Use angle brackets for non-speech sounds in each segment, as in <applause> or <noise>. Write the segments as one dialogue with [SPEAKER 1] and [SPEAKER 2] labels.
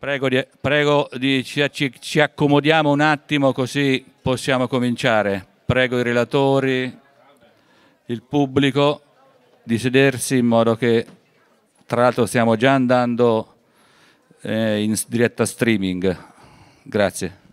[SPEAKER 1] Prego, di, prego di, ci, ci, accomodiamo un attimo così possiamo cominciare. Prego i relatori, il pubblico di sedersi in modo che, tra l'altro stiamo già andando eh, in diretta streaming. Grazie.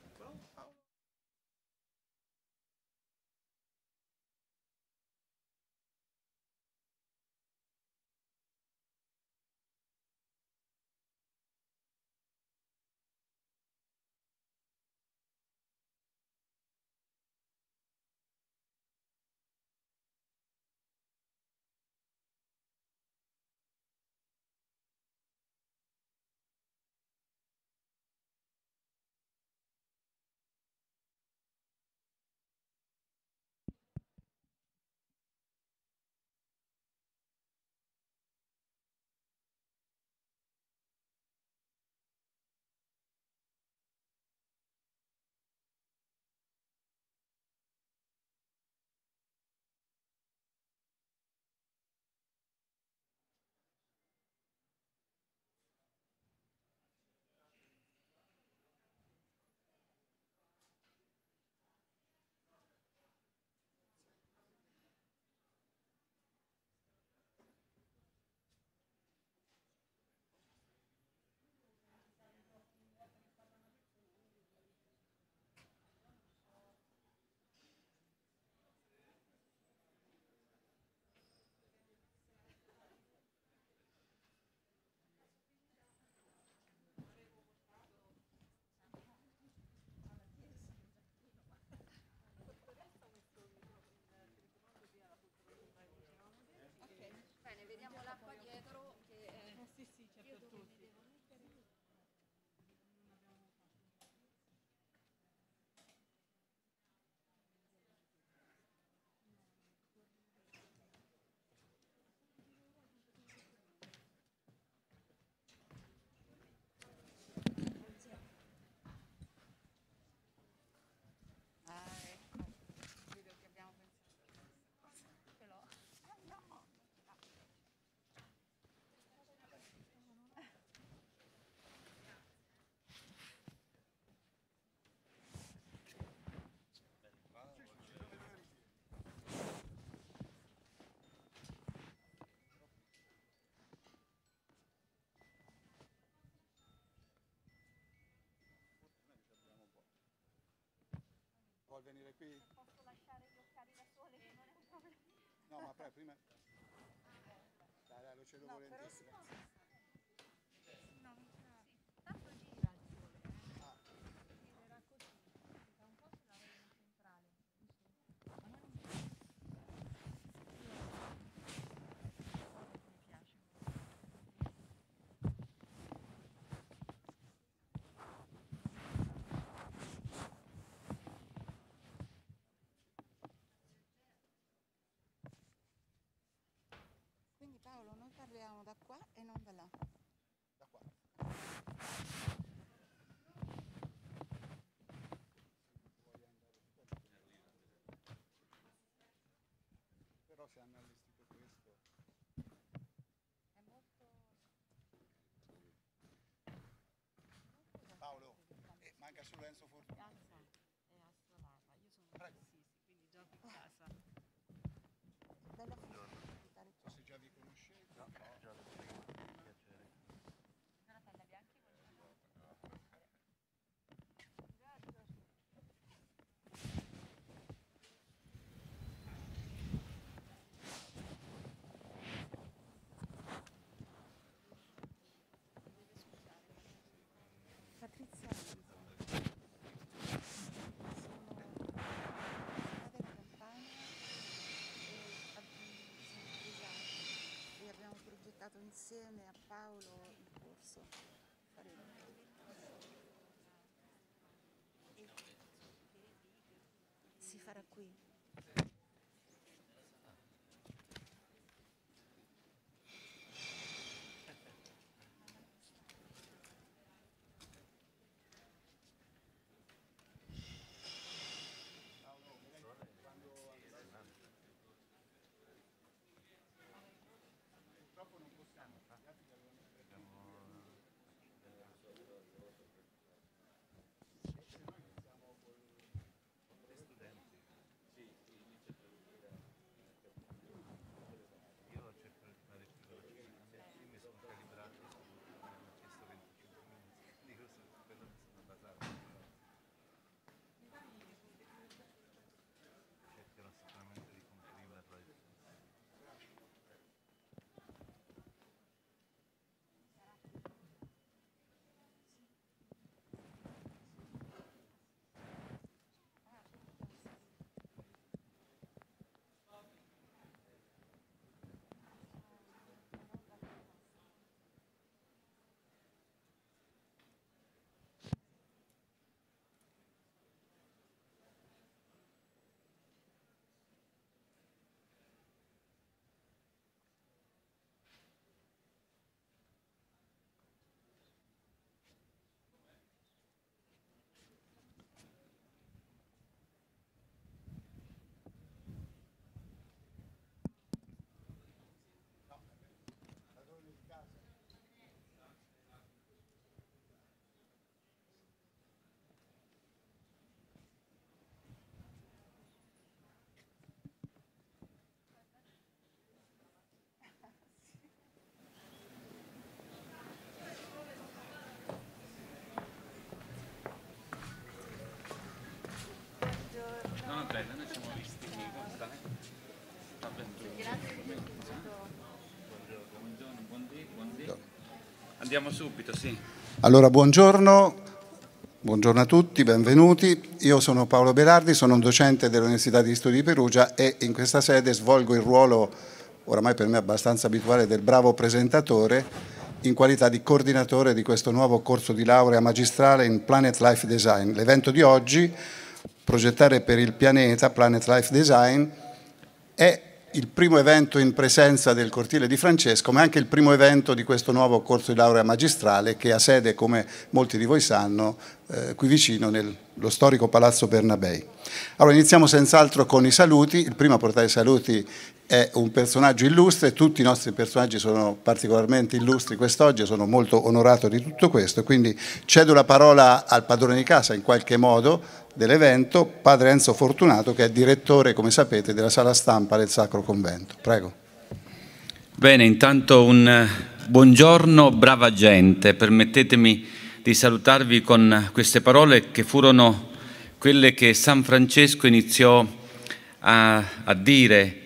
[SPEAKER 2] Venire qui?
[SPEAKER 3] Posso lasciare gli occhiali da sole, che non è un problema.
[SPEAKER 2] No, ma prima... Dai, dai, lo cedo
[SPEAKER 3] No,
[SPEAKER 2] volentieri.
[SPEAKER 3] si può. No, mi sa- Tanto gira il sole, eh.
[SPEAKER 2] Ah.
[SPEAKER 3] Girerà così. Tra un po' se la vedo in centrale. in su. Ma non in su. Mi piace.
[SPEAKER 4] Quindi Paolo, noi parliamo da qua e non da là.
[SPEAKER 2] Da qua. Però se hanno allestito questo...
[SPEAKER 3] È molto...
[SPEAKER 2] Paolo, eh, manca solo Enzo Fortuna.
[SPEAKER 5] Piazza è Assolata, io sono
[SPEAKER 2] Prego.
[SPEAKER 5] Assisi, quindi gioco in casa.
[SPEAKER 4] Bella fortuna di stare qua.
[SPEAKER 2] Se già vi conoscete.
[SPEAKER 3] Sono pelle bianche con
[SPEAKER 4] Patrizia Anzi. Sono andata in campagna e siamo sposati e abbiamo progettato insieme
[SPEAKER 1] Andiamo subito, sì.
[SPEAKER 2] Allora, buongiorno, buongiorno a tutti, benvenuti. Io sono Paolo Berardi, sono un docente dell'Università di Studi di Perugia e in questa sede svolgo il ruolo, oramai per me abbastanza abituale, del bravo presentatore in qualità di coordinatore di questo nuovo corso di laurea magistrale in Planet Life Design. L'evento di oggi, Progettare per il pianeta, Planet Life Design, è il primo evento in presenza del cortile di Francesco, ma anche il primo evento di questo nuovo corso di laurea magistrale che ha sede, come molti di voi sanno, eh, qui vicino nello storico Palazzo Bernabei. Allora iniziamo senz'altro con i saluti, il primo a portare i saluti è un personaggio illustre, tutti i nostri personaggi sono particolarmente illustri quest'oggi, sono molto onorato di tutto questo, quindi cedo la parola al padrone di casa in qualche modo dell'evento, padre Enzo Fortunato, che è direttore, come sapete, della sala stampa del Sacro Convento. Prego.
[SPEAKER 6] Bene, intanto un buongiorno, brava gente. Permettetemi di salutarvi con queste parole che furono quelle che San Francesco iniziò a, a dire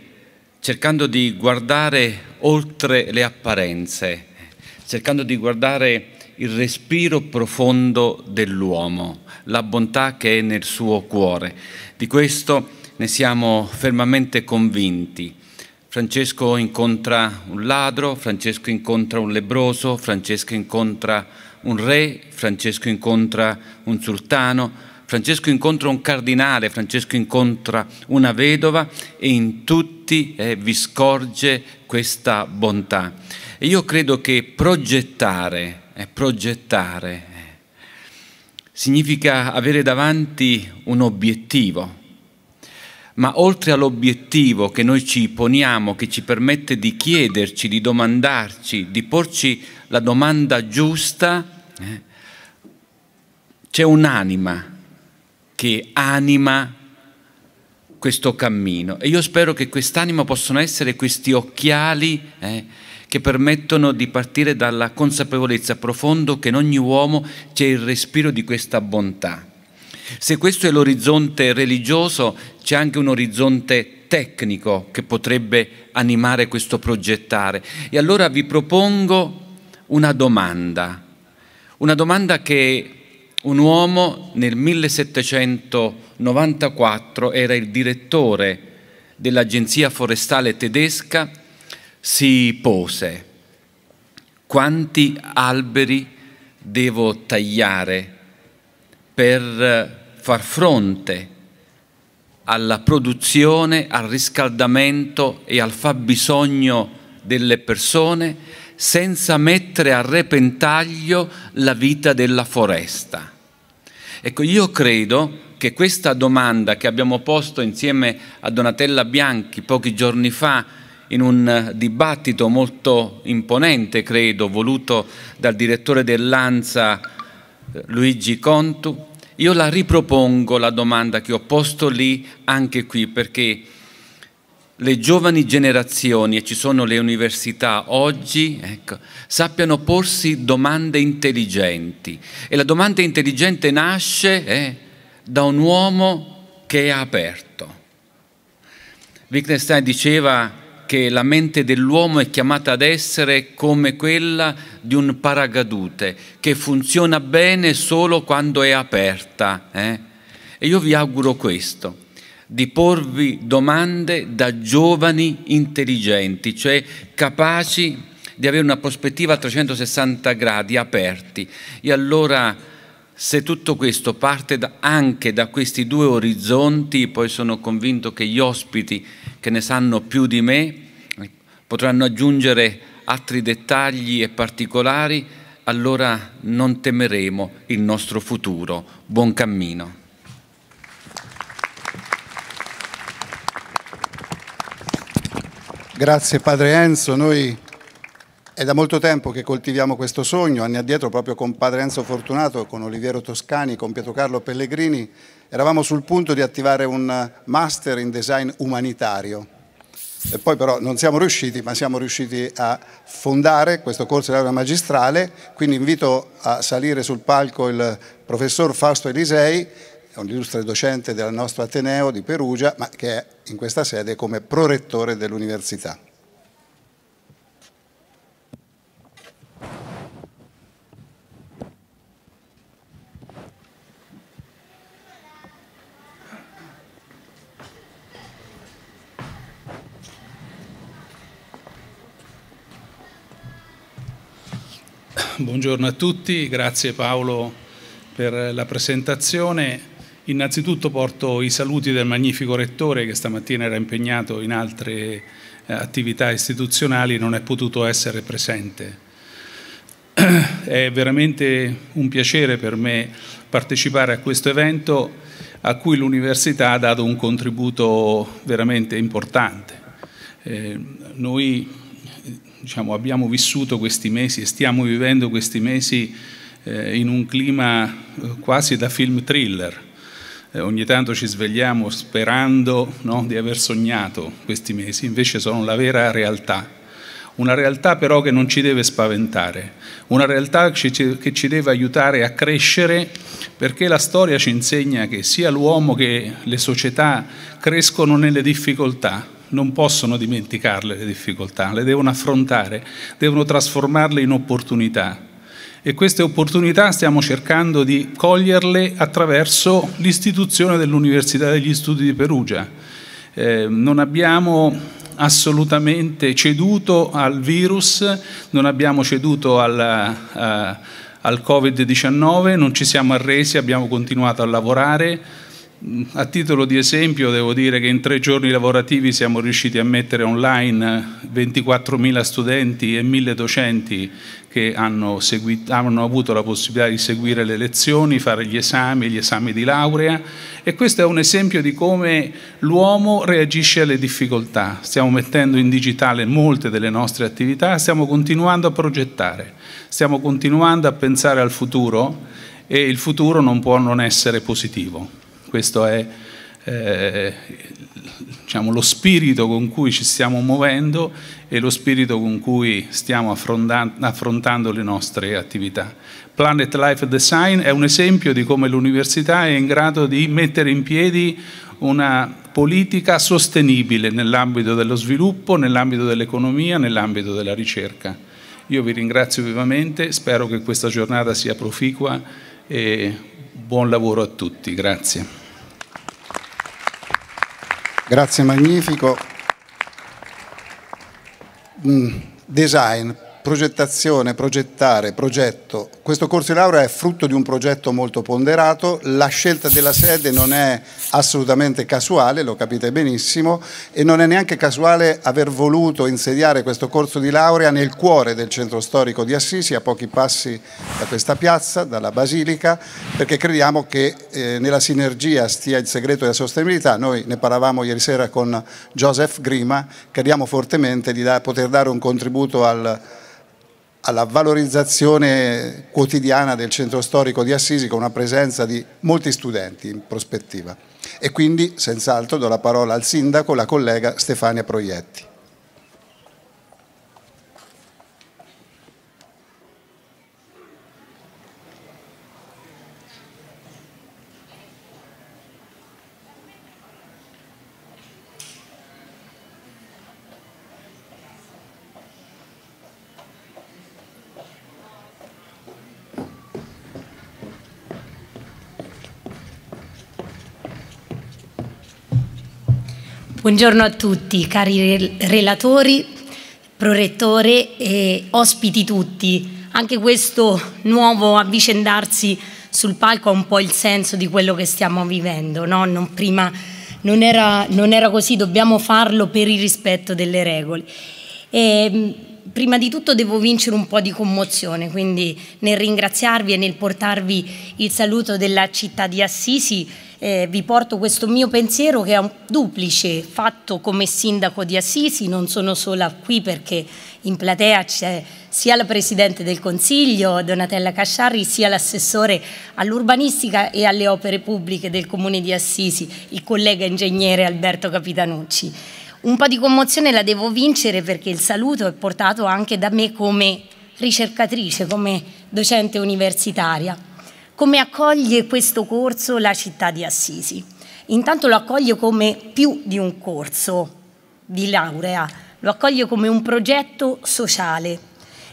[SPEAKER 6] cercando di guardare oltre le apparenze, cercando di guardare il respiro profondo dell'uomo, la bontà che è nel suo cuore. Di questo ne siamo fermamente convinti. Francesco incontra un ladro, Francesco incontra un lebroso, Francesco incontra un re, Francesco incontra un sultano, Francesco incontra un cardinale, Francesco incontra una vedova e in tutti eh, vi scorge questa bontà. E io credo che progettare, eh, progettare eh, significa avere davanti un obiettivo, ma oltre all'obiettivo che noi ci poniamo, che ci permette di chiederci, di domandarci, di porci la domanda giusta, eh, c'è un'anima che anima questo cammino. E io spero che quest'anima possano essere questi occhiali eh, che permettono di partire dalla consapevolezza profonda che in ogni uomo c'è il respiro di questa bontà. Se questo è l'orizzonte religioso, c'è anche un orizzonte tecnico che potrebbe animare questo progettare. E allora vi propongo una domanda, una domanda che un uomo nel 1794 era il direttore dell'agenzia forestale tedesca, si pose quanti alberi devo tagliare per far fronte alla produzione, al riscaldamento e al fabbisogno delle persone senza mettere a repentaglio la vita della foresta. Ecco, io credo che questa domanda che abbiamo posto insieme a Donatella Bianchi pochi giorni fa in un dibattito molto imponente, credo, voluto dal direttore dell'ANSA Luigi Contu, io la ripropongo la domanda che ho posto lì anche qui perché le giovani generazioni, e ci sono le università oggi, ecco, sappiano porsi domande intelligenti. E la domanda intelligente nasce eh, da un uomo che è aperto. Wittgenstein diceva che la mente dell'uomo è chiamata ad essere come quella di un paracadute, che funziona bene solo quando è aperta. Eh? E io vi auguro questo di porvi domande da giovani intelligenti, cioè capaci di avere una prospettiva a 360 gradi aperti. E allora se tutto questo parte da, anche da questi due orizzonti, poi sono convinto che gli ospiti che ne sanno più di me potranno aggiungere altri dettagli e particolari, allora non temeremo il nostro futuro. Buon cammino.
[SPEAKER 2] Grazie Padre Enzo, noi è da molto tempo che coltiviamo questo sogno, anni addietro proprio con Padre Enzo Fortunato, con Oliviero Toscani, con Pietro Carlo Pellegrini, eravamo sul punto di attivare un master in design umanitario. E poi però non siamo riusciti, ma siamo riusciti a fondare questo corso di laurea magistrale, quindi invito a salire sul palco il professor Fausto Elisei, un illustre docente del nostro Ateneo di Perugia, ma che è in questa sede come prorettore dell'università.
[SPEAKER 7] Buongiorno a tutti, grazie Paolo per la presentazione. Innanzitutto porto i saluti del magnifico rettore che stamattina era impegnato in altre eh, attività istituzionali e non è potuto essere presente. <clears throat> È veramente un piacere per me partecipare a questo evento a cui l'università ha dato un contributo veramente importante. Eh, noi diciamo, abbiamo vissuto questi mesi e stiamo vivendo questi mesi eh, in un clima eh, quasi da film thriller. Eh, ogni tanto ci svegliamo sperando no, di aver sognato questi mesi, invece sono la vera realtà. Una realtà però che non ci deve spaventare, una realtà che ci deve aiutare a crescere perché la storia ci insegna che sia l'uomo che le società crescono nelle difficoltà, non possono dimenticarle le difficoltà, le devono affrontare, devono trasformarle in opportunità. E queste opportunità stiamo cercando di coglierle attraverso l'istituzione dell'Università degli Studi di Perugia. Eh, non abbiamo assolutamente ceduto al virus, non abbiamo ceduto al, uh, al Covid-19, non ci siamo arresi, abbiamo continuato a lavorare a titolo di esempio devo dire che in tre giorni lavorativi siamo riusciti a mettere online 24.000 studenti e 1.000 docenti che hanno, seguito, hanno, avuto la possibilità di seguire le lezioni, fare gli esami, gli esami di laurea e questo è un esempio di come l'uomo reagisce alle difficoltà. Stiamo mettendo in digitale molte delle nostre attività, stiamo continuando a progettare, stiamo continuando a pensare al futuro e il futuro non può non essere positivo. Questo è eh, diciamo, lo spirito con cui ci stiamo muovendo e lo spirito con cui stiamo affrontando le nostre attività. Planet Life Design è un esempio di come l'università è in grado di mettere in piedi una politica sostenibile nell'ambito dello sviluppo, nell'ambito dell'economia, nell'ambito della ricerca. Io vi ringrazio vivamente, spero che questa giornata sia proficua e buon lavoro a tutti. Grazie.
[SPEAKER 2] Grazie Magnifico. Mm, design, progettazione, progettare, progetto. Questo corso di laurea è frutto di un progetto molto ponderato, la scelta della sede non è assolutamente casuale, lo capite benissimo, e non è neanche casuale aver voluto insediare questo corso di laurea nel cuore del centro storico di Assisi, a pochi passi da questa piazza, dalla Basilica, perché crediamo che eh, nella sinergia stia il segreto della sostenibilità. Noi ne parlavamo ieri sera con Joseph Grima, crediamo fortemente di da, poter dare un contributo al alla valorizzazione quotidiana del centro storico di Assisi con una presenza di molti studenti in prospettiva. E quindi senz'altro do la parola al sindaco, la collega Stefania Proietti.
[SPEAKER 8] Buongiorno a tutti, cari relatori, prorettore e ospiti tutti. Anche questo nuovo avvicendarsi sul palco ha un po' il senso di quello che stiamo vivendo. No? Non, prima non era, non era, così, dobbiamo farlo per il rispetto delle regole. E, prima di tutto devo vincere un po' di commozione, quindi nel ringraziarvi e nel portarvi il saluto della città di Assisi eh, vi porto questo mio pensiero che è un duplice fatto come sindaco di Assisi, non sono sola qui perché in platea c'è sia la Presidente del Consiglio Donatella Casciarri sia l'assessore all'urbanistica e alle opere pubbliche del Comune di Assisi, il collega ingegnere Alberto Capitanucci. Un po' di commozione la devo vincere perché il saluto è portato anche da me come ricercatrice, come docente universitaria Come accoglie questo corso la città di Assisi? Intanto lo accoglie come più di un corso di laurea, lo accoglie come un progetto sociale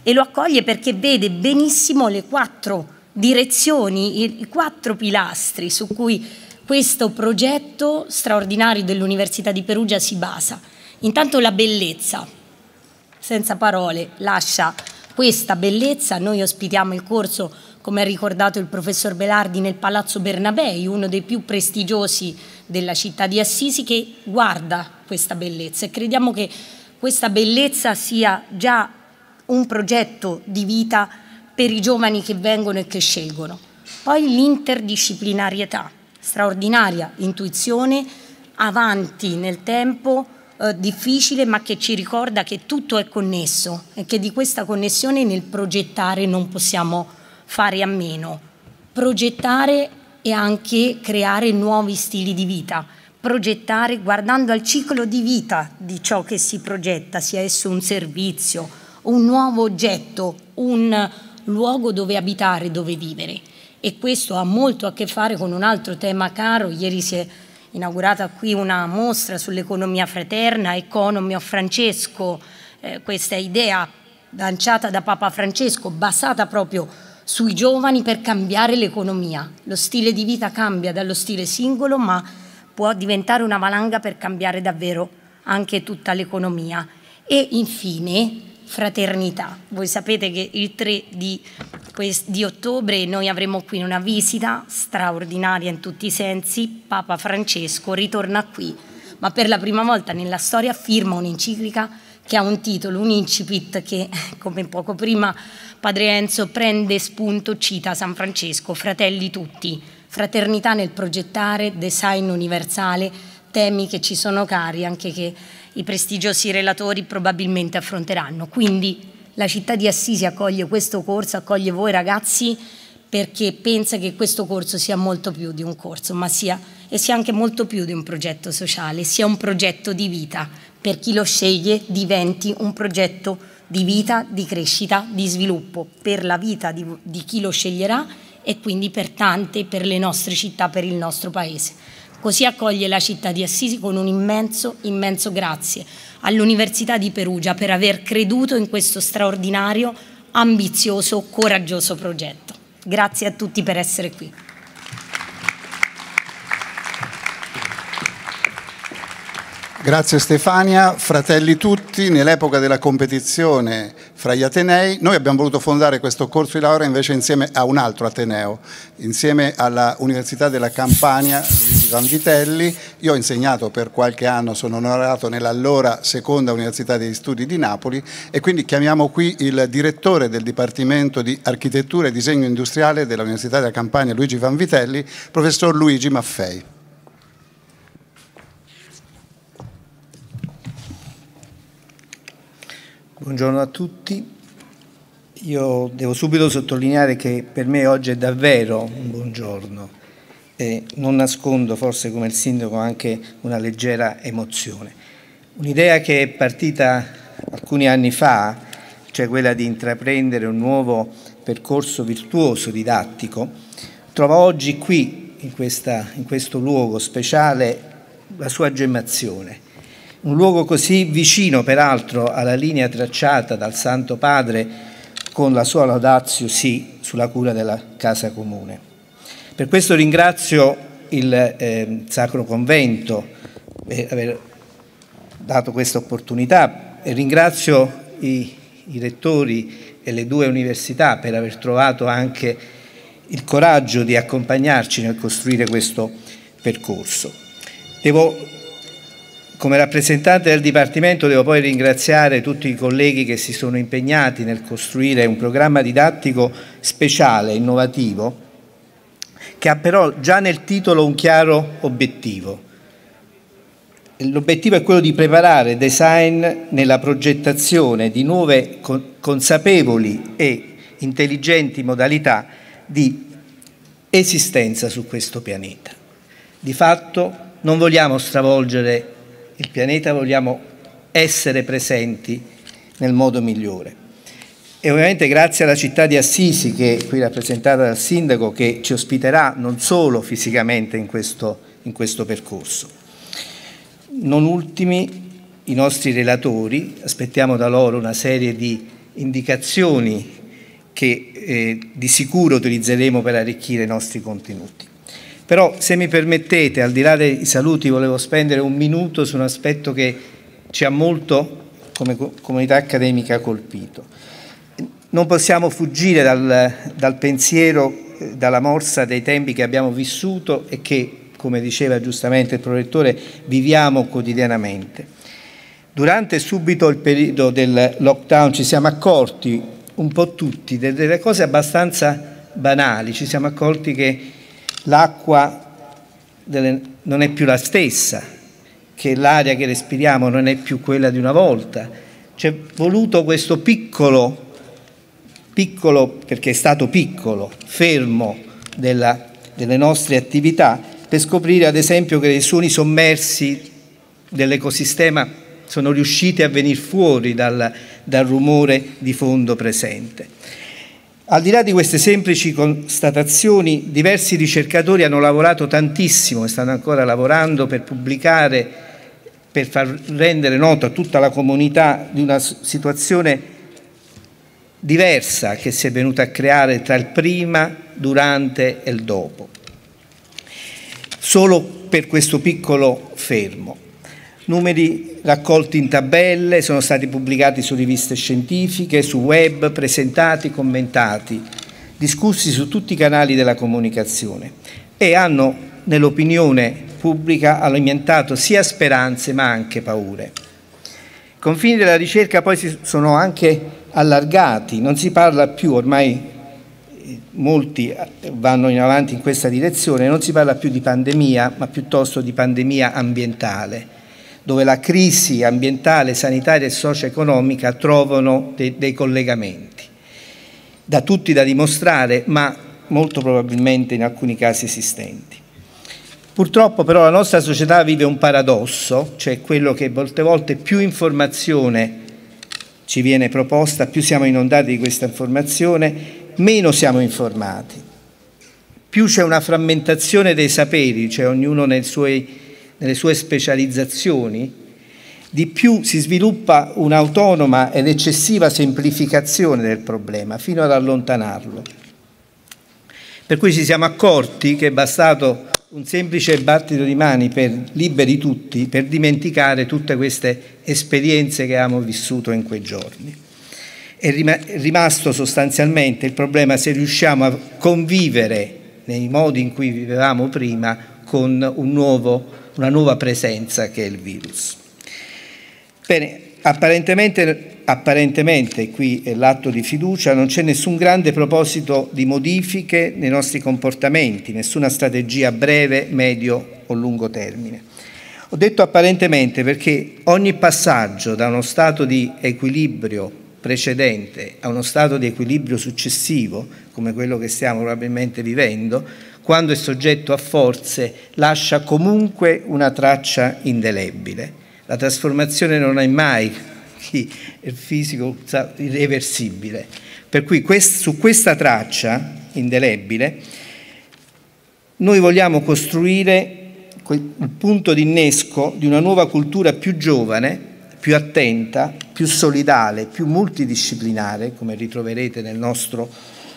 [SPEAKER 8] e lo accoglie perché vede benissimo le quattro direzioni, i quattro pilastri su cui questo progetto straordinario dell'Università di Perugia si basa. Intanto la bellezza, senza parole, lascia questa bellezza, noi ospitiamo il corso, come ha ricordato il professor Belardi, nel Palazzo Bernabei, uno dei più prestigiosi della città di Assisi, che guarda questa bellezza e crediamo che questa bellezza sia già un progetto di vita per i giovani che vengono e che scelgono. Poi l'interdisciplinarietà, straordinaria intuizione, avanti nel tempo, eh, difficile, ma che ci ricorda che tutto è connesso e che di questa connessione nel progettare non possiamo fare a meno. Progettare e anche creare nuovi stili di vita. Progettare guardando al ciclo di vita di ciò che si progetta, sia esso un servizio, un nuovo oggetto, un luogo dove abitare, dove vivere. E questo ha molto a che fare con un altro tema caro. Ieri si è inaugurata qui una mostra sull'economia fraterna, Economy of Francesco, eh, questa idea lanciata da Papa Francesco, basata proprio sui giovani per cambiare l'economia. Lo stile di vita cambia dallo stile singolo, ma può diventare una valanga per cambiare davvero anche tutta l'economia. E infine fraternità. Voi sapete che il 3 di, di, ottobre noi avremo qui una visita straordinaria in tutti i sensi, Papa Francesco ritorna qui, ma per la prima volta nella storia firma un'enciclica che ha un titolo, un incipit che, come poco prima Padre Enzo prende spunto, cita San Francesco, fratelli tutti, fraternità nel progettare, design universale, temi che ci sono cari, anche che i prestigiosi relatori probabilmente affronteranno. Quindi la città di Assisi accoglie questo corso, accoglie voi ragazzi perché pensa che questo corso sia molto più di un corso, ma sia, e sia anche molto più di un progetto sociale, sia un progetto di vita. Per chi lo sceglie diventi un progetto di vita, di crescita, di sviluppo per la vita di, di chi lo sceglierà e quindi per tante, per le nostre città, per il nostro Paese. Così accoglie la città di Assisi con un immenso, immenso grazie all'Università di Perugia per aver creduto in questo straordinario, ambizioso, coraggioso progetto. Grazie a tutti per essere qui.
[SPEAKER 2] Grazie Stefania, fratelli tutti, nell'epoca della competizione fra gli Atenei, noi abbiamo voluto fondare questo corso di laurea invece insieme a un altro Ateneo, insieme alla Università della Campania, Luigi Vanvitelli, io ho insegnato per qualche anno, sono onorato nell'allora seconda Università degli Studi di Napoli e quindi chiamiamo qui il direttore del Dipartimento di Architettura e Disegno Industriale dell'Università della Campania, Luigi Vanvitelli, professor Luigi Maffei.
[SPEAKER 9] Buongiorno a tutti. Io devo subito sottolineare che per me oggi è davvero un buongiorno e non nascondo, forse come il sindaco, anche una leggera emozione. Un'idea che è partita alcuni anni fa, cioè quella di intraprendere un nuovo percorso virtuoso didattico, trova oggi qui, in, questa, in questo luogo speciale, la sua gemmazione un luogo così vicino peraltro alla linea tracciata dal Santo Padre con la sua Laudatio Si sulla cura della casa comune. Per questo ringrazio il eh, Sacro Convento per aver dato questa opportunità e ringrazio i, i rettori e le due università per aver trovato anche il coraggio di accompagnarci nel costruire questo percorso. Devo come rappresentante del Dipartimento devo poi ringraziare tutti i colleghi che si sono impegnati nel costruire un programma didattico speciale, innovativo, che ha però già nel titolo un chiaro obiettivo. L'obiettivo è quello di preparare design nella progettazione di nuove consapevoli e intelligenti modalità di esistenza su questo pianeta. Di fatto non vogliamo stravolgere il pianeta vogliamo essere presenti nel modo migliore. E ovviamente grazie alla città di Assisi, che è qui rappresentata dal sindaco, che ci ospiterà non solo fisicamente in questo, in questo percorso. Non ultimi i nostri relatori, aspettiamo da loro una serie di indicazioni che eh, di sicuro utilizzeremo per arricchire i nostri contenuti. Però se mi permettete, al di là dei saluti, volevo spendere un minuto su un aspetto che ci ha molto come comunità accademica colpito. Non possiamo fuggire dal, dal pensiero, eh, dalla morsa dei tempi che abbiamo vissuto e che, come diceva giustamente il prorettore, viviamo quotidianamente. Durante subito il periodo del lockdown ci siamo accorti, un po' tutti, delle cose abbastanza banali, ci siamo accorti che l'acqua delle, non è più la stessa, che l'aria che respiriamo non è più quella di una volta. C'è voluto questo piccolo, piccolo perché è stato piccolo, fermo della, delle nostre attività per scoprire ad esempio che i suoni sommersi dell'ecosistema sono riusciti a venire fuori dal, dal rumore di fondo presente. Al di là di queste semplici constatazioni, diversi ricercatori hanno lavorato tantissimo e stanno ancora lavorando per pubblicare, per far rendere noto a tutta la comunità di una situazione diversa che si è venuta a creare tra il prima, durante e il dopo. Solo per questo piccolo fermo numeri raccolti in tabelle, sono stati pubblicati su riviste scientifiche, su web, presentati, commentati, discussi su tutti i canali della comunicazione e hanno nell'opinione pubblica alimentato sia speranze ma anche paure. I confini della ricerca poi si sono anche allargati, non si parla più, ormai molti vanno in avanti in questa direzione, non si parla più di pandemia ma piuttosto di pandemia ambientale dove la crisi ambientale, sanitaria e socio-economica trovano dei, dei collegamenti, da tutti da dimostrare, ma molto probabilmente in alcuni casi esistenti. Purtroppo però la nostra società vive un paradosso, cioè quello che molte volte più informazione ci viene proposta, più siamo inondati di questa informazione, meno siamo informati. Più c'è una frammentazione dei saperi, cioè ognuno nei suoi nelle sue specializzazioni, di più si sviluppa un'autonoma ed eccessiva semplificazione del problema fino ad allontanarlo. Per cui ci siamo accorti che è bastato un semplice battito di mani per liberi tutti per dimenticare tutte queste esperienze che abbiamo vissuto in quei giorni. È rimasto sostanzialmente il problema se riusciamo a convivere nei modi in cui vivevamo prima con un nuovo una nuova presenza che è il virus. Bene, apparentemente, apparentemente qui è l'atto di fiducia, non c'è nessun grande proposito di modifiche nei nostri comportamenti, nessuna strategia a breve, medio o lungo termine. Ho detto apparentemente perché ogni passaggio da uno stato di equilibrio precedente a uno stato di equilibrio successivo, come quello che stiamo probabilmente vivendo, quando è soggetto a forze, lascia comunque una traccia indelebile. La trasformazione non è mai, <laughs> chi è fisico, irreversibile. Per cui quest, su questa traccia indelebile noi vogliamo costruire il punto di innesco di una nuova cultura più giovane, più attenta, più solidale, più multidisciplinare, come ritroverete nel nostro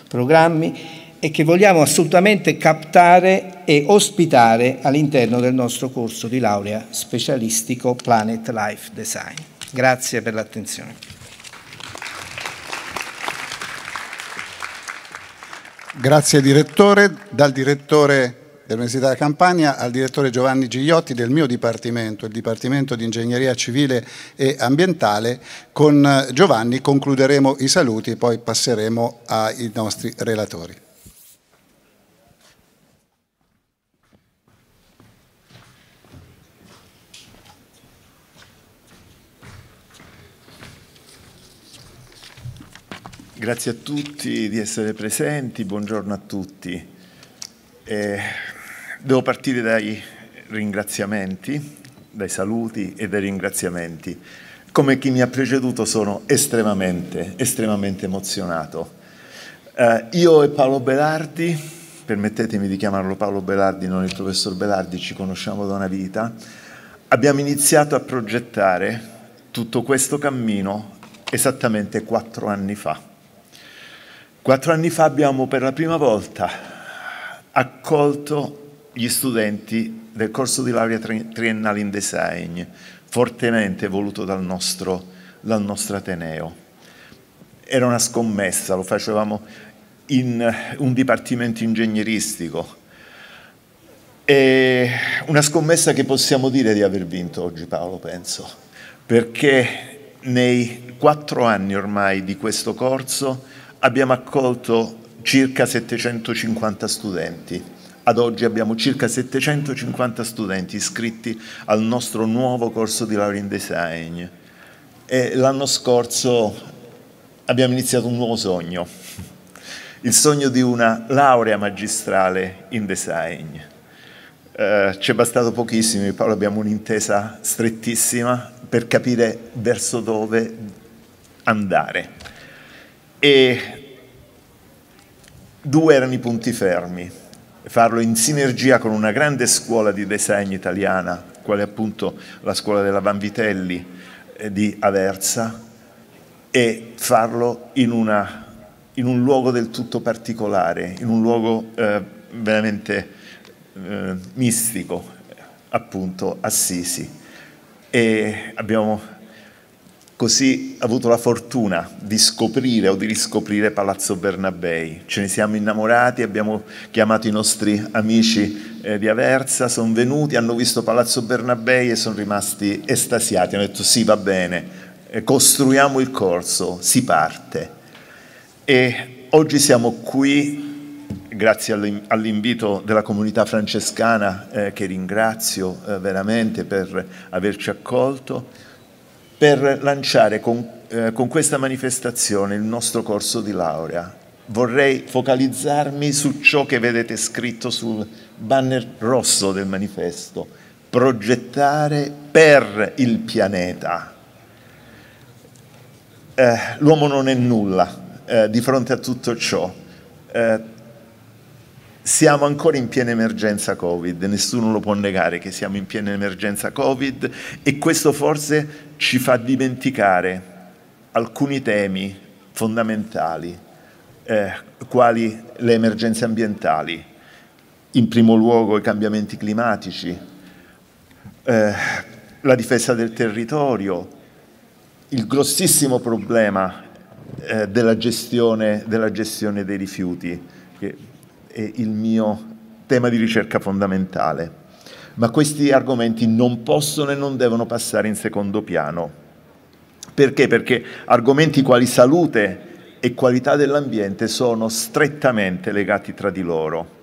[SPEAKER 9] programmi, e che vogliamo assolutamente captare e ospitare all'interno del nostro corso di laurea specialistico Planet Life Design. Grazie per l'attenzione.
[SPEAKER 2] Grazie direttore. Dal direttore dell'Università Campania al direttore Giovanni Gigliotti del mio dipartimento, il Dipartimento di Ingegneria Civile e Ambientale. Con Giovanni concluderemo i saluti e poi passeremo ai nostri relatori.
[SPEAKER 10] Grazie a tutti di essere presenti, buongiorno a tutti. Eh, devo partire dai ringraziamenti, dai saluti e dai ringraziamenti. come chi mi ha preceduto sono estremamente, estremamente emozionato. Eh, io e Paolo Belardi, permettetemi di chiamarlo Paolo Belardi, non il professor Belardi, ci conosciamo da una vita, abbiamo iniziato a progettare tutto questo cammino esattamente quattro anni fa. Quattro anni fa abbiamo per la prima volta accolto gli studenti del corso di laurea triennale in design, fortemente voluto dal nostro, dal nostro Ateneo. Era una scommessa, lo facevamo in un dipartimento ingegneristico. È una scommessa che possiamo dire di aver vinto oggi, Paolo, penso, perché nei quattro anni ormai di questo corso abbiamo accolto circa 750 studenti. Ad oggi abbiamo circa 750 studenti iscritti al nostro nuovo corso di laurea in design l'anno scorso abbiamo iniziato un nuovo sogno, <laughs> il sogno di una laurea magistrale in design. Eh, ci è bastato pochissimo, Paolo abbiamo un'intesa strettissima per capire verso dove andare. E due erano i punti fermi, farlo in sinergia con una grande scuola di design italiana, quale appunto la scuola della Vanvitelli eh, di Aversa, e farlo in, una, in, un luogo del tutto particolare, in un luogo eh, veramente eh, mistico, appunto Assisi. E abbiamo così avuto la fortuna di scoprire o di riscoprire Palazzo Bernabei. Ce ne siamo innamorati, abbiamo chiamato i nostri amici eh, di Aversa, sono venuti, hanno visto Palazzo Bernabei e sono rimasti estasiati, hanno detto sì va bene, eh, costruiamo il corso, si parte. E oggi siamo qui, grazie all'invito della comunità francescana, eh, che ringrazio eh, veramente per averci accolto, per lanciare con, eh, con questa manifestazione il nostro corso di laurea. Vorrei focalizzarmi su ciò che vedete scritto sul banner rosso del manifesto, progettare per il pianeta eh, l'uomo non è nulla eh, di fronte a tutto ciò. Eh, siamo ancora in piena emergenza Covid, nessuno lo può negare che siamo in piena emergenza Covid e questo forse ci fa dimenticare alcuni temi fondamentali, eh, quali le emergenze ambientali, in primo luogo i cambiamenti climatici, eh, la difesa del territorio, il grossissimo problema eh, della, gestione, della gestione dei rifiuti, che è il mio tema di ricerca fondamentale. Ma questi argomenti non possono e non devono passare in secondo piano. Perché? Perché argomenti quali salute e qualità dell'ambiente sono strettamente legati tra di loro.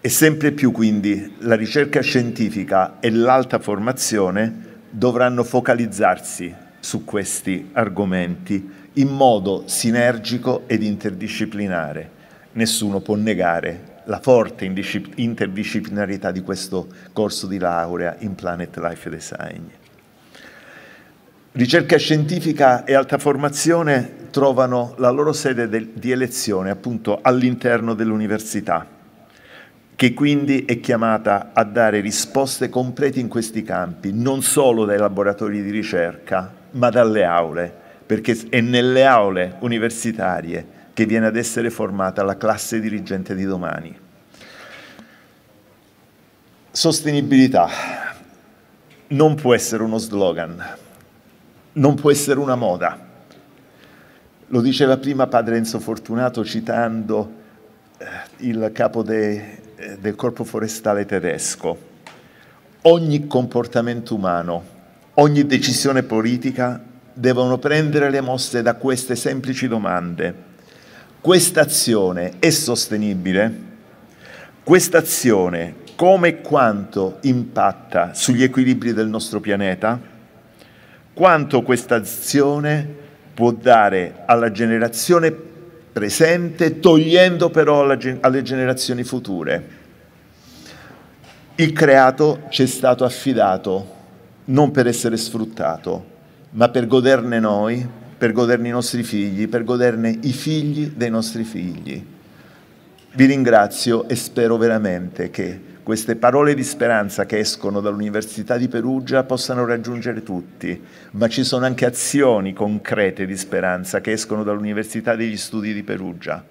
[SPEAKER 10] E sempre più quindi la ricerca scientifica e l'alta formazione dovranno focalizzarsi su questi argomenti in modo sinergico ed interdisciplinare. Nessuno può negare la forte interdisciplinarità di questo corso di laurea in Planet Life Design. Ricerca scientifica e alta formazione trovano la loro sede di elezione appunto all'interno dell'università, che quindi è chiamata a dare risposte complete in questi campi, non solo dai laboratori di ricerca, ma dalle aule, perché è nelle aule universitarie che viene ad essere formata la classe dirigente di domani. Sostenibilità non può essere uno slogan, non può essere una moda. Lo diceva prima padre Enzo Fortunato citando eh, il capo de, eh, del corpo forestale tedesco. Ogni comportamento umano Ogni decisione politica devono prendere le mosse da queste semplici domande. Questa azione è sostenibile? Questa azione come e quanto impatta sugli equilibri del nostro pianeta? Quanto questa azione può dare alla generazione presente, togliendo però alle generazioni future? Il creato ci è stato affidato non per essere sfruttato, ma per goderne noi, per goderne i nostri figli, per goderne i figli dei nostri figli. Vi ringrazio e spero veramente che queste parole di speranza che escono dall'Università di Perugia possano raggiungere tutti, ma ci sono anche azioni concrete di speranza che escono dall'Università degli Studi di Perugia.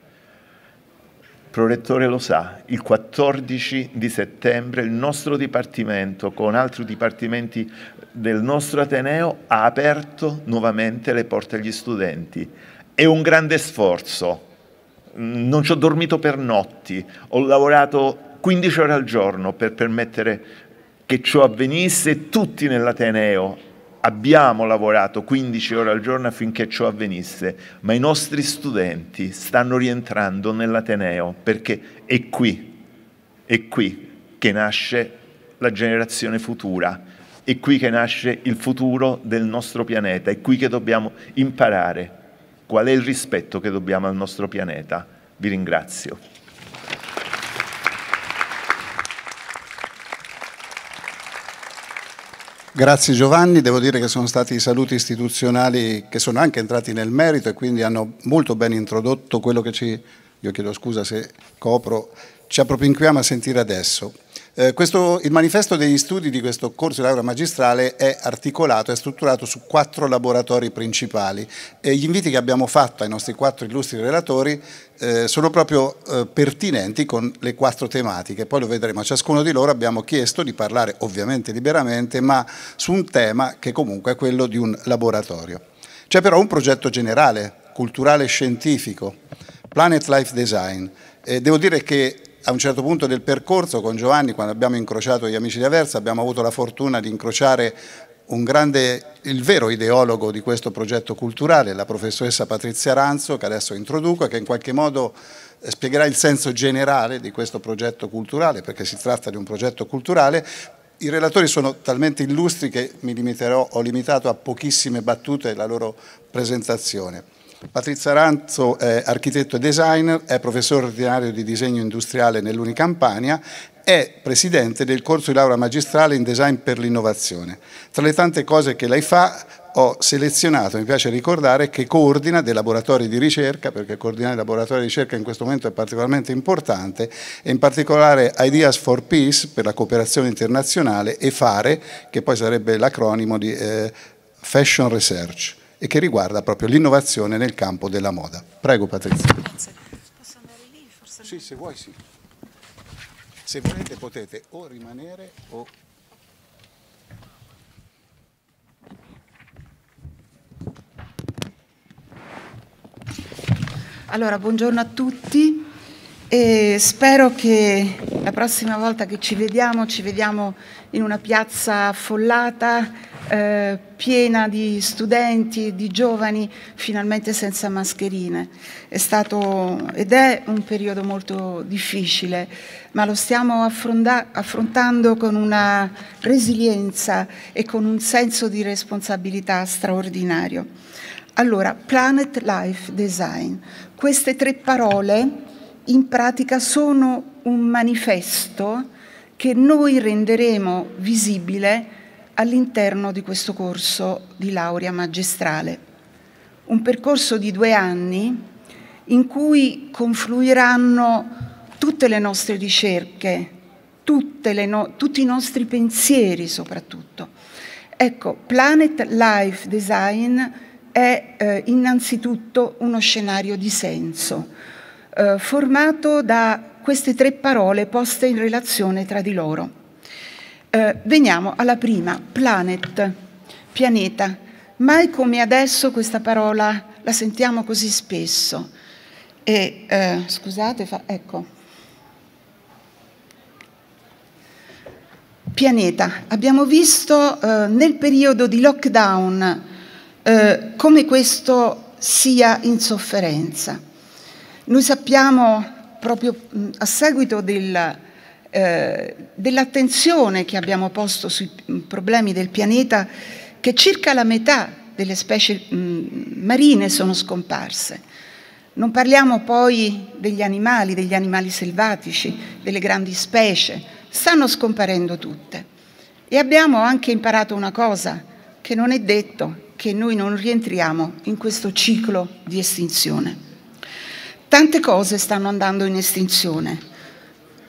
[SPEAKER 10] Prorettore lo sa, il 14 di settembre il nostro Dipartimento, con altri dipartimenti del nostro Ateneo, ha aperto nuovamente le porte agli studenti. È un grande sforzo, non ci ho dormito per notti, ho lavorato 15 ore al giorno per permettere che ciò avvenisse. Tutti nell'Ateneo abbiamo lavorato 15 ore al giorno affinché ciò avvenisse, ma i nostri studenti stanno rientrando nell'Ateneo perché è qui, è qui che nasce la generazione futura, è qui che nasce il futuro del nostro pianeta, è qui che dobbiamo imparare qual è il rispetto che dobbiamo al nostro pianeta. Vi ringrazio.
[SPEAKER 2] Grazie Giovanni, devo dire che sono stati saluti istituzionali che sono anche entrati nel merito e quindi hanno molto ben introdotto quello che ci, io chiedo scusa se copro, ci appropinquiamo a sentire adesso. Eh, questo, il manifesto degli studi di questo corso di laurea magistrale è articolato, è strutturato su quattro laboratori principali e gli inviti che abbiamo fatto ai nostri quattro illustri relatori eh, sono proprio eh, pertinenti con le quattro tematiche, poi lo vedremo. A ciascuno di loro abbiamo chiesto di parlare ovviamente liberamente, ma su un tema che comunque è quello di un laboratorio. C'è però un progetto generale, culturale e scientifico, Planet Life Design. devo dire che a un certo punto del percorso con Giovanni, quando abbiamo incrociato gli amici di Aversa, abbiamo avuto la fortuna di incrociare grande, il vero ideologo di questo progetto culturale, la professoressa Patrizia Ranzo, che adesso introduco e che in qualche modo eh, spiegherà il senso generale di questo progetto culturale, perché si tratta di un progetto culturale. I relatori sono talmente illustri che mi limiterò, ho limitato a pochissime battute la loro presentazione. Patrizia Ranzo è architetto e designer, è professore ordinario di disegno industriale nell'Unicampania, è presidente del corso di laurea magistrale in design per l'innovazione. Tra le tante cose che lei fa ho selezionato, mi piace ricordare, che coordina dei laboratori di ricerca, perché coordinare i laboratori di ricerca in questo momento è particolarmente importante, e in particolare Ideas for Peace per la cooperazione internazionale e FARE, che poi sarebbe l'acronimo di eh, Fashion Research e che riguarda proprio l'innovazione nel campo della moda. Prego Patrizia.
[SPEAKER 4] Grazie. Posso andare lì? Forse
[SPEAKER 2] Sì, se vuoi sì. Se volete potete o rimanere o...
[SPEAKER 4] Allora, buongiorno a tutti e spero che la prossima volta che ci vediamo, ci vediamo in una piazza affollata, eh, piena di studenti di giovani, finalmente senza mascherine. È stato ed è un periodo molto difficile, ma lo stiamo affrontando con una resilienza e con un senso di responsabilità straordinario. Allora, Planet Life Design. Queste tre parole in pratica sono un manifesto che noi renderemo visibile all'interno di questo corso di laurea magistrale. Un percorso di due anni in cui confluiranno tutte le nostre ricerche, no tutti i nostri pensieri soprattutto. Ecco, Planet Life Design è eh, innanzitutto uno scenario di senso, eh, formato da queste tre parole poste in relazione tra di loro. Eh, veniamo alla prima, planet, pianeta. Mai come adesso questa parola la sentiamo così spesso. E, eh, scusate, fa, ecco. Pianeta. Abbiamo visto eh, nel periodo di lockdown eh, come questo sia in sofferenza. Noi sappiamo proprio mh, a seguito del eh, dell'attenzione che abbiamo posto sui problemi del pianeta, che circa la metà delle specie mh, marine sono scomparse. Non parliamo poi degli animali, degli animali selvatici, delle grandi specie, stanno scomparendo tutte. E abbiamo anche imparato una cosa, che non è detto che noi non rientriamo in questo ciclo di estinzione. Tante cose stanno andando in estinzione,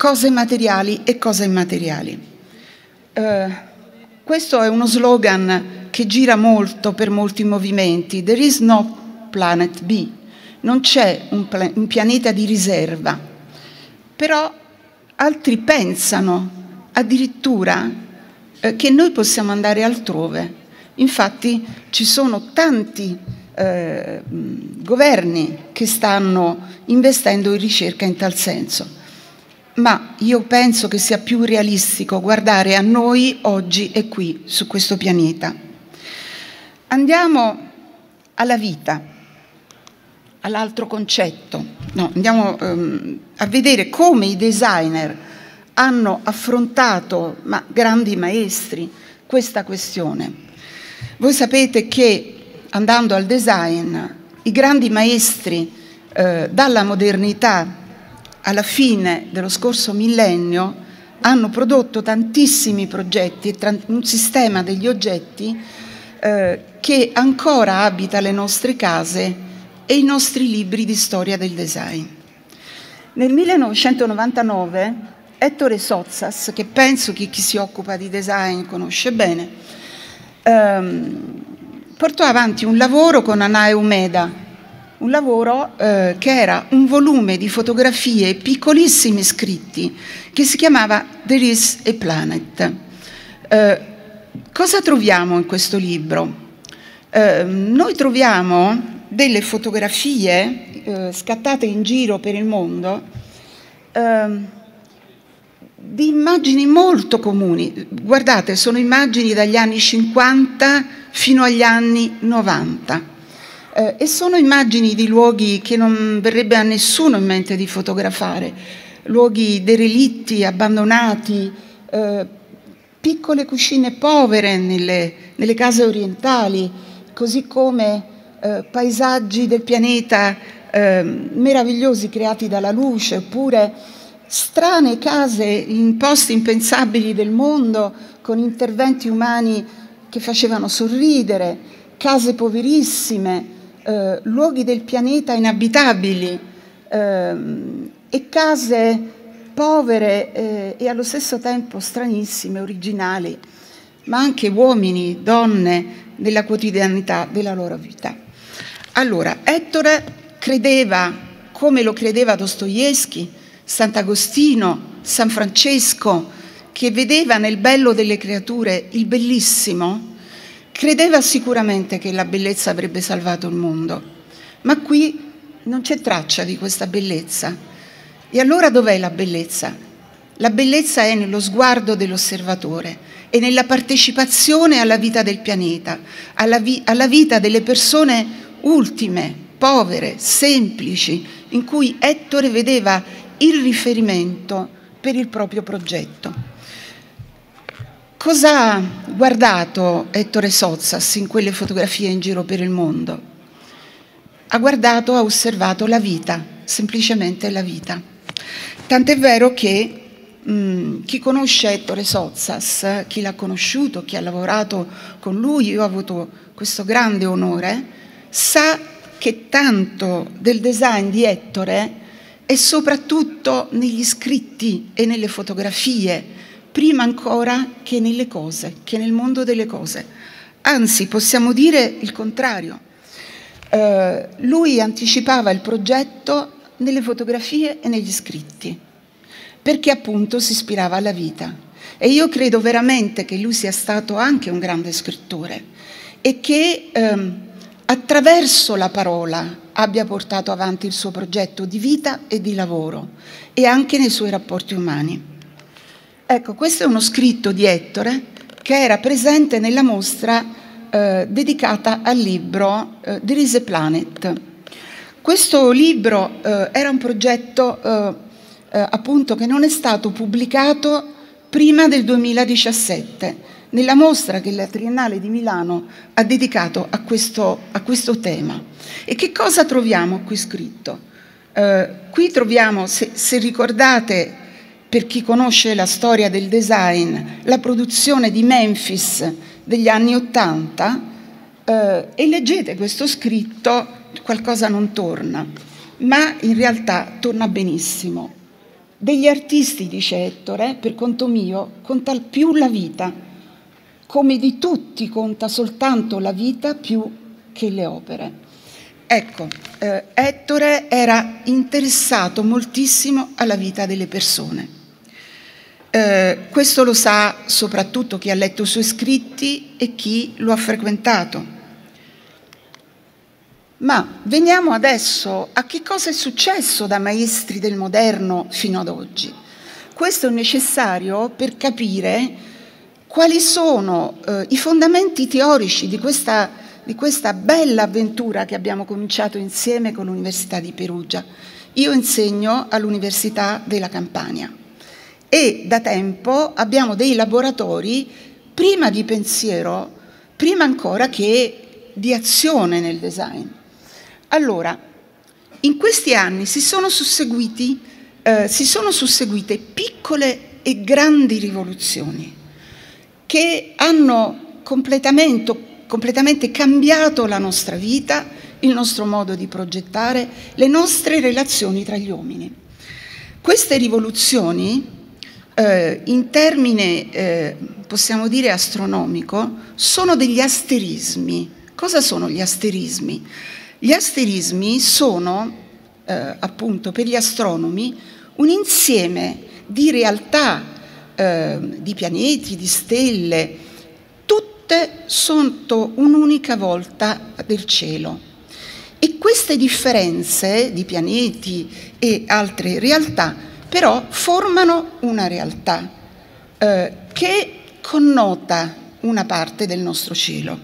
[SPEAKER 4] cose materiali e cose immateriali. Eh, questo è uno slogan che gira molto per molti movimenti. There is no planet B, non c'è un, un pianeta di riserva, però altri pensano addirittura eh, che noi possiamo andare altrove. Infatti ci sono tanti eh, governi che stanno investendo in ricerca in tal senso, ma io penso che sia più realistico guardare a noi oggi e qui su questo pianeta. Andiamo alla vita, all'altro concetto, no, andiamo ehm, a vedere come i designer hanno affrontato, ma grandi maestri, questa questione. Voi sapete che andando al design, i grandi maestri eh, dalla modernità alla fine dello scorso millennio hanno prodotto tantissimi progetti e un sistema degli oggetti eh, che ancora abita le nostre case e i nostri libri di storia del design. Nel 1999 Ettore Sozzas, che penso che chi si occupa di design conosce bene, ehm, portò avanti un lavoro con Anae Umeda, un lavoro eh, che era un volume di fotografie piccolissimi scritti che si chiamava There is a Planet. Eh, cosa troviamo in questo libro? Eh, noi troviamo delle fotografie eh, scattate in giro per il mondo ehm, di immagini molto comuni. Guardate, sono immagini dagli anni 50 fino agli anni 90 eh, e sono immagini di luoghi che non verrebbe a nessuno in mente di fotografare, luoghi derelitti, abbandonati, eh, piccole cucine povere nelle, nelle, case orientali, così come eh, paesaggi del pianeta eh, meravigliosi creati dalla luce, oppure strane case in posti impensabili del mondo con interventi umani che facevano sorridere, case poverissime, eh, luoghi del pianeta inabitabili eh, e case povere eh, e allo stesso tempo stranissime, originali, ma anche uomini, donne nella quotidianità della loro vita. Allora, Ettore credeva, come lo credeva Dostoevsky, Sant'Agostino, San Francesco, che vedeva nel bello delle creature il bellissimo, Credeva sicuramente che la bellezza avrebbe salvato il mondo, ma qui non c'è traccia di questa bellezza. E allora dov'è la bellezza? La bellezza è nello sguardo dell'osservatore e nella partecipazione alla vita del pianeta, alla, vi- alla vita delle persone ultime, povere, semplici, in cui Ettore vedeva il riferimento per il proprio progetto. Cosa ha guardato Ettore Sozzas in quelle fotografie in giro per il mondo? Ha guardato, ha osservato la vita, semplicemente la vita. Tant'è vero che mm, chi conosce Ettore Sozzas, chi l'ha conosciuto, chi ha lavorato con lui, io ho avuto questo grande onore, sa che tanto del design di Ettore è soprattutto negli scritti e nelle fotografie prima ancora che nelle cose, che nel mondo delle cose. Anzi, possiamo dire il contrario. Eh, lui anticipava il progetto nelle fotografie e negli scritti, perché appunto si ispirava alla vita. E io credo veramente che lui sia stato anche un grande scrittore e che ehm, attraverso la parola abbia portato avanti il suo progetto di vita e di lavoro e anche nei suoi rapporti umani. Ecco, questo è uno scritto di Ettore che era presente nella mostra eh, dedicata al libro eh, There is a Planet. Questo libro eh, era un progetto eh, eh, appunto che non è stato pubblicato prima del 2017, nella mostra che la Triennale di Milano ha dedicato a questo, a questo tema. E che cosa troviamo qui scritto? Eh, qui troviamo, se, se ricordate per chi conosce la storia del design, la produzione di Memphis degli anni Ottanta, eh, e leggete questo scritto, qualcosa non torna, ma in realtà torna benissimo. Degli artisti, dice Ettore, per conto mio, conta più la vita, come di tutti conta soltanto la vita più che le opere. Ecco, eh, Ettore era interessato moltissimo alla vita delle persone. Eh, questo lo sa soprattutto chi ha letto i suoi scritti e chi lo ha frequentato. Ma veniamo adesso a che cosa è successo da maestri del moderno fino ad oggi. Questo è necessario per capire quali sono eh, i fondamenti teorici di questa, di questa bella avventura che abbiamo cominciato insieme con l'Università di Perugia. Io insegno all'Università della Campania e da tempo abbiamo dei laboratori prima di pensiero, prima ancora che di azione nel design. Allora, in questi anni si sono, eh, si sono susseguite piccole e grandi rivoluzioni che hanno completamente, completamente cambiato la nostra vita, il nostro modo di progettare, le nostre relazioni tra gli uomini. Queste rivoluzioni, eh, in termine, eh, possiamo dire, astronomico, sono degli asterismi. Cosa sono gli asterismi? Gli asterismi sono, eh, appunto, per gli astronomi un insieme di realtà, eh, di pianeti, di stelle, tutte sotto un'unica volta del cielo. E queste differenze di pianeti e altre realtà però formano una realtà eh, che connota una parte del nostro cielo.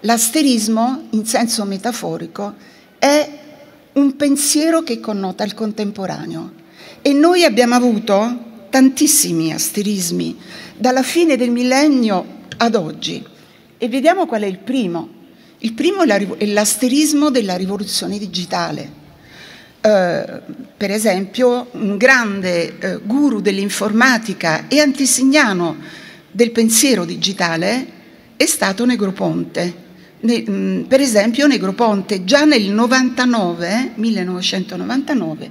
[SPEAKER 4] L'asterismo, in senso metaforico, è un pensiero che connota il contemporaneo e noi abbiamo avuto tantissimi asterismi dalla fine del millennio ad oggi e vediamo qual è il primo. Il primo è l'asterismo della rivoluzione digitale. Uh, per esempio, un grande uh, guru dell'informatica e antesignano del pensiero digitale è stato Negroponte. Mm, per esempio Negroponte già nel 99, 1999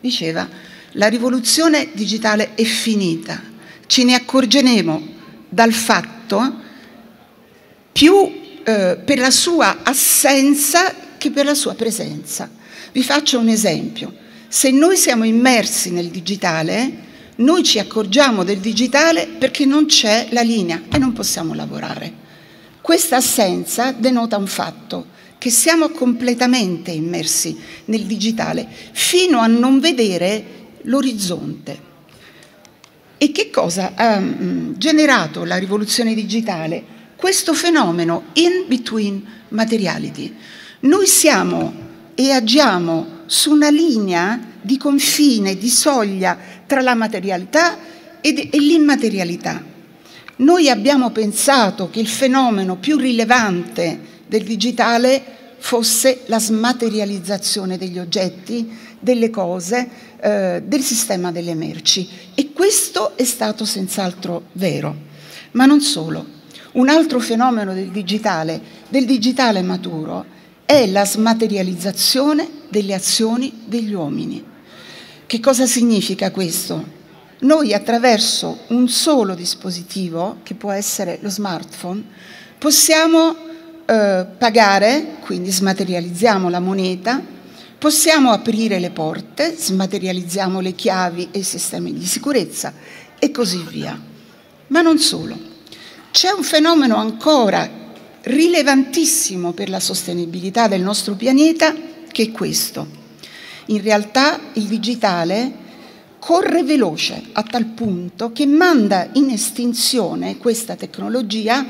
[SPEAKER 4] diceva la rivoluzione digitale è finita, ce ne accorgeremo dal fatto più eh, per la sua assenza che per la sua presenza. Vi faccio un esempio. Se noi siamo immersi nel digitale, noi ci accorgiamo del digitale perché non c'è la linea e non possiamo lavorare. Questa assenza denota un fatto, che siamo completamente immersi nel digitale fino a non vedere l'orizzonte. E che cosa ha mm, generato la rivoluzione digitale? Questo fenomeno in between materiality. Noi siamo e agiamo su una linea di confine, di soglia tra la materialità e l'immaterialità. Noi abbiamo pensato che il fenomeno più rilevante del digitale fosse la smaterializzazione degli oggetti, delle cose, eh, del sistema delle merci. E questo è stato senz'altro vero. Ma non solo. Un altro fenomeno del digitale, del digitale maturo, è la smaterializzazione delle azioni degli uomini. Che cosa significa questo? noi attraverso un solo dispositivo, che può essere lo smartphone, possiamo eh, pagare, quindi smaterializziamo la moneta, possiamo aprire le porte, smaterializziamo le chiavi e i sistemi di sicurezza e così via. Ma non solo. C'è un fenomeno ancora rilevantissimo per la sostenibilità del nostro pianeta che è questo. In realtà il digitale corre veloce a tal punto che manda in estinzione questa tecnologia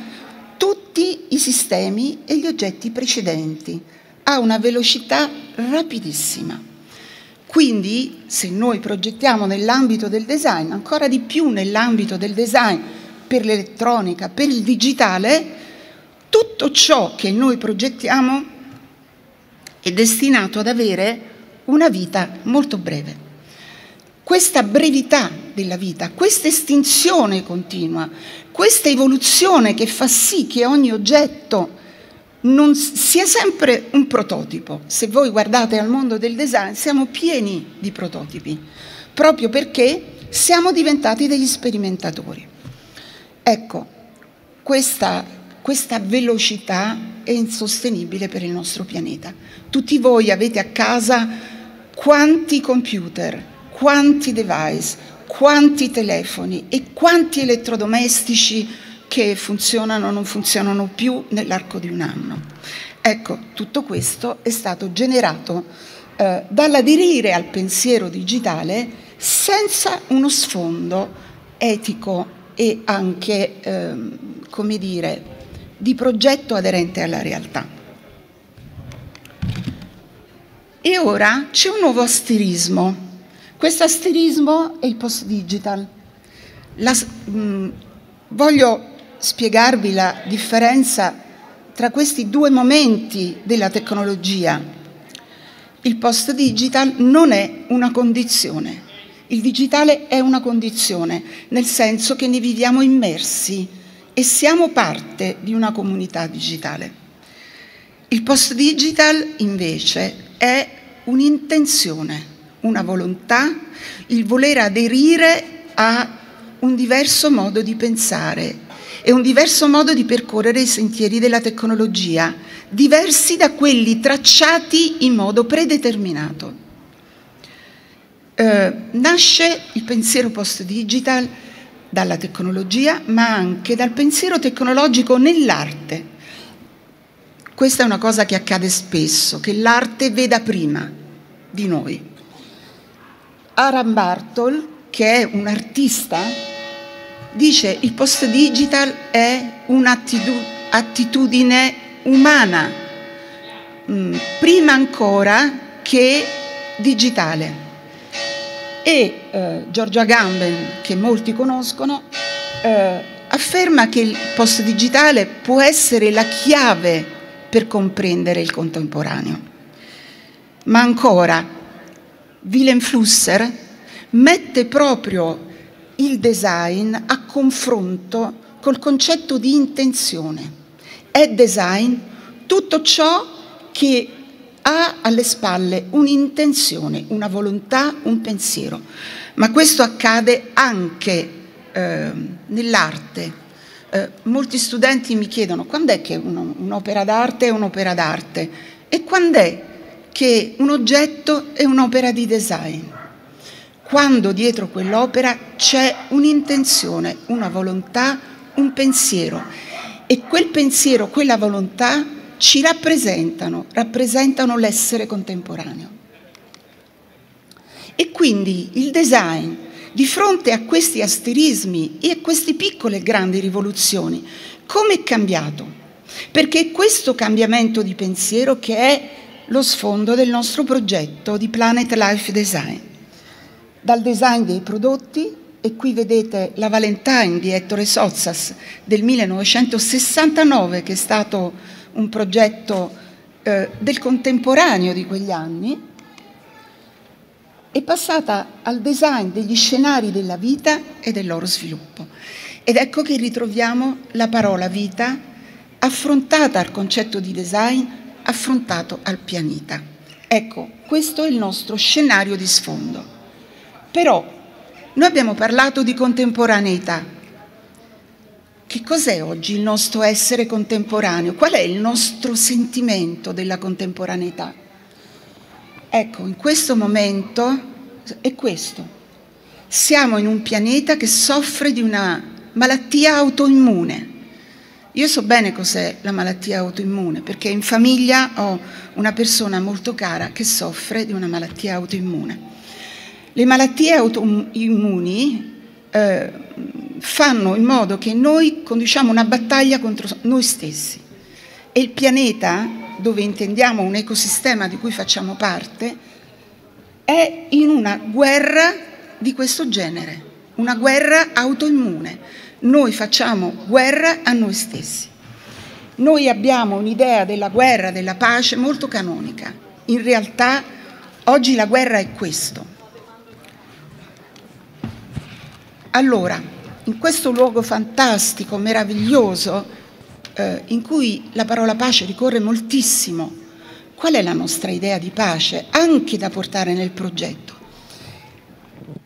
[SPEAKER 4] tutti i sistemi e gli oggetti precedenti a una velocità rapidissima. Quindi se noi progettiamo nell'ambito del design, ancora di più nell'ambito del design per l'elettronica, per il digitale, tutto ciò che noi progettiamo è destinato ad avere una vita molto breve questa brevità della vita, questa estinzione continua, questa evoluzione che fa sì che ogni oggetto non sia sempre un prototipo. Se voi guardate al mondo del design, siamo pieni di prototipi, proprio perché siamo diventati degli sperimentatori. Ecco, questa, questa velocità è insostenibile per il nostro pianeta. Tutti voi avete a casa quanti computer, quanti device, quanti telefoni e quanti elettrodomestici che funzionano o non funzionano più nell'arco di un anno. Ecco, tutto questo è stato generato eh, dall'aderire al pensiero digitale senza uno sfondo etico e anche, ehm, come dire, di progetto aderente alla realtà. E ora c'è un nuovo asterismo. Questo asterismo è il post-digital. Mh, voglio spiegarvi la differenza tra questi due momenti della tecnologia. Il post-digital non è una condizione, il digitale è una condizione, nel senso che ne viviamo immersi e siamo parte di una comunità digitale. Il post-digital invece è un'intenzione, una volontà, il voler aderire a un diverso modo di pensare e un diverso modo di percorrere i sentieri della tecnologia, diversi da quelli tracciati in modo predeterminato. Eh, nasce il pensiero post-digital dalla tecnologia, ma anche dal pensiero tecnologico nell'arte. Questa è una cosa che accade spesso, che l'arte veda prima di noi. Aram Bartol, che è un artista, dice il post-digital è un'attitudine umana, mm, prima ancora che digitale. E eh, Giorgio Agamben, che molti conoscono, eh, afferma che il post-digitale può essere la chiave per comprendere il contemporaneo. Ma ancora, Willem Flusser mette proprio il design a confronto col concetto di intenzione. È design tutto ciò che ha alle spalle un'intenzione, una volontà, un pensiero. Ma questo accade anche eh, nell'arte. Eh, molti studenti mi chiedono quando è che uno, un'opera d'arte è un'opera d'arte e quando è che un oggetto è un'opera di design. Quando dietro quell'opera c'è un'intenzione, una volontà, un pensiero e quel pensiero, quella volontà ci rappresentano, rappresentano l'essere contemporaneo. E quindi il design, di fronte a questi asterismi e a queste piccole e grandi rivoluzioni, come è cambiato? Perché è questo cambiamento di pensiero che è lo sfondo del nostro progetto di Planet Life Design. Dal design dei prodotti, e qui vedete la Valentine di Ettore Sozzas del 1969, che è stato un progetto eh, del contemporaneo di quegli anni, è passata al design degli scenari della vita e del loro sviluppo. Ed ecco che ritroviamo la parola vita affrontata al concetto di design, affrontato al pianeta. Ecco, questo è il nostro scenario di sfondo. Però noi abbiamo parlato di contemporaneità, che cos'è oggi il nostro essere contemporaneo? Qual è il nostro sentimento della contemporaneità? Ecco, in questo momento è questo. Siamo in un pianeta che soffre di una malattia autoimmune. Io so bene cos'è la malattia autoimmune perché in famiglia ho una persona molto cara che soffre di una malattia autoimmune. Le malattie autoimmuni eh, fanno in modo che noi conduciamo una battaglia contro noi stessi e il pianeta, dove intendiamo un ecosistema di cui facciamo parte, è in una guerra di questo genere, una guerra autoimmune. Noi facciamo guerra a noi stessi. Noi abbiamo un'idea della guerra, della pace molto canonica. In realtà oggi la guerra è questo. Allora, in questo luogo fantastico, meraviglioso, eh, in cui la parola pace ricorre moltissimo. Qual è la nostra idea di pace, anche da portare nel progetto?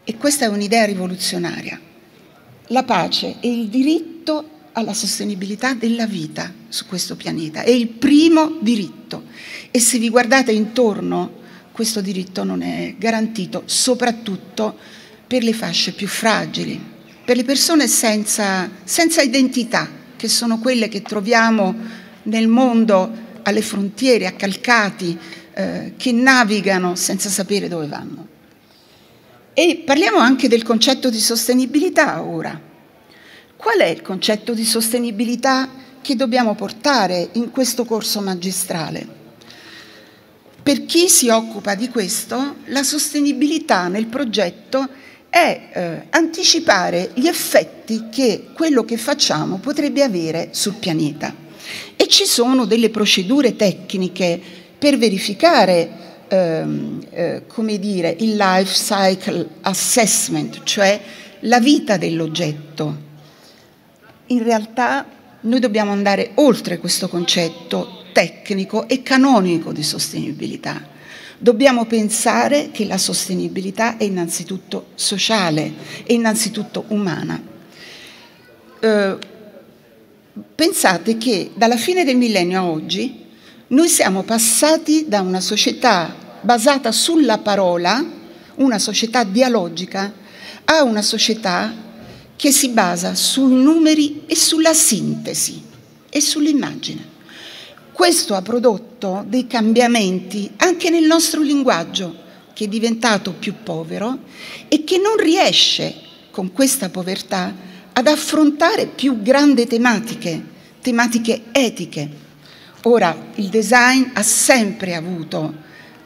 [SPEAKER 4] E questa è un'idea rivoluzionaria. La pace è il diritto alla sostenibilità della vita su questo pianeta, è il primo diritto e se vi guardate intorno questo diritto non è garantito, soprattutto per le fasce più fragili, per le persone senza, senza identità, che sono quelle che troviamo nel mondo alle frontiere, accalcati, eh, che navigano senza sapere dove vanno. E parliamo anche del concetto di sostenibilità ora. Qual è il concetto di sostenibilità che dobbiamo portare in questo corso magistrale? Per chi si occupa di questo, la sostenibilità nel progetto è eh, anticipare gli effetti che quello che facciamo potrebbe avere sul pianeta. E ci sono delle procedure tecniche per verificare ehm, eh, come dire, il life cycle assessment, cioè la vita dell'oggetto. In realtà noi dobbiamo andare oltre questo concetto tecnico e canonico di sostenibilità. Dobbiamo pensare che la sostenibilità è innanzitutto sociale, è innanzitutto umana. Eh, pensate che dalla fine del millennio a oggi noi siamo passati da una società basata sulla parola, una società dialogica, a una società che si basa sui numeri e sulla sintesi e sull'immagine. Questo ha prodotto dei cambiamenti anche nel nostro linguaggio, che è diventato più povero e che non riesce, con questa povertà, ad affrontare più grandi tematiche, tematiche etiche. Ora, il design ha sempre avuto,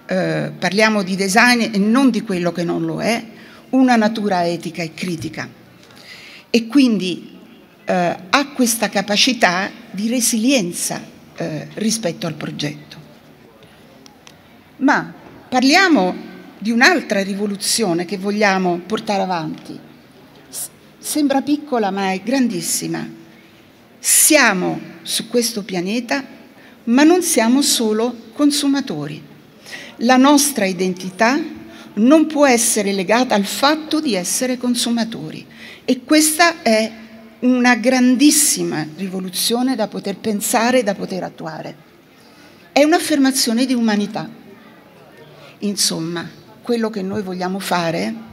[SPEAKER 4] eh, parliamo di design e non di quello che non lo è, una natura etica e critica. E quindi eh, ha questa capacità di resilienza eh, rispetto al progetto. Ma parliamo di un'altra rivoluzione che vogliamo portare avanti Sembra piccola ma è grandissima. Siamo su questo pianeta, ma non siamo solo consumatori. La nostra identità non può essere legata al fatto di essere consumatori e questa è una grandissima rivoluzione da poter pensare e da poter attuare. È un'affermazione di umanità. Insomma, quello che noi vogliamo fare,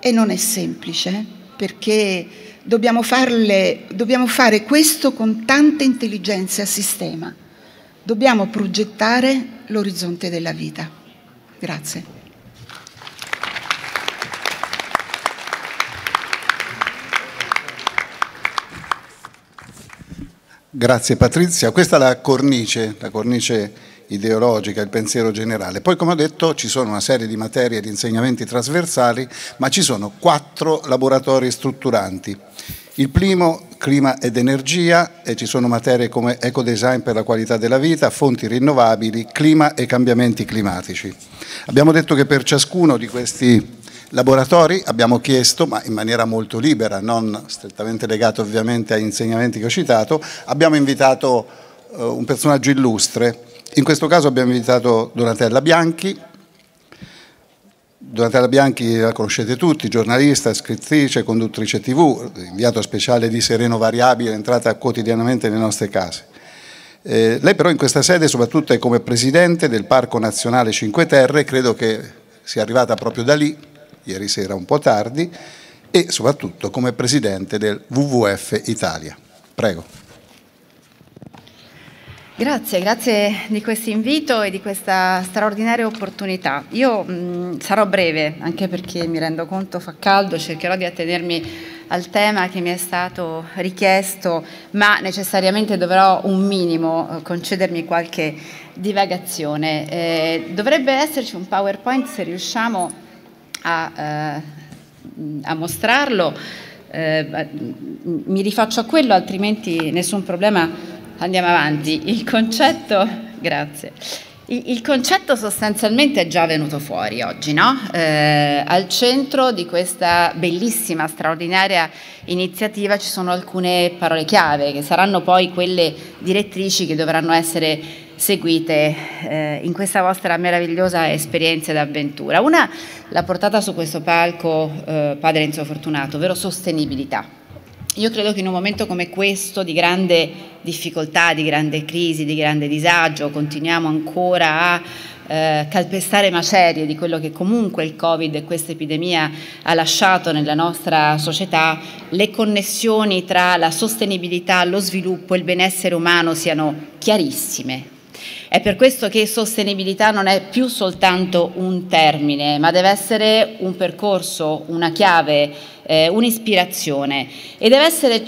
[SPEAKER 4] e non è semplice, perché dobbiamo, farle, dobbiamo fare questo con tante intelligenze a sistema. Dobbiamo progettare l'orizzonte della vita. Grazie.
[SPEAKER 2] Grazie Patrizia. Questa è la cornice, la cornice ideologica, il pensiero generale. Poi, come ho detto, ci sono una serie di materie e di insegnamenti trasversali, ma ci sono quattro laboratori strutturanti. Il primo, clima ed energia, e ci sono materie come ecodesign per la qualità della vita, fonti rinnovabili, clima e cambiamenti climatici. Abbiamo detto che per ciascuno di questi laboratori abbiamo chiesto, ma in maniera molto libera, non strettamente legata ovviamente agli insegnamenti che ho citato, abbiamo invitato uh, un personaggio illustre in questo caso abbiamo invitato Donatella Bianchi. Donatella Bianchi la conoscete tutti, giornalista, scrittrice, conduttrice tv, inviato speciale di Sereno Variabile, entrata quotidianamente nelle nostre case. Eh, lei però in questa sede soprattutto è come presidente del Parco Nazionale Cinque Terre, credo che sia arrivata proprio da lì, ieri sera un po' tardi, e soprattutto come presidente del WWF Italia. Prego.
[SPEAKER 11] Grazie, grazie di questo invito e di questa straordinaria opportunità. Io mh, sarò breve, anche perché mi rendo conto fa caldo, cercherò di attenermi al tema che mi è stato richiesto, ma necessariamente dovrò un minimo eh, concedermi qualche divagazione. Eh, dovrebbe esserci un PowerPoint se riusciamo a, eh, a mostrarlo. Eh, mi rifaccio a quello, altrimenti nessun problema Andiamo avanti. Il concetto, grazie. Il, concetto sostanzialmente è già venuto fuori oggi, no? Eh, al centro di questa bellissima, straordinaria iniziativa ci sono alcune parole chiave che saranno poi quelle direttrici che dovranno essere seguite eh, in questa vostra meravigliosa esperienza ed avventura. Una l'ha portata su questo palco eh, Padre Enzo Fortunato, ovvero sostenibilità. Io credo che in un momento come questo di grande difficoltà, di grande crisi, di grande disagio, continuiamo ancora a eh, calpestare macerie di quello che comunque il Covid e questa epidemia ha lasciato nella nostra società, le connessioni tra la sostenibilità, lo sviluppo e il benessere umano siano chiarissime. È per questo che sostenibilità non è più soltanto un termine, ma deve essere un percorso, una chiave eh, un'ispirazione e deve essere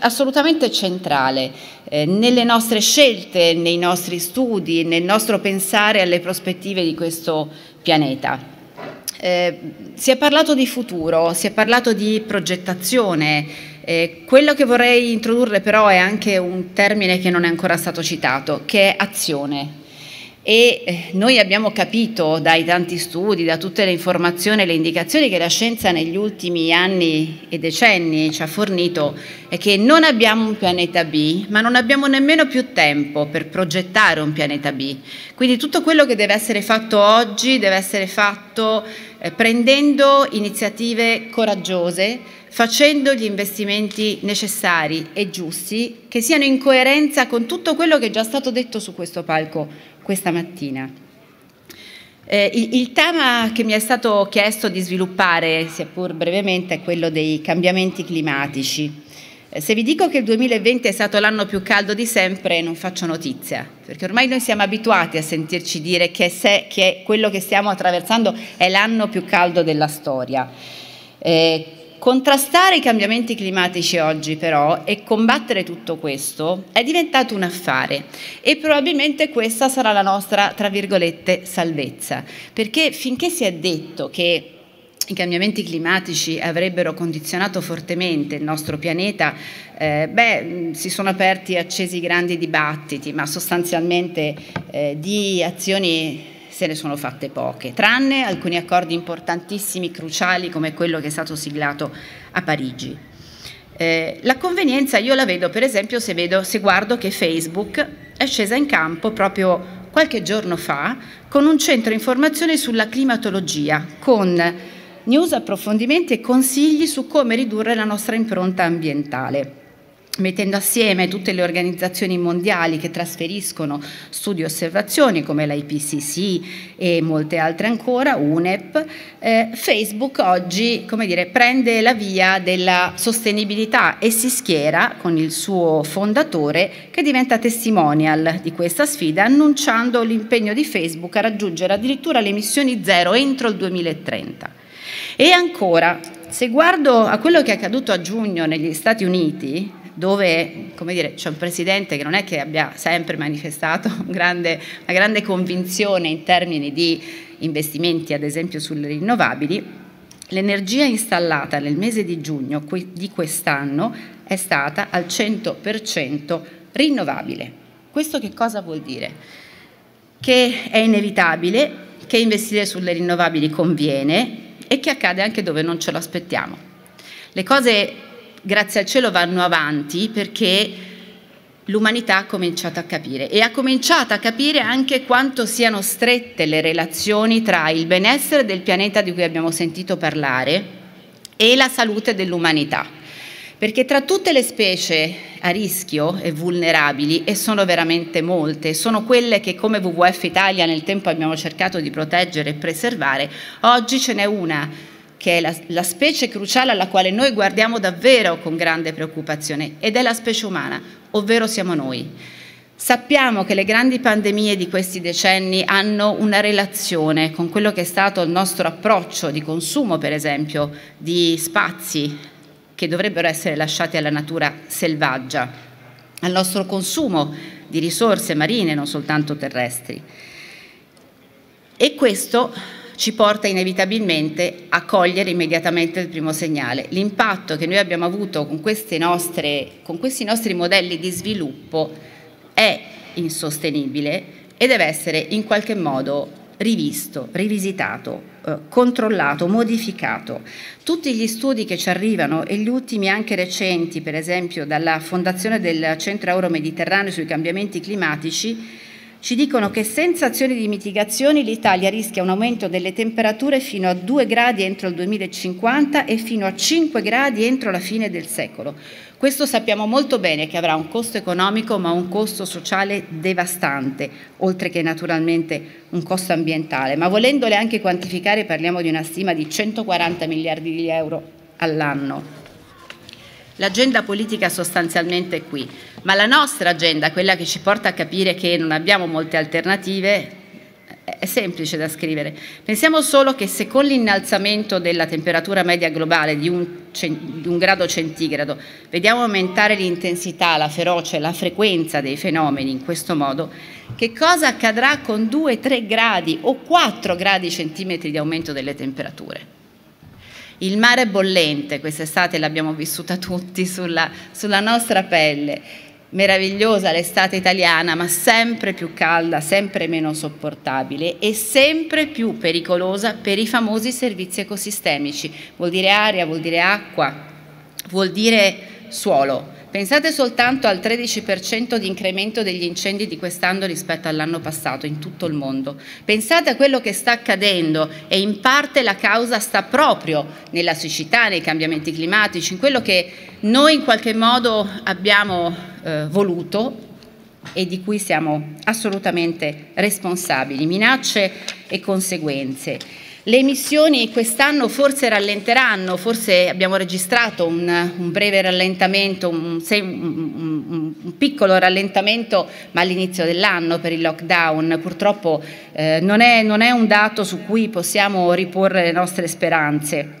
[SPEAKER 11] assolutamente centrale eh, nelle nostre scelte, nei nostri studi, nel nostro pensare alle prospettive di questo pianeta. Eh, si è parlato di futuro, si è parlato di progettazione, eh, quello che vorrei introdurre però è anche un termine che non è ancora stato citato, che è azione e eh, noi abbiamo capito dai tanti studi, da tutte le informazioni e le indicazioni che la scienza negli ultimi anni e decenni ci ha fornito è che non abbiamo un pianeta B, ma non abbiamo nemmeno più tempo per progettare un pianeta B. Quindi tutto quello che deve essere fatto oggi deve essere fatto eh, prendendo iniziative coraggiose, facendo gli investimenti necessari e giusti che siano in coerenza con tutto quello che è già stato detto su questo palco questa mattina. Eh, il, il, tema che mi è stato chiesto di sviluppare, sia pur brevemente, è quello dei cambiamenti climatici. Eh, se vi dico che il 2020 è stato l'anno più caldo di sempre, non faccio notizia, perché ormai noi siamo abituati a sentirci dire che, se, che quello che stiamo attraversando è l'anno più caldo della storia. Eh, Contrastare i cambiamenti climatici oggi però e combattere tutto questo è diventato un affare e probabilmente questa sarà la nostra, tra virgolette, salvezza, perché finché si è detto che i cambiamenti climatici avrebbero condizionato fortemente il nostro pianeta, eh, beh, si sono aperti e accesi grandi dibattiti, ma sostanzialmente eh, di azioni se ne sono fatte poche, tranne alcuni accordi importantissimi, cruciali, come quello che è stato siglato a Parigi. Eh, la convenienza io la vedo per esempio se, vedo, se guardo che Facebook è scesa in campo proprio qualche giorno fa con un centro informazione sulla climatologia, con news, approfondimenti e consigli su come ridurre la nostra impronta ambientale mettendo assieme tutte le organizzazioni mondiali che trasferiscono studi e osservazioni come l'IPCC e molte altre ancora, UNEP, eh, Facebook oggi dire, prende la via della sostenibilità e si schiera con il suo fondatore che diventa testimonial di questa sfida annunciando l'impegno di Facebook a raggiungere addirittura le emissioni zero entro il 2030. E ancora, se guardo a quello che è accaduto a giugno negli Stati Uniti, dove dire, c'è un presidente che non è che abbia sempre manifestato <laughs> grande, una grande convinzione in termini di investimenti, ad esempio sulle rinnovabili, l'energia installata nel mese di giugno di quest'anno è stata al 100% rinnovabile. Questo che cosa vuol dire? Che è inevitabile, che investire sulle rinnovabili conviene e che accade anche dove non ce lo aspettiamo. Le cose grazie al cielo vanno avanti perché l'umanità ha cominciato a capire e ha cominciato a capire anche quanto siano strette le relazioni tra il benessere del pianeta di cui abbiamo sentito parlare e la salute dell'umanità. Perché tra tutte le specie a rischio e vulnerabili, e sono veramente molte, sono quelle che come WWF Italia nel tempo abbiamo cercato di proteggere e preservare, oggi ce n'è una che è la, la, specie cruciale alla quale noi guardiamo davvero con grande preoccupazione ed è la specie umana, ovvero siamo noi. Sappiamo che le grandi pandemie di questi decenni hanno una relazione con quello che è stato il nostro approccio di consumo, per esempio, di spazi che dovrebbero essere lasciati alla natura selvaggia, al nostro consumo di risorse marine, non soltanto terrestri. E questo ci porta inevitabilmente a cogliere immediatamente il primo segnale. L'impatto che noi abbiamo avuto con, nostre, con questi nostri modelli di sviluppo è insostenibile e deve essere in qualche modo rivisto, rivisitato, eh, controllato, modificato. Tutti gli studi che ci arrivano e gli ultimi anche recenti, per esempio dalla Fondazione del Centro Euro Mediterraneo sui cambiamenti climatici, ci dicono che senza azioni di mitigazione l'Italia rischia un aumento delle temperature fino a 2 gradi entro il 2050 e fino a 5 gradi entro la fine del secolo. Questo sappiamo molto bene che avrà un costo economico ma un costo sociale devastante, oltre che naturalmente un costo ambientale. Ma volendole anche quantificare parliamo di una stima di 140 miliardi di euro all'anno. L'agenda politica sostanzialmente è qui, ma la nostra agenda, quella che ci porta a capire che non abbiamo molte alternative, è semplice da scrivere. Pensiamo solo che se con l'innalzamento della temperatura media globale di un, di un, grado centigrado vediamo aumentare l'intensità, la ferocia e la frequenza dei fenomeni in questo modo, che cosa accadrà con 2-3 gradi o 4 gradi centimetri di aumento delle temperature? Il mare bollente, quest'estate l'abbiamo vissuta tutti sulla, sulla nostra pelle, meravigliosa l'estate italiana, ma sempre più calda, sempre meno sopportabile e sempre più pericolosa per i famosi servizi ecosistemici. Vuol dire aria, vuol dire acqua, vuol dire suolo. Pensate soltanto al 13% di incremento degli incendi di quest'anno rispetto all'anno passato in tutto il mondo. Pensate a quello che sta accadendo e in parte la causa sta proprio nella siccità, nei cambiamenti climatici, in quello che noi in qualche modo abbiamo eh, voluto e di cui siamo assolutamente responsabili, minacce e conseguenze. Le emissioni quest'anno forse rallenteranno, forse abbiamo registrato un, un breve rallentamento, un, un, un, piccolo rallentamento, ma all'inizio dell'anno per il lockdown. Purtroppo eh, non, è, non è un dato su cui possiamo riporre le nostre speranze.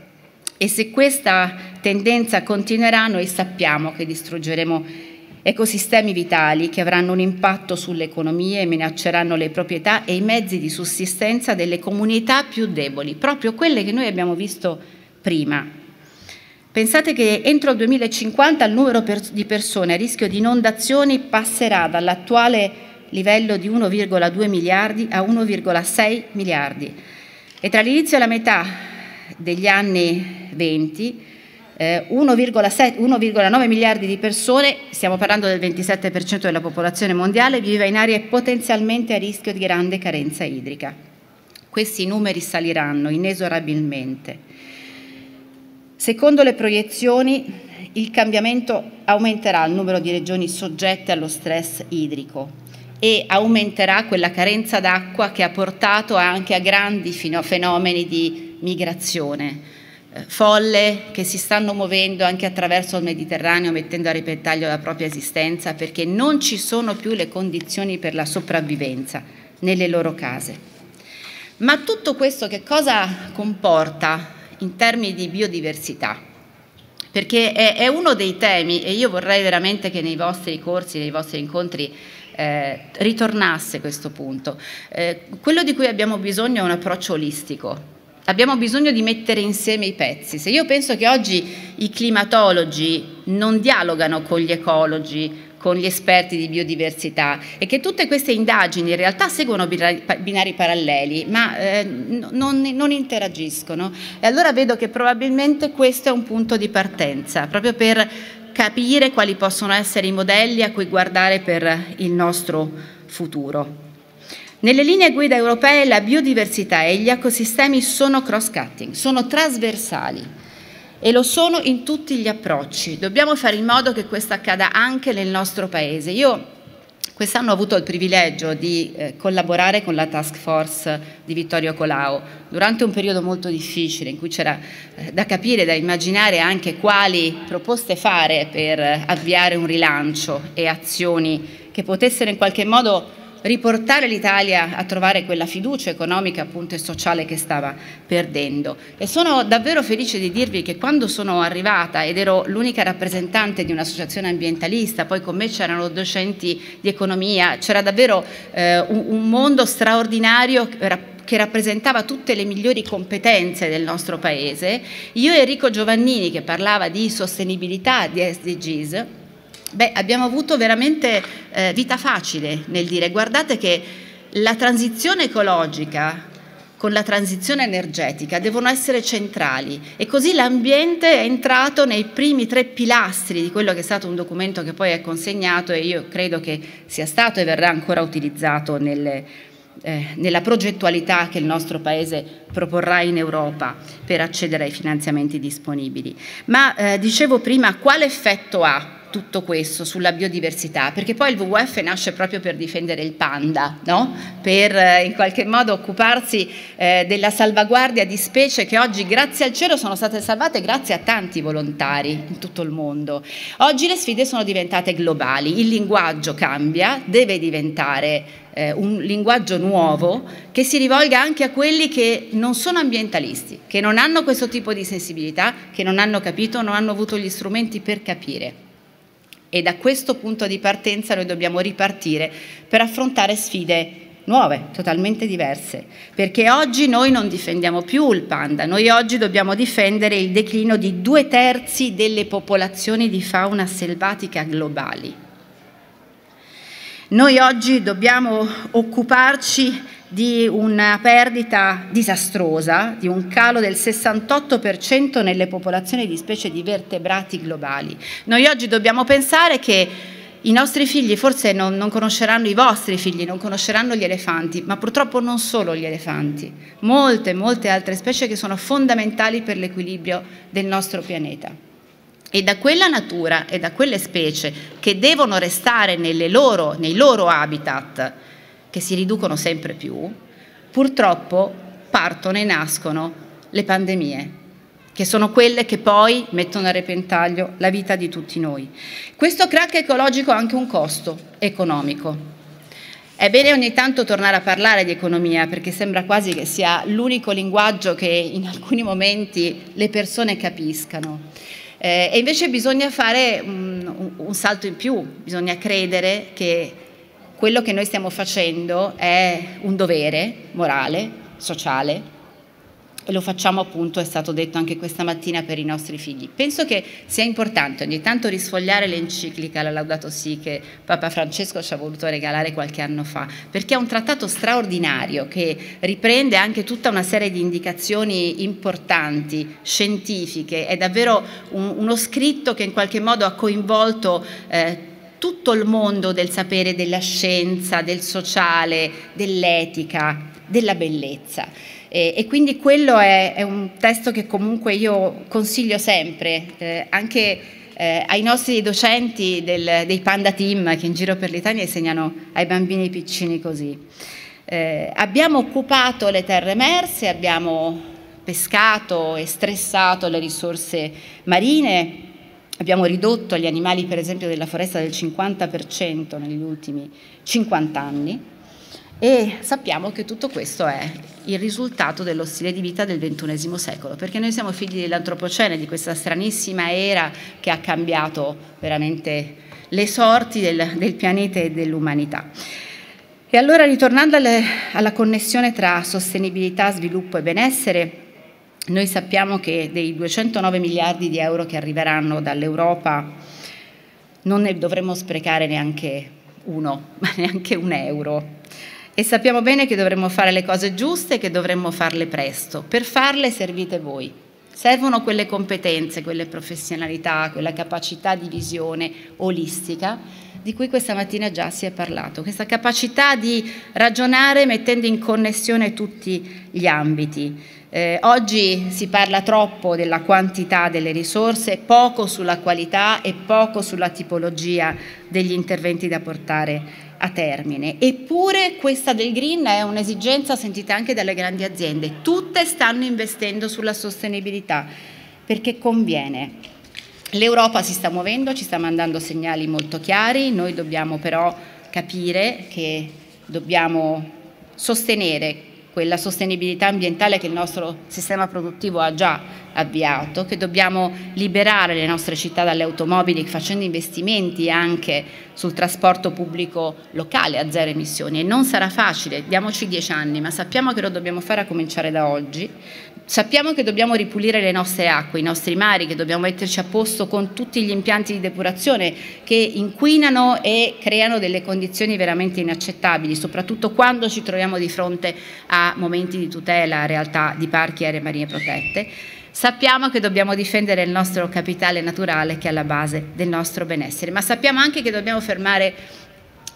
[SPEAKER 11] E se questa tendenza continuerà, noi sappiamo che distruggeremo ecosistemi vitali che avranno un impatto sulle economie e minacceranno le proprietà e i mezzi di sussistenza delle comunità più deboli, proprio quelle che noi abbiamo visto prima. Pensate che entro il 2050 il numero di persone a rischio di inondazioni passerà dall'attuale livello di 1,2 miliardi a 1,6 miliardi e tra l'inizio e la metà degli anni 20 1,9 miliardi di persone, stiamo parlando del 27% della popolazione mondiale, vive in aree potenzialmente a rischio di grande carenza idrica. Questi numeri saliranno inesorabilmente. Secondo le proiezioni, il cambiamento aumenterà il numero di regioni soggette allo stress idrico e aumenterà quella carenza d'acqua che ha portato anche a grandi fenomeni di migrazione eh, folle che si stanno muovendo anche attraverso il Mediterraneo mettendo a repentaglio la propria esistenza perché non ci sono più le condizioni per la sopravvivenza nelle loro case. Ma tutto questo che cosa comporta in termini di biodiversità? Perché è, è uno dei temi e io vorrei veramente che nei vostri corsi, nei vostri incontri eh, ritornasse questo punto. Eh, quello di cui abbiamo bisogno è un approccio olistico, Abbiamo bisogno di mettere insieme i pezzi. Se io penso che oggi i climatologi non dialogano con gli ecologi, con gli esperti di biodiversità e che tutte queste indagini in realtà seguono binari paralleli ma eh, non, non, interagiscono e allora vedo che probabilmente questo è un punto di partenza proprio per capire quali possono essere i modelli a cui guardare per il nostro futuro. Nelle linee guida europee la biodiversità e gli ecosistemi sono cross-cutting, sono trasversali e lo sono in tutti gli approcci. Dobbiamo fare in modo che questo accada anche nel nostro Paese. Io quest'anno ho avuto il privilegio di eh, collaborare con la task force di Vittorio Colau durante un periodo molto difficile in cui c'era eh, da capire, da immaginare anche quali proposte fare per avviare un rilancio e azioni che potessero in qualche modo riportare l'Italia a trovare quella fiducia economica appunto e sociale che stava perdendo. E sono davvero felice di dirvi che quando sono arrivata ed ero l'unica rappresentante di un'associazione ambientalista, poi con me c'erano docenti di economia, c'era davvero eh, un, un mondo straordinario che rappresentava tutte le migliori competenze del nostro Paese, io e Enrico Giovannini che parlava di sostenibilità, di SDGs, Beh, abbiamo avuto veramente eh, vita facile nel dire guardate che la transizione ecologica con la transizione energetica devono essere centrali e così l'ambiente è entrato nei primi tre pilastri di quello che è stato un documento che poi è consegnato e io credo che sia stato e verrà ancora utilizzato nelle, eh, nella progettualità che il nostro Paese proporrà in Europa per accedere ai finanziamenti disponibili. Ma eh, dicevo prima quale effetto ha tutto questo sulla biodiversità, perché poi il WWF nasce proprio per difendere il panda, no? per eh, in qualche modo occuparsi eh, della salvaguardia di specie che oggi grazie al cielo sono state salvate grazie a tanti volontari in tutto il mondo. Oggi le sfide sono diventate globali, il linguaggio cambia, deve diventare eh, un linguaggio nuovo che si rivolga anche a quelli che non sono ambientalisti, che non hanno questo tipo di sensibilità, che non hanno capito, non hanno avuto gli strumenti per capire e da questo punto di partenza noi dobbiamo ripartire per affrontare sfide nuove, totalmente diverse, perché oggi noi non difendiamo più il panda, noi oggi dobbiamo difendere il declino di due terzi delle popolazioni di fauna selvatica globali. Noi oggi dobbiamo occuparci di una perdita disastrosa, di un calo del 68% nelle popolazioni di specie di vertebrati globali. Noi oggi dobbiamo pensare che i nostri figli forse non, non, conosceranno i vostri figli, non conosceranno gli elefanti, ma purtroppo non solo gli elefanti, molte, molte altre specie che sono fondamentali per l'equilibrio del nostro pianeta. E da quella natura e da quelle specie che devono restare loro, nei loro habitat, che si riducono sempre più, purtroppo partono e nascono le pandemie, che sono quelle che poi mettono a repentaglio la vita di tutti noi. Questo crack ecologico ha anche un costo economico. È bene ogni tanto tornare a parlare di economia perché sembra quasi che sia l'unico linguaggio che in alcuni momenti le persone capiscano. Eh, e invece bisogna fare un, un salto in più, bisogna credere che quello che noi stiamo facendo è un dovere morale, sociale, e lo facciamo appunto, è stato detto anche questa mattina, per i nostri figli. Penso che sia importante ogni tanto risfogliare l'enciclica, la Laudato Si, che Papa Francesco ci ha voluto regalare qualche anno fa, perché è un trattato straordinario che riprende anche tutta una serie di indicazioni importanti, scientifiche, è davvero un, uno scritto che in qualche modo ha coinvolto eh, tutto il mondo del sapere, della scienza, del sociale, dell'etica, della bellezza. E, e quindi quello è, è, un testo che comunque io consiglio sempre, eh, anche eh, ai nostri docenti del, dei Panda Team che in giro per l'Italia insegnano ai bambini piccini così. Eh, abbiamo occupato le terre emerse, abbiamo pescato e stressato le risorse marine, Abbiamo ridotto gli animali, per esempio, della foresta del 50% negli ultimi 50 anni e sappiamo che tutto questo è il risultato dello stile di vita del XXI secolo, perché noi siamo figli dell'antropocene, di questa stranissima era che ha cambiato veramente le sorti del, del pianeta e dell'umanità. E allora, ritornando alle, alla connessione tra sostenibilità, sviluppo e benessere, noi sappiamo che dei 209 miliardi di euro che arriveranno dall'Europa non ne dovremmo sprecare neanche uno, <laughs> ma neanche un euro. E sappiamo bene che dovremmo fare le cose giuste e che dovremmo farle presto. Per farle servite voi. Servono quelle competenze, quelle professionalità, quella capacità di visione olistica di cui questa mattina già si è parlato, questa capacità di ragionare mettendo in connessione tutti gli ambiti. Eh, oggi si parla troppo della quantità delle risorse, poco sulla qualità e poco sulla tipologia degli interventi da portare a termine. Eppure questa del green è un'esigenza sentita anche dalle grandi aziende. Tutte stanno investendo sulla sostenibilità perché conviene. L'Europa si sta muovendo, ci sta mandando segnali molto chiari, noi dobbiamo però capire che dobbiamo sostenere quella sostenibilità ambientale che il nostro sistema produttivo ha già avviato, che dobbiamo liberare le nostre città dalle automobili facendo investimenti anche sul trasporto pubblico locale a zero emissioni. E non sarà facile, diamoci dieci anni, ma sappiamo che lo dobbiamo fare a cominciare da oggi, Sappiamo che dobbiamo ripulire le nostre acque, i nostri mari, che dobbiamo metterci a posto con tutti gli impianti di depurazione che inquinano e creano delle condizioni veramente inaccettabili, soprattutto quando ci troviamo di fronte a momenti di tutela, a realtà di parchi e aree marine protette. Sappiamo che dobbiamo difendere il nostro capitale naturale che è alla base del nostro benessere, ma sappiamo anche che dobbiamo fermare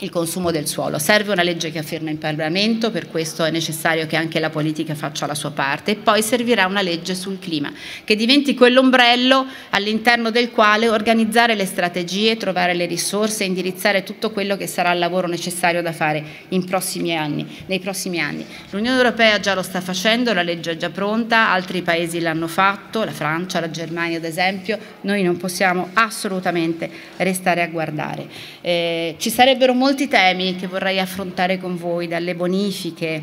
[SPEAKER 11] il consumo del suolo. Serve una legge che afferma in Parlamento, per questo è necessario che anche la politica faccia la sua parte e poi servirà una legge sul clima che diventi quell'ombrello all'interno del quale organizzare le strategie, trovare le risorse, indirizzare tutto quello che sarà il lavoro necessario da fare prossimi anni, nei prossimi anni. L'Unione Europea già lo sta facendo, la legge è già pronta, altri paesi l'hanno fatto, la Francia, la Germania ad esempio, noi non possiamo assolutamente restare a guardare. Eh, ci sarebbero molti temi che vorrei affrontare con voi, dalle bonifiche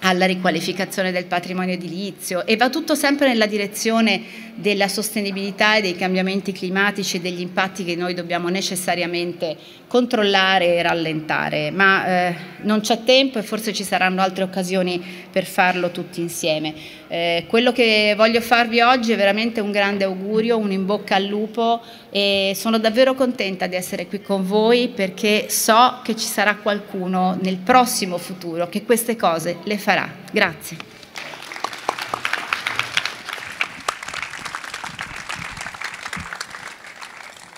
[SPEAKER 11] alla riqualificazione del patrimonio edilizio e va tutto sempre nella direzione della sostenibilità e dei cambiamenti climatici e degli impatti che noi dobbiamo necessariamente controllare e rallentare, ma eh, non c'è tempo e forse ci saranno altre occasioni per farlo tutti insieme. Eh, quello che voglio farvi oggi è veramente un grande augurio, un in bocca al lupo e sono davvero contenta di essere qui con voi perché so che ci sarà qualcuno nel prossimo futuro che queste cose le farà. Grazie.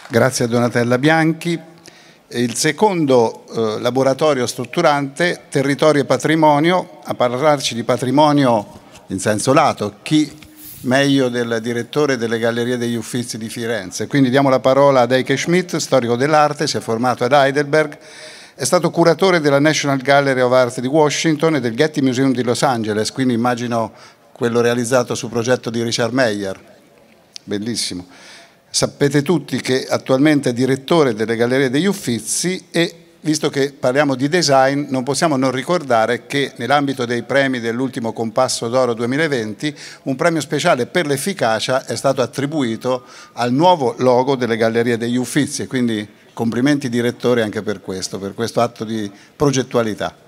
[SPEAKER 2] Grazie a Donatella Bianchi. Il secondo eh, laboratorio strutturante, territorio e patrimonio, a parlarci di patrimonio in senso lato, chi meglio del direttore delle Gallerie degli Uffizi di Firenze. Quindi diamo la parola ad Eike Schmidt, storico dell'arte, si è formato ad Heidelberg, è stato curatore della National Gallery of Art di Washington e del Getty Museum di Los Angeles, quindi immagino quello realizzato su progetto di Richard Meyer. Bellissimo. Sapete tutti che attualmente è direttore delle Gallerie degli Uffizi e visto che parliamo di design non possiamo non ricordare che nell'ambito dei premi dell'ultimo Compasso d'Oro 2020 un premio speciale per l'efficacia è stato attribuito al nuovo logo delle Gallerie degli Uffizi quindi complimenti direttore anche per questo, per questo atto di progettualità.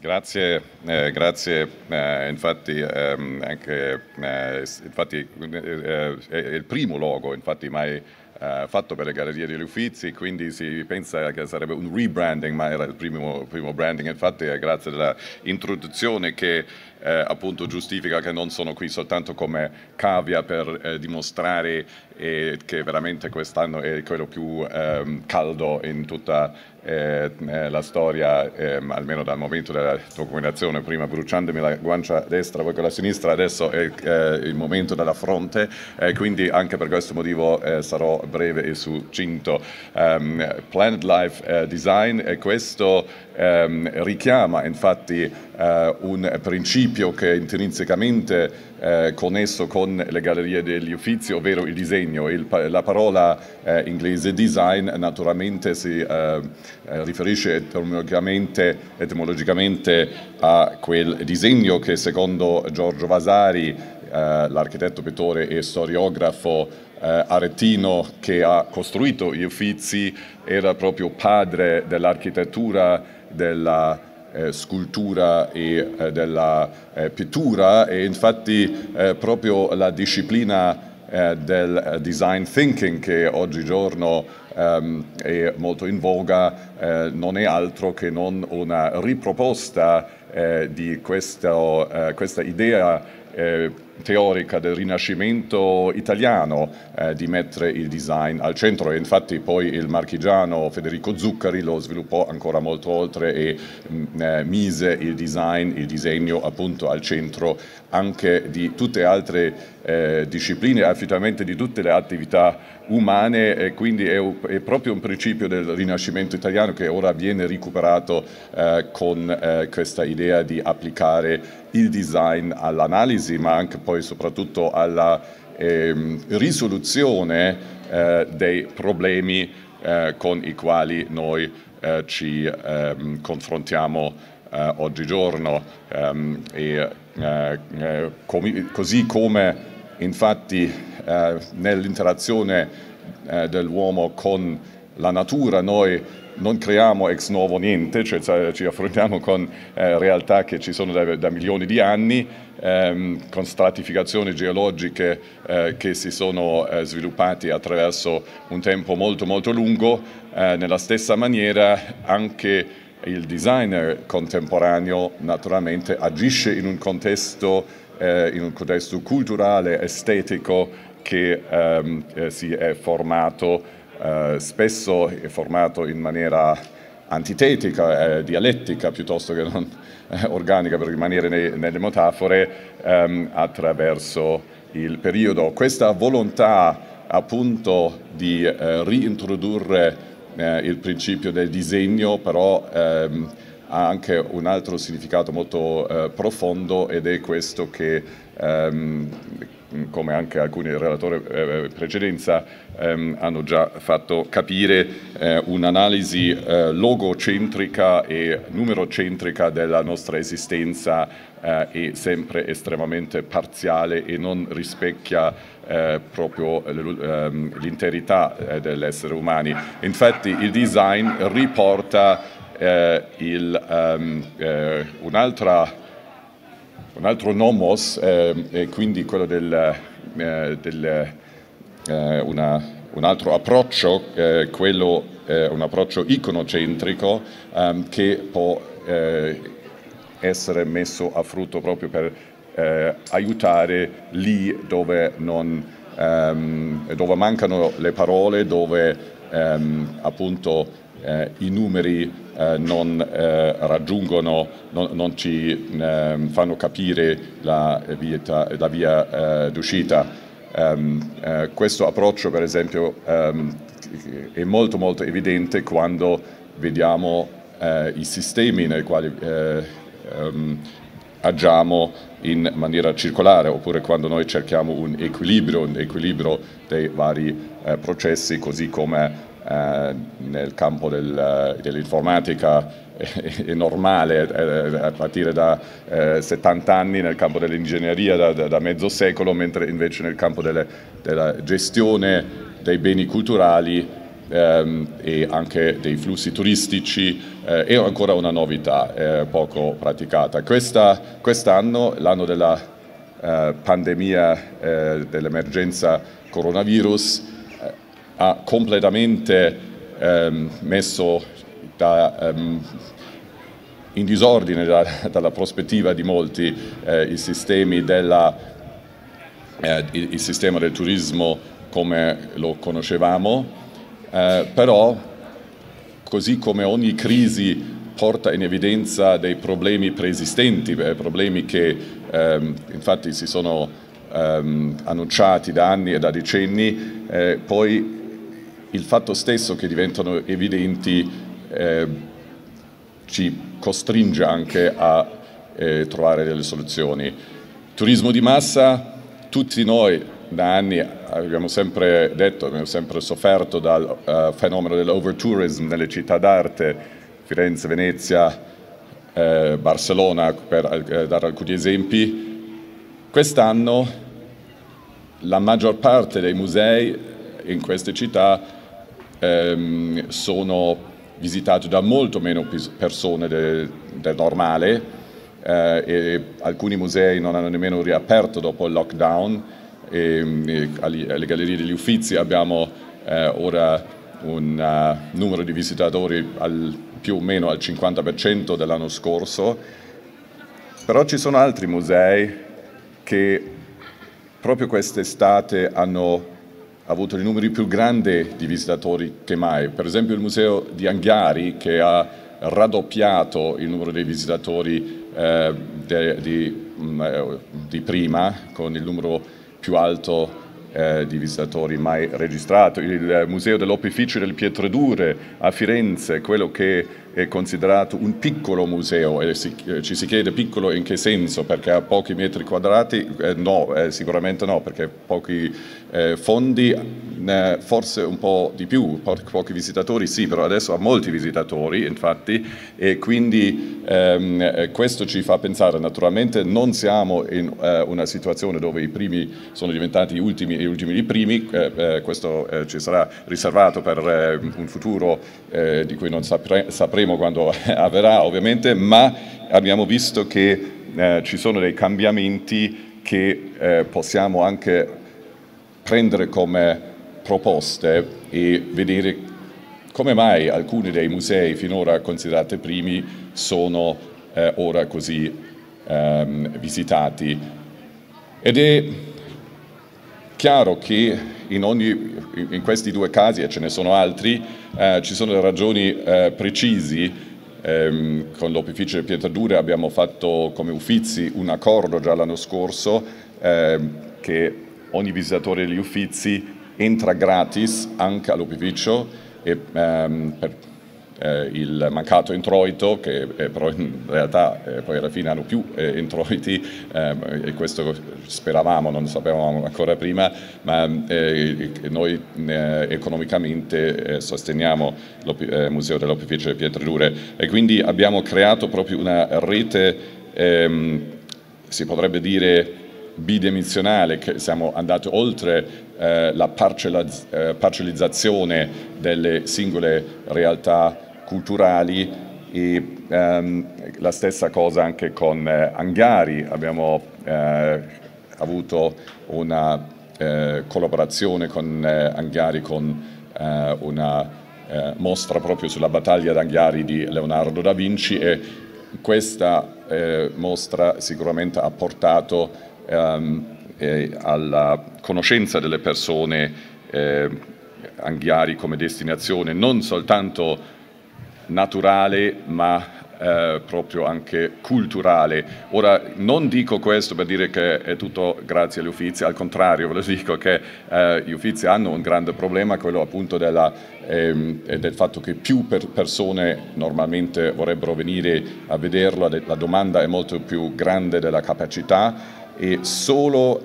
[SPEAKER 12] Grazie, eh, grazie. Eh, infatti, ehm, anche, eh, infatti eh, è il primo logo infatti, mai eh, fatto per le gallerie degli uffizi, quindi si pensa che sarebbe un rebranding, ma era il primo, primo branding. Infatti è grazie all'introduzione che eh, appunto giustifica che non sono qui soltanto come cavia per eh, dimostrare eh, che veramente quest'anno è quello più ehm, caldo in tutta eh, eh, la storia, ehm, almeno dal momento della documentazione, prima bruciandomi la guancia destra, poi con la sinistra, adesso è eh, il momento della fronte, quindi anche per questo motivo sarò breve e succinto. Um, Planet Life Design e questo um, richiama infatti uh, un principio che è intrinsecamente eh, connesso con le gallerie degli uffizi, ovvero il disegno. Il, la parola eh, inglese design naturalmente si eh, eh riferisce etimologicamente, etimologicamente, a quel disegno che secondo Giorgio Vasari, eh, l'architetto, pittore e storiografo eh, aretino che ha costruito gli uffizi, era proprio padre dell'architettura della eh, scultura e eh, della eh, pittura e infatti eh, proprio la disciplina eh, del design thinking che oggigiorno ehm, è molto in voga non è altro che non una riproposta di questo, questa idea teorica del Rinascimento italiano eh, di mettere il design al centro. E infatti poi il marchigiano Federico Zuccari lo sviluppò ancora molto oltre e mh, mm, eh, mise il design, il disegno appunto al centro anche di tutte le altre eh, discipline, affidamento di tutte le attività umane e quindi è, è, proprio un principio del Rinascimento italiano che ora viene recuperato eh, con eh, questa idea di applicare il design all'analisi ma anche poi soprattutto alla ehm, risoluzione eh, dei problemi eh, con i quali noi eh, ci ehm, confrontiamo eh, oggigiorno. Ehm, e com così come infatti nell'interazione dell'uomo con la natura, noi non creiamo ex novo niente, cioè ci affrontiamo con eh, realtà che ci sono da, da milioni di anni, ehm, con stratificazioni geologiche eh, che si sono eh, sviluppate attraverso un tempo molto molto lungo. Eh, nella stessa maniera anche il designer contemporaneo naturalmente agisce in un contesto, eh, in un contesto culturale, estetico che ehm, eh, si è formato eh, spesso è formato in maniera antitetica, eh, dialettica piuttosto che non eh, organica per rimanere nei, nelle metafore, ehm, attraverso il periodo. Questa volontà appunto di eh, riintrodurre eh, il principio del disegno però ehm, ha anche un altro significato molto eh, profondo ed è questo che ehm, come anche alcuni relatori eh, precedenza ehm, hanno già fatto capire, eh, un'analisi eh, logocentrica e numerocentrica della nostra esistenza eh, è sempre estremamente parziale e non rispecchia eh, proprio ehm, l'interità eh, dell'essere umani. Infatti il design riporta il, um, un'altra un altro nomos eh, è quindi quello del, eh, del eh, una, un altro approccio, eh, quello eh, un approccio iconocentrico ehm, che può eh, essere messo a frutto proprio per aiutare lì dove, non, ehm, dove mancano le parole, dove ehm, appunto i numeri eh, non eh, raggiungono, non, non ci ehm, fanno capire la, vita, la via eh, d'uscita. Um, uh, questo approccio per esempio um, è molto molto evidente quando vediamo uh, i sistemi nei quali uh, um, agiamo in maniera circolare oppure quando noi cerchiamo un equilibrio, un equilibrio dei vari processi così come eh, nel campo del, dell'informatica è, normale eh, a partire da eh, 70 anni, nel campo dell'ingegneria da, da, da, mezzo secolo, mentre invece nel campo delle, della gestione dei beni culturali ehm, e anche dei flussi turistici eh, è ancora una novità eh, poco praticata. Questa, quest'anno, l'anno della eh, pandemia, dell'emergenza coronavirus, ha completamente ehm, messo da, ehm, in disordine da, <laughs> dalla prospettiva di molti eh, i sistemi della, eh, il, il, sistema del turismo come lo conoscevamo, eh, però così come ogni crisi porta in evidenza dei problemi preesistenti, eh, problemi che ehm, infatti si sono ehm, annunciati da anni e da decenni, eh, poi il fatto stesso che diventano evidenti eh, ci costringe anche a eh, trovare delle soluzioni. Turismo di massa, tutti noi da anni abbiamo sempre detto, abbiamo sempre sofferto dal uh, fenomeno dell'overtourism nelle città d'arte, Firenze, Venezia, eh, Barcellona, per eh, dare alcuni esempi. Quest'anno la maggior parte dei musei in queste città ehm, sono visitati da molto meno persone del, del normale eh, e alcuni musei non hanno nemmeno riaperto dopo il lockdown e, e alle Gallerie degli Uffizi abbiamo eh, ora un uh, numero di visitatori al, più o meno al 50% dell'anno scorso, però ci sono altri musei che proprio quest'estate hanno ha avuto i numeri più grandi di visitatori che mai. Per esempio il museo di Anghiari che ha raddoppiato il numero dei visitatori eh, de, di, mh, mm, eh, di, prima, con il numero più alto eh, di visitatori mai registrato. Il museo dell'opificio del Pietrodure a Firenze, quello che è considerato un piccolo museo e si, eh, ci si chiede piccolo in che senso, perché ha pochi metri quadrati? Eh, no, eh, sicuramente no, perché pochi eh, fondi, forse un po' di più, po- pochi visitatori sì, però adesso ha molti visitatori infatti e quindi ehm, eh, questo ci fa pensare, naturalmente non siamo in eh, una situazione dove i primi sono diventati gli ultimi e gli ultimi i primi, questo ci sarà riservato per un futuro di cui non sapre- sapremo quando <laughs> avverrà ovviamente, ma abbiamo visto che eh, ci sono dei cambiamenti che eh, possiamo anche prendere come proposte e vedere come mai alcuni dei musei finora considerati primi sono eh, ora così ehm, visitati. Ed è chiaro che in, ogni, in, questi due casi, e ce ne sono altri, eh, ci sono ragioni eh, precisi. Eh, con l'opificio di Pietradure abbiamo fatto come Uffizi un accordo già l'anno scorso ehm, che ogni visitatore degli Uffizi entra gratis anche all'opificio e, ehm, per eh, il mancato introito, che eh, però in realtà eh, poi alla fine hanno più eh, introiti, ehm, e questo speravamo, non sapevamo ancora prima, ma eh, noi eh, economicamente sosteniamo il Museo dell'Opificio di Pietrelure. E quindi abbiamo creato proprio una rete, ehm, si potrebbe dire, bidimensionale, che siamo andati oltre eh, la parcellizzazione delle singole realtà culturali e ehm, la stessa cosa anche con eh, Angari, abbiamo eh, avuto una eh, collaborazione con eh, Angari con eh, una eh, mostra proprio sulla battaglia d'Angari di Leonardo da Vinci e questa mostra sicuramente ha portato ehm, alla conoscenza delle persone Anghiari come destinazione non soltanto naturale ma eh, proprio anche culturale. Ora non dico questo per dire che è tutto grazie agli Uffizi, al contrario ve lo dico che eh, gli Uffizi hanno un grande problema, quello appunto della, ehm, del fatto che più per persone normalmente vorrebbero venire a vederlo, la domanda è molto più grande della capacità e solo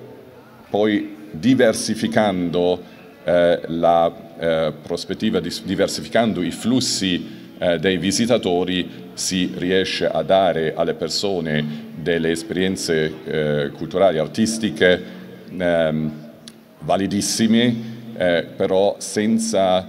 [SPEAKER 12] poi diversificando eh, la eh, prospettiva, diversificando i flussi eh, dei visitatori si riesce a dare alle persone delle esperienze eh, culturali, artistiche ehm, validissime, eh, però senza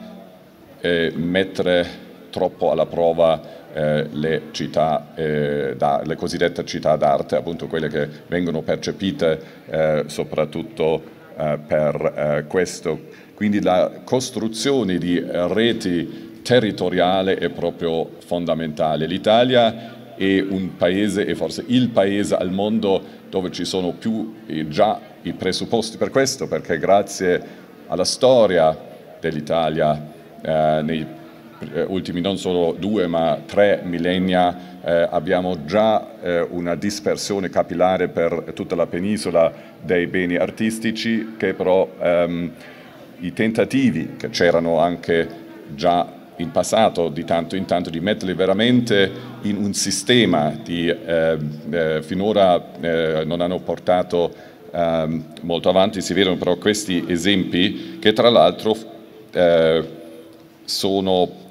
[SPEAKER 12] eh, mettere troppo alla prova eh, le, città, eh, da, le cosiddette città d'arte, appunto quelle che vengono percepite soprattutto per questo. Quindi la costruzione di reti territoriale è proprio fondamentale. L'Italia è un paese, è forse il paese al mondo dove ci sono più eh, già i presupposti per questo, perché grazie alla storia dell'Italia eh, nei eh, ultimi non solo due ma tre millennia eh, abbiamo già eh, una dispersione capillare per tutta la penisola dei beni artistici che però ehm, i tentativi che c'erano anche già in passato di tanto in tanto di metterli veramente in un sistema di, eh, eh, finora eh, non hanno portato ehm, molto avanti, si vedono però questi esempi che tra l'altro eh, sono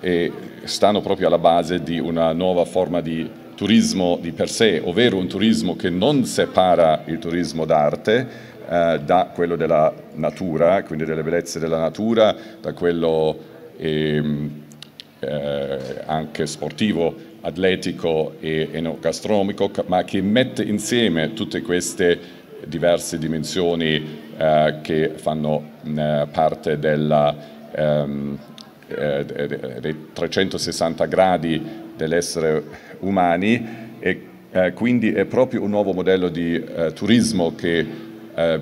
[SPEAKER 12] e stanno proprio alla base di una nuova forma di turismo di per sé, ovvero un turismo che non separa il turismo d'arte eh, da quello della natura, quindi delle bellezze della natura, da quello e, eh, anche sportivo, atletico e enogastronomico, ma che mette insieme tutte queste diverse dimensioni eh, che fanno eh, parte della, ehm, eh, dei 360 gradi dell'essere umani e eh, quindi è proprio un nuovo modello di eh, turismo che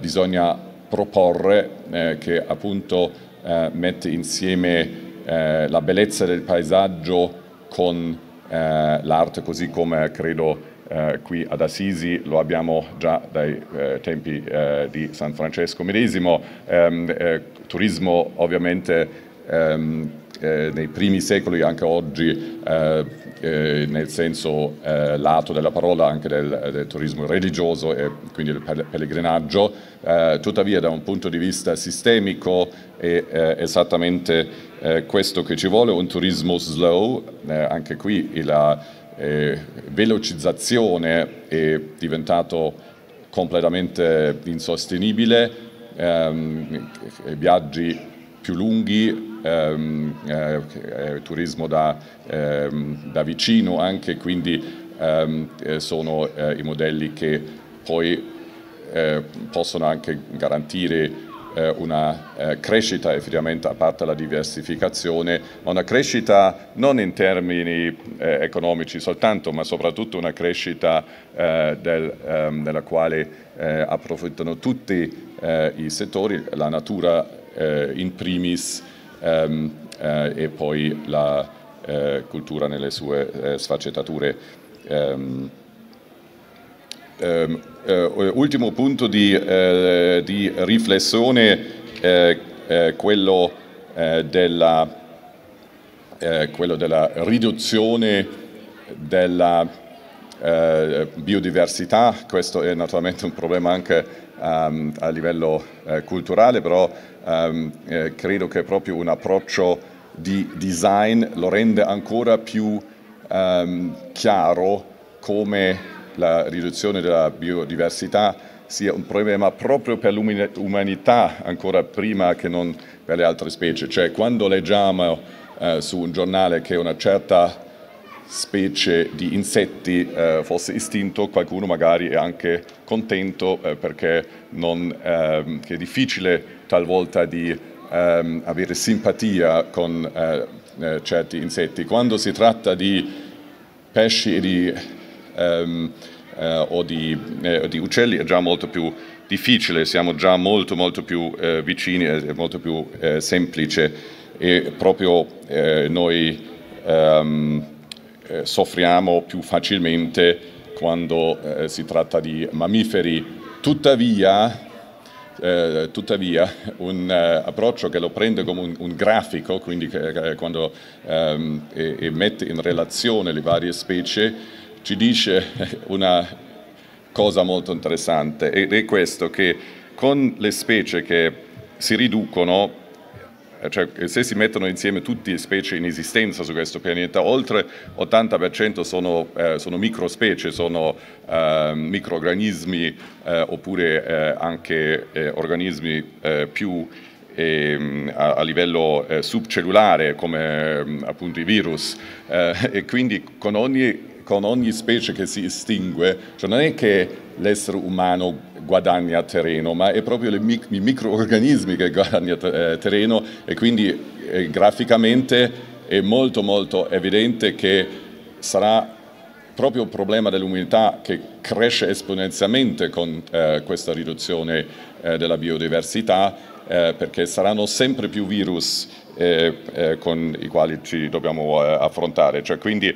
[SPEAKER 12] bisogna proporre, che appunto mette insieme eh, la bellezza del paesaggio con eh, l'arte, così come credo eh, qui ad Assisi lo abbiamo già dai eh, tempi eh, di San Francesco medesimo, ehm, turismo ovviamente ehm, eh, nei primi secoli, anche oggi, eh, eh, nel senso eh, lato della parola, anche del, del, turismo religioso e quindi del pellegrinaggio, eh, tuttavia da un punto di vista sistemico è esattamente questo che ci vuole, un turismo slow, anche qui la velocizzazione è diventato completamente insostenibile, ehm, viaggi più lunghi, turismo da, ehm, da, vicino anche, quindi ehm, eh, sono eh, i modelli che poi eh, possono anche garantire eh, una eh, crescita effettivamente a parte la diversificazione, ma una crescita non in termini economici soltanto, ma soprattutto una crescita del, ehm, della quale approfittano tutti i settori, la natura eh, in primis ehm, eh, e poi la eh, cultura nelle sue sfaccettature. Um, um, ultimo punto di, di riflessione, quello della, quello della riduzione della eh, biodiversità, questo è naturalmente un problema anche um, a livello eh, culturale, però um, eh, credo che proprio un approccio di design lo rende ancora più um, chiaro come la riduzione della biodiversità sia un problema proprio per l'umanità ancora prima che non per le altre specie. Cioè quando leggiamo eh, su un giornale che una certa specie di insetti eh, fosse estinto, qualcuno magari è anche contento eh, perché non, ehm, è difficile talvolta di ehm, avere simpatia con eh, eh, certi insetti. Quando si tratta di pesci e di, ehm, eh, o di, eh, di, uccelli è già molto più difficile, siamo già molto molto più vicini, è molto più semplice e proprio noi ehm, eh, soffriamo più facilmente quando eh, si tratta di mammiferi. Tuttavia, eh, tuttavia un uh, approccio che lo prende come un, un grafico, quindi che, che quando um, e, e mette in relazione le varie specie, ci dice <laughs> una cosa molto interessante ed è questo che con le specie che si riducono eh, cioè, se si mettono insieme tutte le specie in esistenza su questo pianeta, oltre l'80% sono, eh, sono microspecie, sono eh, microorganismi eh, oppure eh, anche eh, organismi più ehm, a, a, livello subcellulare come ehm, appunto i virus. E quindi con ogni con ogni specie che si estingue, cioè non è che l'essere umano guadagna terreno, ma è proprio mic- i microorganismi che guadagnano eh, terreno e quindi eh, graficamente è molto molto evidente che sarà proprio il problema dell'umanità che cresce esponenzialmente con eh, questa riduzione eh, della biodiversità eh, perché saranno sempre più virus eh, con i quali ci dobbiamo affrontare. Cioè, quindi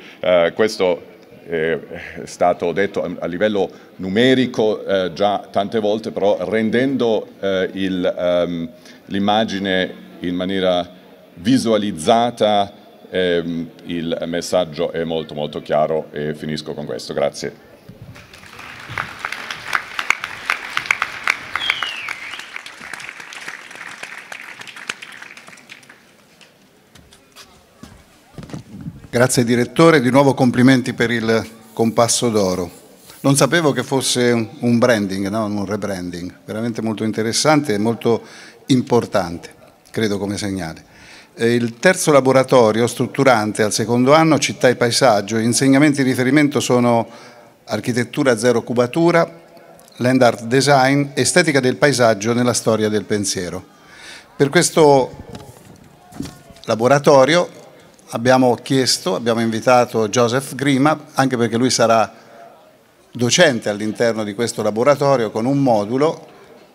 [SPEAKER 12] questo è stato detto a livello numerico eh, già tante volte, però rendendo eh, um, l'immagine in maniera visualizzata ehm, il messaggio è molto molto chiaro e finisco con questo. Grazie.
[SPEAKER 2] Grazie direttore, di nuovo complimenti per il compasso d'oro. Non sapevo che fosse un branding, no? un rebranding, veramente molto interessante e molto importante, credo come segnale. Il terzo laboratorio strutturante al secondo anno, città e paesaggio, gli insegnamenti di riferimento sono architettura zero cubatura, land art design, estetica del paesaggio nella storia del pensiero. Per questo laboratorio abbiamo chiesto, abbiamo invitato Joseph Grima, anche perché lui sarà docente all'interno di questo laboratorio con un modulo,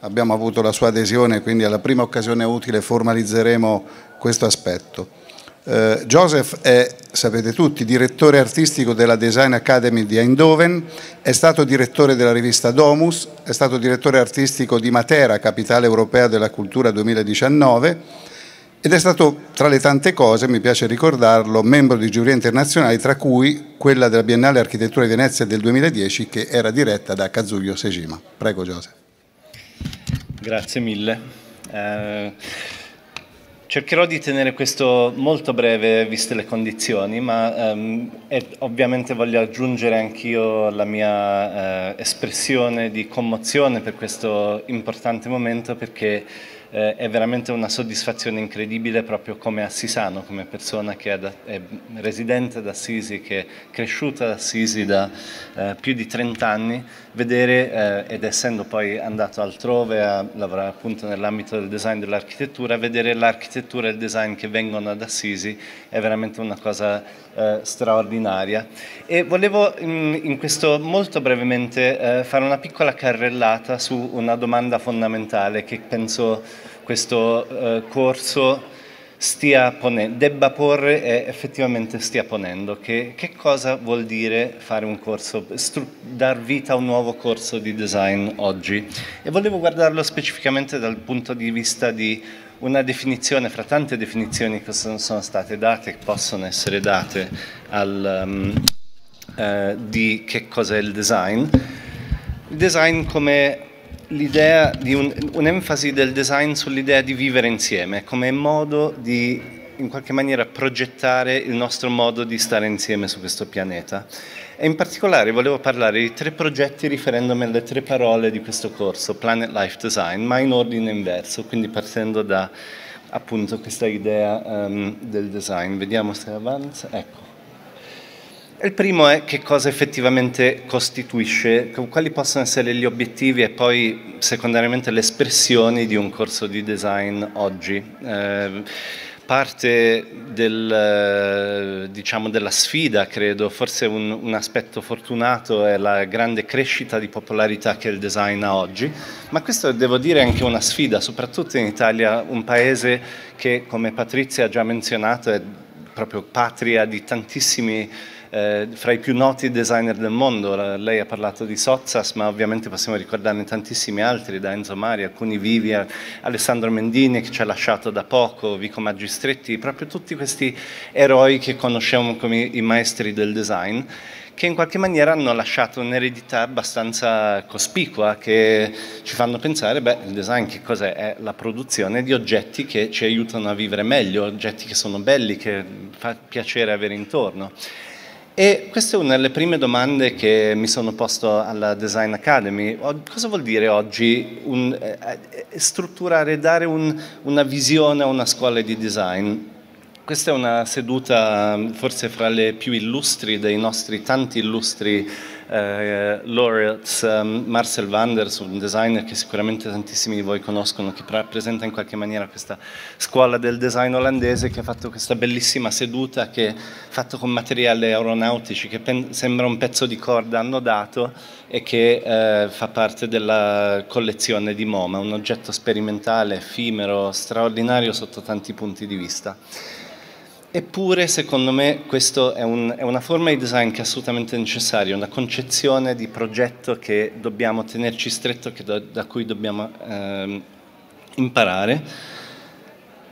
[SPEAKER 2] abbiamo avuto la sua adesione, quindi alla prima occasione utile formalizzeremo questo aspetto. Eh, Joseph è, sapete tutti, direttore artistico della Design Academy di Eindhoven, è stato direttore della rivista Domus, è stato direttore artistico di Matera, capitale europea della cultura 2019, ed è stato, tra le tante cose, mi piace ricordarlo, membro di giurie internazionali, tra cui quella della Biennale Architettura di Venezia del 2010, che era diretta da Kazuyo Sejima. Prego, Giuseppe.
[SPEAKER 13] Grazie mille. Eh, cercherò di tenere questo molto breve, viste le condizioni, ma ehm, ovviamente voglio aggiungere anch'io la mia eh, espressione di commozione per questo importante momento, perché eh, è veramente una soddisfazione incredibile proprio come assisano, come persona che è, da, è residente ad Assisi, che è cresciuta ad Assisi da eh, più di 30 anni, vedere, eh, ed essendo poi andato altrove a lavorare appunto nell'ambito del design dell'architettura, vedere l'architettura e il design che vengono ad Assisi è veramente una cosa eh, straordinaria. E volevo in, in questo molto brevemente eh, fare una piccola carrellata su una domanda fondamentale che penso questo eh, corso stia ponendo, debba porre e effettivamente stia ponendo. Che, che cosa vuol dire fare un corso, dar vita a un nuovo corso di design oggi? E volevo guardarlo specificamente dal punto di vista di una definizione, fra tante definizioni che sono, sono state date, che possono essere date al, um, eh, di che cos'è il design. Il design come l'idea di un, un'enfasi del design sull'idea di vivere insieme come modo di in qualche maniera progettare il nostro modo di stare insieme su questo pianeta. E in particolare volevo parlare di tre progetti riferendomi alle tre parole di questo corso, Planet Life Design, ma in ordine inverso, quindi partendo da appunto questa idea um, del design. Vediamo se avanza. Ecco. Il primo è che cosa effettivamente costituisce, quali possono essere gli obiettivi e poi secondariamente le espressioni di un corso di design oggi. Eh, parte del, diciamo, della sfida, credo, forse un, un, aspetto fortunato è la grande crescita di popolarità che il design ha oggi, ma questo devo dire è anche una sfida, soprattutto in Italia, un paese che, come Patrizia ha già menzionato, è proprio patria di tantissimi eh, fra i più noti designer del mondo. Lei ha parlato di Sozzas, ma ovviamente possiamo ricordarne tantissimi altri, da Enzo Mari, alcuni vivi, Alessandro Mendini che ci ha lasciato da poco, Vico Magistretti, proprio tutti questi eroi che conosciamo come i maestri del design che in qualche maniera hanno lasciato un'eredità abbastanza cospicua che ci fanno pensare, beh, il design che cos'è? È la produzione di oggetti che ci aiutano a vivere meglio, oggetti che sono belli, che fa piacere avere intorno. E questa è una delle prime domande che mi sono posto alla Design Academy. Cosa vuol dire oggi un, eh, eh, strutturare, dare un, una visione a una scuola di design? Questa è una seduta forse fra le più illustri dei nostri tanti illustri eh, laureates, um, Marcel Wanders, un designer che sicuramente tantissimi di voi conoscono, che rappresenta in qualche maniera questa scuola del design olandese, che ha fatto questa bellissima seduta che è con materiali aeronautici, che sembra un pezzo di corda annodato e che eh, fa parte della collezione di MoMA, un oggetto sperimentale, effimero, straordinario sotto tanti punti di vista. Eppure, secondo me, questa è, un, è, una forma di design che è assolutamente necessaria, una concezione di progetto che dobbiamo tenerci stretto, da, da, cui dobbiamo eh, imparare,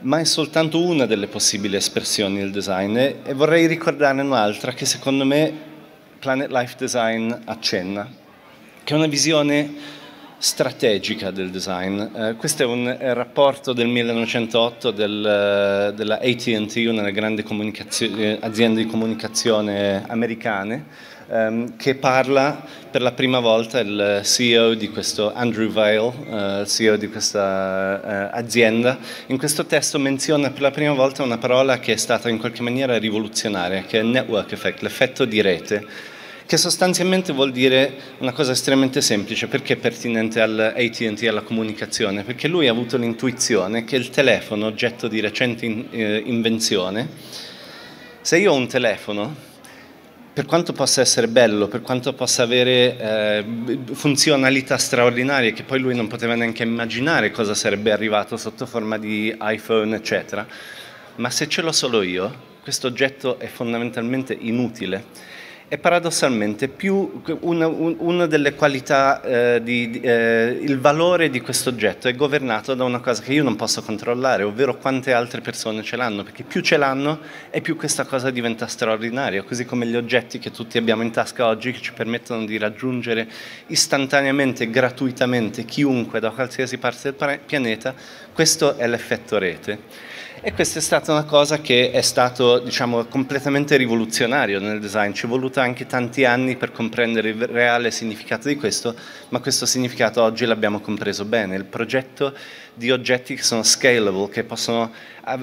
[SPEAKER 13] ma è soltanto una delle possibili espressioni del design. E, e vorrei ricordarne un'altra che secondo me Planet Life Design accenna, che è una visione strategica del design. Eh, questo è un rapporto del 1908 del, eh, della AT&T, una delle grandi eh, aziende di comunicazione americane, ehm, che parla per la prima volta il CEO di questo, Andrew Vail, eh, CEO di questa eh, azienda, in questo testo menziona per la prima volta una parola che è stata in qualche maniera rivoluzionaria, che è network effect, l'effetto di rete che sostanzialmente vuol dire una cosa estremamente semplice, perché è pertinente all'AT&T alla comunicazione, perché lui ha avuto l'intuizione che il telefono, oggetto di recente in, eh, invenzione, se io ho un telefono, per quanto possa essere bello, per quanto possa avere eh, funzionalità straordinarie che poi lui non poteva neanche immaginare cosa sarebbe arrivato sotto forma di iPhone, eccetera, ma se ce l'ho solo io, questo oggetto è fondamentalmente inutile e paradossalmente più una, un, una delle qualità, eh, di, eh, il valore di questo oggetto è governato da una cosa che io non posso controllare, ovvero quante altre persone ce l'hanno, perché più ce l'hanno e più questa cosa diventa straordinaria, così come gli oggetti che tutti abbiamo in tasca oggi che ci permettono di raggiungere istantaneamente, gratuitamente chiunque da qualsiasi parte del pianeta, questo è l'effetto rete. E questa è stata una cosa che è stato diciamo, completamente rivoluzionario nel design, ci è voluto anche tanti anni per comprendere il reale significato di questo, ma questo significato oggi l'abbiamo compreso bene. Il progetto di oggetti che sono scalable, che possono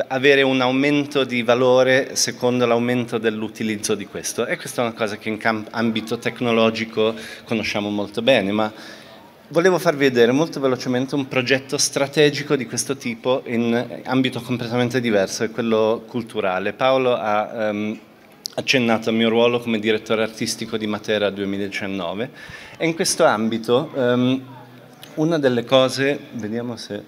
[SPEAKER 13] avere un aumento di valore secondo l'aumento dell'utilizzo di questo. E questa è una cosa che in ambito tecnologico conosciamo molto bene, ma volevo farvi vedere molto velocemente un progetto strategico di questo tipo in ambito completamente diverso, è quello culturale. Paolo ha um, accennato al mio ruolo come direttore artistico di Matera 2019 e in questo ambito um, una delle cose, vediamo se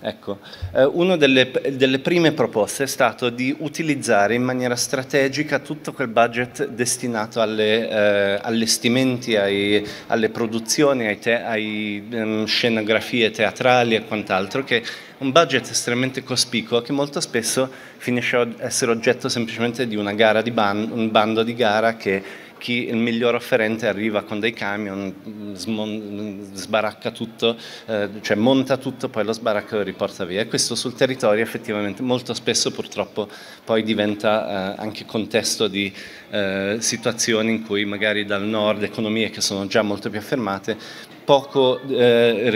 [SPEAKER 13] Ecco, eh, una delle, delle, prime proposte è stato di utilizzare in maniera strategica tutto quel budget destinato alle eh, allestimenti, ai, alle produzioni, ai, te, ai um, scenografie teatrali e quant'altro, che è un budget estremamente cospicuo che molto spesso finisce a essere oggetto semplicemente di una gara di ban- un bando di gara che chi il miglior offerente arriva con dei camion, sbaracca tutto, eh, cioè monta tutto, poi lo sbaracca e lo riporta via. E questo sul territorio effettivamente molto spesso purtroppo poi diventa eh, anche contesto di eh, situazioni in cui magari dal nord economie che sono già molto più affermate poco eh,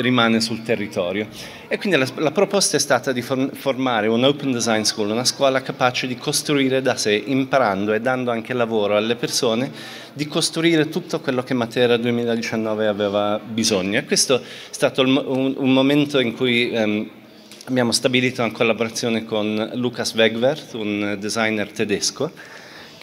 [SPEAKER 13] rimane sul territorio. E quindi la, la proposta è stata di formare un Open Design School, una scuola capace di costruire da sé, imparando e dando anche lavoro alle persone, di costruire tutto quello che Matera 2019 aveva bisogno. E questo è stato il, un, un, momento in cui ehm, abbiamo stabilito una collaborazione con Lukas Wegwert, un designer tedesco,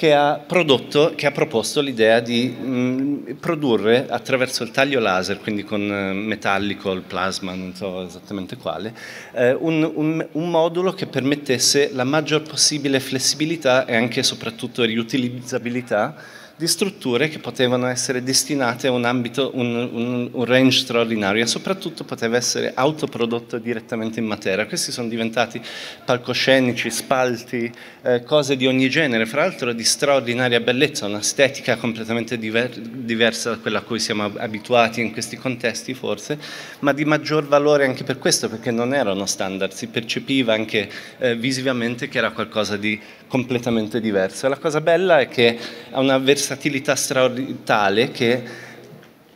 [SPEAKER 13] che ha, prodotto, che ha proposto l'idea di mh, produrre attraverso il taglio laser, quindi con eh, metallico, il plasma, non so esattamente quale, eh, un, un, un, modulo che permettesse la maggior possibile flessibilità e anche e soprattutto riutilizzabilità di strutture che potevano essere destinate a un ambito, un, un, un, range straordinario e soprattutto poteva essere autoprodotto direttamente in Matera. Questi sono diventati palcoscenici, spalti, eh, cose di ogni genere, fra l'altro di straordinaria bellezza, un'estetica completamente diver- diversa da quella a cui siamo abituati in questi contesti forse, ma di maggior valore anche per questo, perché non erano standard, si percepiva anche eh, visivamente che era qualcosa di completamente diverso. La cosa bella è che ha una versatilità straordinaria che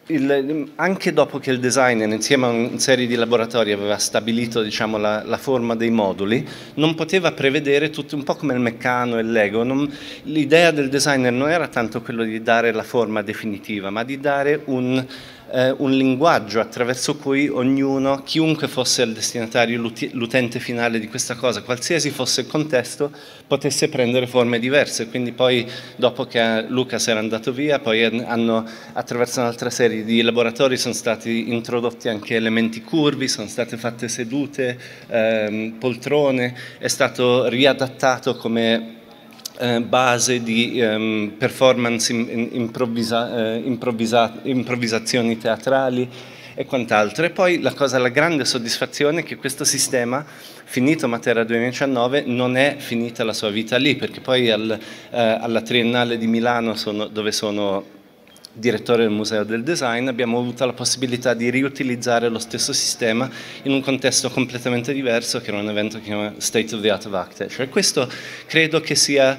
[SPEAKER 13] il, anche dopo che il designer insieme a una serie di laboratori aveva stabilito diciamo, la, la, forma dei moduli, non poteva prevedere tutto un po' come il meccano e il Lego. L'idea del designer non era tanto quello di dare la forma definitiva, ma di dare un, eh, un linguaggio attraverso cui ognuno, chiunque fosse il destinatario, l'utente finale di questa cosa, qualsiasi fosse il contesto, potesse prendere forme diverse. Quindi poi dopo che Lucas era andato via, poi hanno, attraverso un'altra serie di laboratori sono stati introdotti anche elementi curvi, sono state fatte sedute, ehm, poltrone, è stato riadattato come eh, base di um, performance improvvisa, eh, improvvisa, improvvisazioni teatrali e quant'altro. E poi la cosa, la grande soddisfazione è che questo sistema, finito Matera 2019, non è finita la sua vita lì, perché poi al, eh, alla Triennale di Milano, sono, dove sono direttore del Museo del Design, abbiamo avuto la possibilità di riutilizzare lo stesso sistema in un contesto completamente diverso, che era un evento che si chiama State of the Art of Architecture. questo credo che sia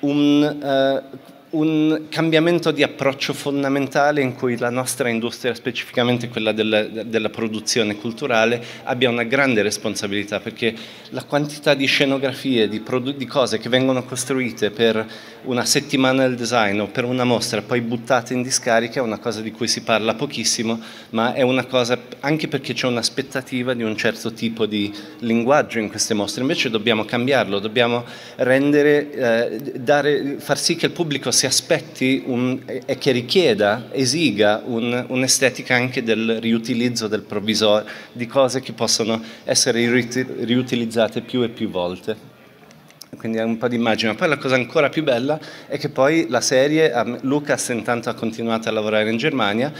[SPEAKER 13] un... Uh, un cambiamento di approccio fondamentale in cui la nostra industria, specificamente quella della, della, produzione culturale, abbia una grande responsabilità perché la quantità di scenografie, di, di, cose che vengono costruite per una settimana del design o per una mostra poi buttate in discarica è una cosa di cui si parla pochissimo, ma è una cosa anche perché c'è un'aspettativa di un certo tipo di linguaggio in queste mostre, invece dobbiamo cambiarlo, dobbiamo rendere, eh, dare, far sì che il pubblico si aspetti un, e che richieda, esiga un, un'estetica anche del riutilizzo del provvisorio, di cose che possono essere riutilizzate più e più volte. quindi è un po' di immagine. Ma poi la cosa ancora più bella è che poi la serie, Lucas intanto ha continuato a lavorare in Germania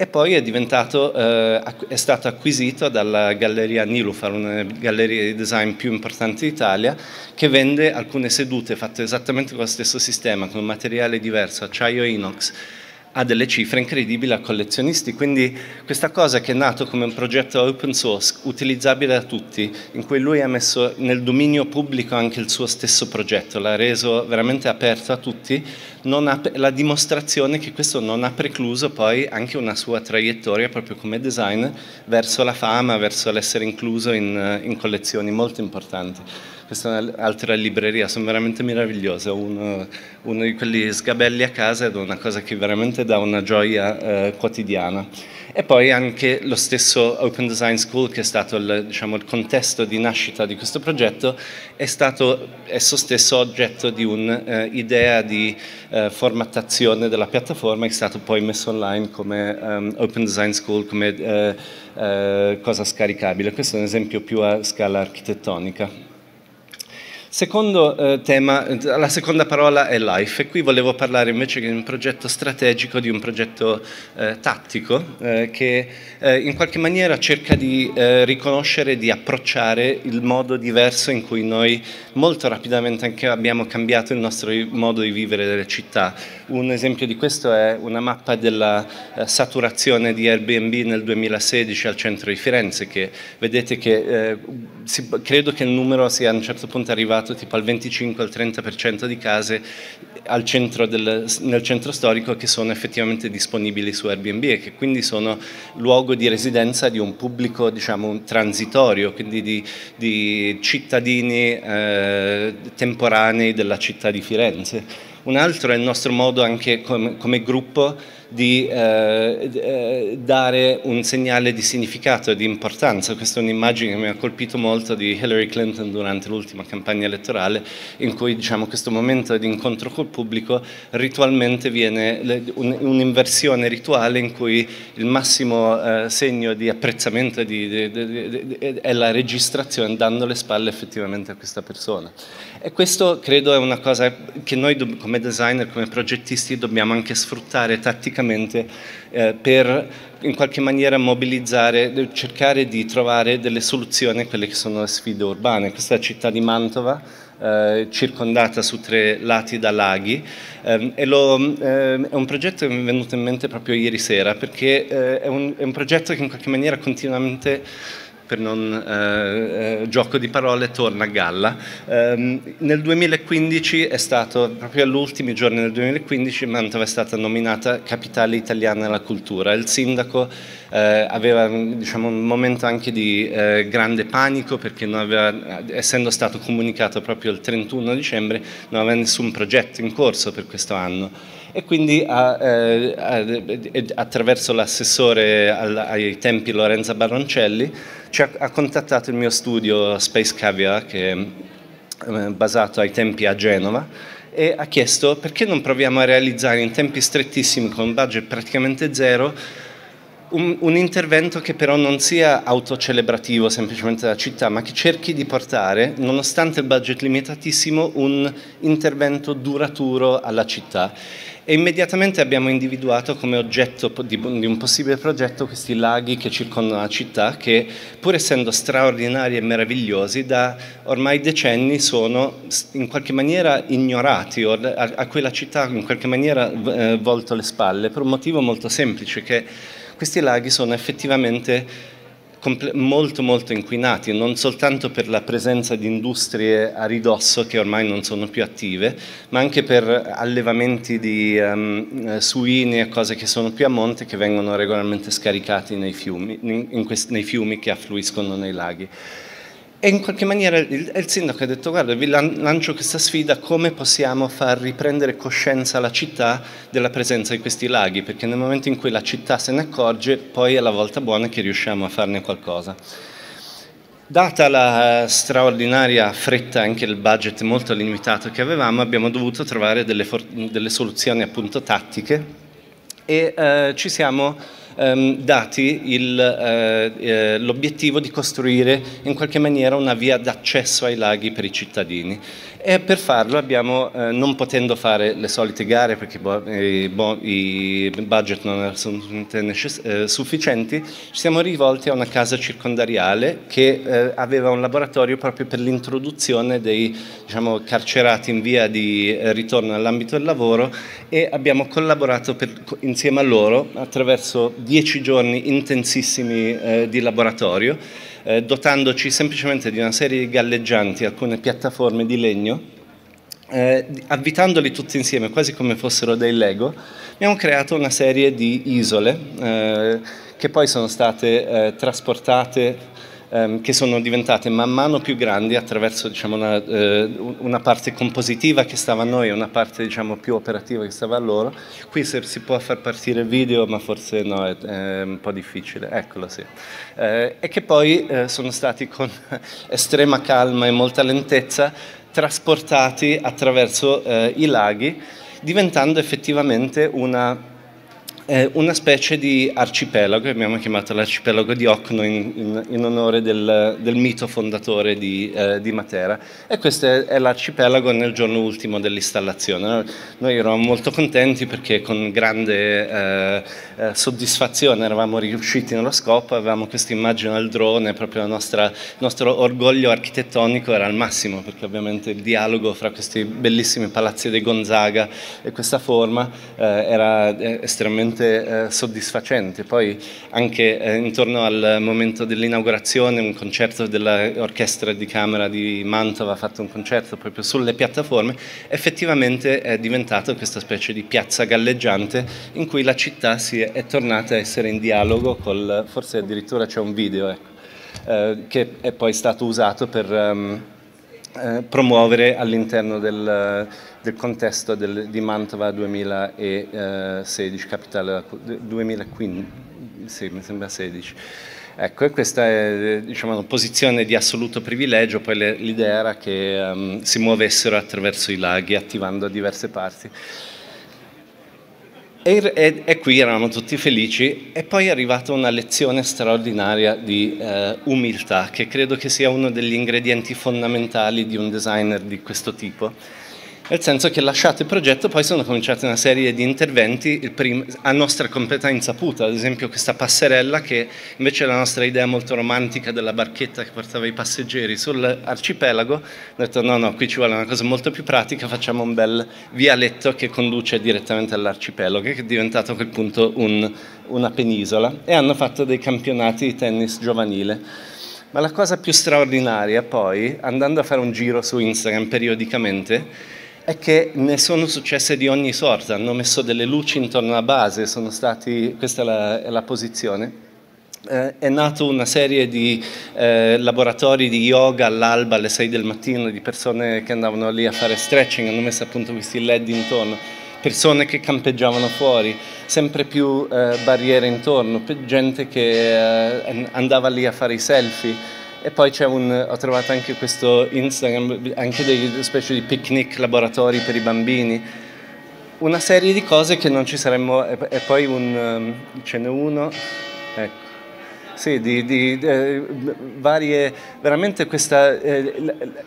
[SPEAKER 13] e poi è, diventato, eh, è stato acquisito dalla Galleria Nilufar, una galleria di design più importante d'Italia, che vende alcune sedute fatte esattamente con lo stesso sistema, con un materiale diverso, acciaio inox, ha delle cifre incredibili a collezionisti, quindi questa cosa che è nato come un progetto open source, utilizzabile da tutti, in cui lui ha messo nel dominio pubblico anche il suo stesso progetto, l'ha reso veramente aperto a tutti, ha, la dimostrazione che questo non ha precluso poi anche una sua traiettoria proprio come designer verso la fama, verso l'essere incluso in, in collezioni molto importanti questa è un'altra libreria, sono veramente meravigliose, uno, uno, di quelli sgabelli a casa ed è una cosa che veramente dà una gioia eh, quotidiana. E poi anche lo stesso Open Design School, che è stato il, diciamo, il contesto di nascita di questo progetto, è stato esso stesso oggetto di un'idea eh, di eh, formattazione della piattaforma che è stato poi messo online come um, Open Design School, come eh, eh, cosa scaricabile. Questo è un esempio più a scala architettonica. Secondo eh, tema, la seconda parola è life e qui volevo parlare invece di un progetto strategico, di un progetto eh, tattico eh, che eh, in qualche maniera cerca di eh, riconoscere, di approcciare il modo diverso in cui noi molto rapidamente anche abbiamo cambiato il nostro modo di vivere delle città. Un esempio di questo è una mappa della eh, saturazione di Airbnb nel 2016 al centro di Firenze che vedete che si, credo che il numero sia a un certo punto arrivato arrivato tipo al 25 al 30% di case centro del, nel centro storico che sono effettivamente disponibili su Airbnb e che quindi sono luogo di residenza di un pubblico diciamo, transitorio, quindi di, di cittadini eh, temporanei della città di Firenze. Un altro è il nostro modo anche come, come gruppo di eh, eh, dare un segnale di significato e di importanza. Questa è un'immagine che mi ha colpito molto di Hillary Clinton durante l'ultima campagna elettorale, in cui diciamo, questo momento di incontro col pubblico ritualmente viene un'inversione rituale in cui il massimo eh, segno di apprezzamento di, di, di, è la registrazione dando le spalle effettivamente a questa persona. E questo credo è una cosa che noi come designer, come progettisti dobbiamo anche sfruttare tatticamente eh, per in qualche maniera mobilizzare, cercare di trovare delle soluzioni a quelle che sono le sfide urbane. Questa è la città di Mantova, eh, circondata su tre lati da laghi eh, e lo, eh, è un progetto che mi è venuto in mente proprio ieri sera perché eh, è un, è un progetto che in qualche maniera continuamente per non eh, eh, gioco di parole, torna a galla. Um, nel 2015 è stato, proprio agli ultimi giorni del 2015, Mantova è stata nominata capitale italiana della cultura. Il sindaco eh, aveva diciamo, un momento anche di eh, grande panico perché aveva, essendo stato comunicato proprio il 31 dicembre non aveva nessun progetto in corso per questo anno e quindi ha, eh, attraverso l'assessore ai tempi Lorenza Baroncelli ci ha, ha, contattato il mio studio Space Caviar che è eh, basato ai tempi a Genova e ha chiesto perché non proviamo a realizzare in tempi strettissimi con un budget praticamente zero un, un, intervento che però non sia autocelebrativo semplicemente della città, ma che cerchi di portare, nonostante il budget limitatissimo, un intervento duraturo alla città. E immediatamente abbiamo individuato come oggetto di un possibile progetto questi laghi che circondano la città che pur essendo straordinari e meravigliosi da ormai decenni sono in qualche maniera ignorati o a quella città in qualche maniera eh, volto le spalle per un motivo molto semplice che questi laghi sono effettivamente molto molto inquinati, non soltanto per la presenza di industrie a ridosso che ormai non sono più attive, ma anche per allevamenti di um, suini e cose che sono più a monte che vengono regolarmente scaricati nei fiumi, in questi, nei fiumi che affluiscono nei laghi. E in qualche maniera il, il, sindaco ha detto guarda vi lancio questa sfida come possiamo far riprendere coscienza alla città della presenza di questi laghi perché nel momento in cui la città se ne accorge poi è la volta buona che riusciamo a farne qualcosa. Data la straordinaria fretta anche il budget molto limitato che avevamo abbiamo dovuto trovare delle, delle soluzioni appunto tattiche e eh, ci siamo ehm, dati il, eh, eh, l'obiettivo di costruire in qualche maniera una via d'accesso ai laghi per i cittadini. E per farlo abbiamo, eh, non potendo fare le solite gare perché bo- i, bo- i budget non erano necess- eh, sufficienti, ci siamo rivolti a una casa circondariale che eh, aveva un laboratorio proprio per l'introduzione dei diciamo, carcerati in via di eh, ritorno all'ambito del lavoro e abbiamo collaborato per, insieme a loro attraverso dieci giorni intensissimi eh, di laboratorio eh, dotandoci semplicemente di una serie di galleggianti, alcune piattaforme di legno, eh, avvitandoli tutti insieme quasi come fossero dei Lego, abbiamo creato una serie di isole eh, che poi sono state eh, trasportate ehm, che sono diventate man mano più grandi attraverso diciamo, una, eh, una, parte compositiva che stava a noi e una parte diciamo, più operativa che stava a loro. Qui se si può far partire il video, ma forse no, è, è un po' difficile. Eccolo, sì. Eh, e che poi eh, sono stati con <laughs> estrema calma e molta lentezza trasportati attraverso eh, i laghi, diventando effettivamente una una specie di arcipelago, abbiamo chiamato l'arcipelago di Ocno in, in, in onore del, del, mito fondatore di, eh, di, Matera e questo è, l'arcipelago nel giorno ultimo dell'installazione. Noi eravamo molto contenti perché con grande eh, eh soddisfazione eravamo riusciti nello scopo, avevamo questa immagine al drone, proprio il nostro orgoglio architettonico era al massimo perché ovviamente il dialogo fra questi bellissimi palazzi dei Gonzaga e questa forma eh, era eh, estremamente veramente eh, soddisfacente. Poi anche eh, intorno al momento dell'inaugurazione un concerto dell'orchestra di camera di Mantova ha fatto un concerto proprio sulle piattaforme, effettivamente è diventato questa specie di piazza galleggiante in cui la città si è, è tornata a essere in dialogo col, forse addirittura c'è un video ecco, eh, che è poi stato usato per... Um, eh, promuovere all'interno del, del contesto del, di Mantova 2016, capitale 2015, sì, mi sembra 16. Ecco, e questa è diciamo, una posizione di assoluto privilegio, poi l'idea era che um, si muovessero attraverso i laghi attivando diverse parti. E, e, e, qui eravamo tutti felici e poi è arrivata una lezione straordinaria di eh, umiltà che credo che sia uno degli ingredienti fondamentali di un designer di questo tipo nel senso che lasciato il progetto poi sono cominciate una serie di interventi a nostra completa insaputa, ad esempio questa passerella che invece la nostra idea molto romantica della barchetta che portava i passeggeri sull'arcipelago, ho detto no no, qui ci vuole una cosa molto più pratica, facciamo un bel vialetto che conduce direttamente all'arcipelago, che è diventato a quel punto un, una penisola, e hanno fatto dei campionati di tennis giovanile. Ma la cosa più straordinaria poi, andando a fare un giro su Instagram periodicamente, è che ne sono successe di ogni sorta, hanno messo delle luci intorno alla base, stati, questa è la, è la posizione. Eh, è nata una serie di eh, laboratori di yoga all'alba alle 6 del mattino di persone che andavano lì a fare stretching, hanno messo appunto questi led intorno, persone che campeggiavano fuori, sempre più eh, barriere intorno, gente che eh, andava lì a fare i selfie e poi un, ho trovato anche questo Instagram, anche delle specie di picnic laboratori per i bambini, una serie di cose che non ci saremmo, e, poi un, um, ce n'è uno, ecco. Sì, di, di, eh, varie, veramente questa, eh,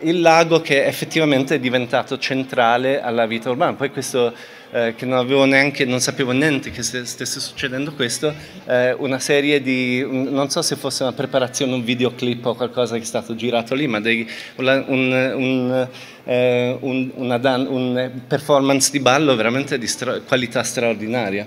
[SPEAKER 13] il lago che effettivamente è diventato centrale alla vita urbana. Poi questo eh, che non avevo neanche, non sapevo niente che stesse succedendo questo, eh, una serie di, non so se fosse una preparazione, un videoclip o qualcosa che è stato girato lì, ma dei, un, un, eh, un, una dan- un performance di ballo veramente di stra- qualità straordinaria.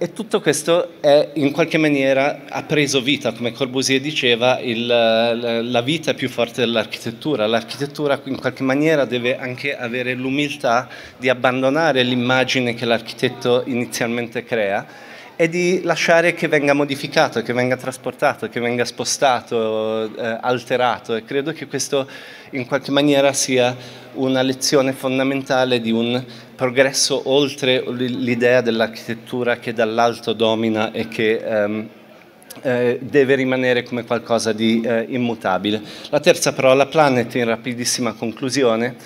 [SPEAKER 13] E tutto questo è, in qualche maniera ha preso vita, come Corbusier diceva, il, la vita è più forte dell'architettura. L'architettura in qualche maniera deve anche avere l'umiltà di abbandonare l'immagine che l'architetto inizialmente crea e di lasciare che venga modificato, che venga trasportato, che venga spostato, eh, alterato e credo che questo in qualche maniera sia una lezione fondamentale di un progresso oltre l'idea dell'architettura che dall'alto domina e che ehm, eh, deve rimanere come qualcosa di eh, immutabile. La terza parola, planet, in rapidissima conclusione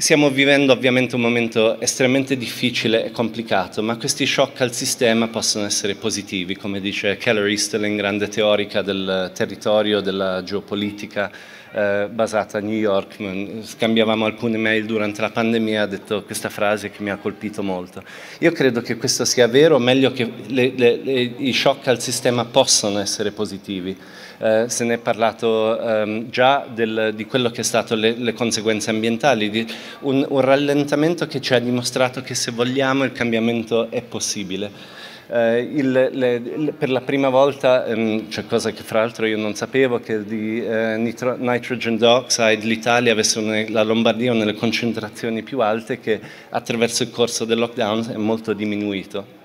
[SPEAKER 13] Stiamo vivendo ovviamente un momento estremamente difficile e complicato, ma questi shock al sistema possono essere positivi, come dice Keller Eastelin, grande teorica del territorio, della geopolitica, eh, basata a New York. Scambiavamo alcune mail durante la pandemia, ha detto questa frase che mi ha colpito molto. Io credo che questo sia vero, meglio che le, le, le, i shock al sistema possano essere positivi eh, se ne è parlato ehm, già del, di quello che è stato le, le conseguenze ambientali, di un, un rallentamento che ci ha dimostrato che se vogliamo il cambiamento è possibile. Eh, il, le, le, per la prima volta, ehm, cioè cosa che fra l'altro io non sapevo, che di eh, nitro, nitrogen dioxide l'Italia avesse una, la Lombardia una delle concentrazioni più alte che attraverso il corso del lockdown è molto diminuito.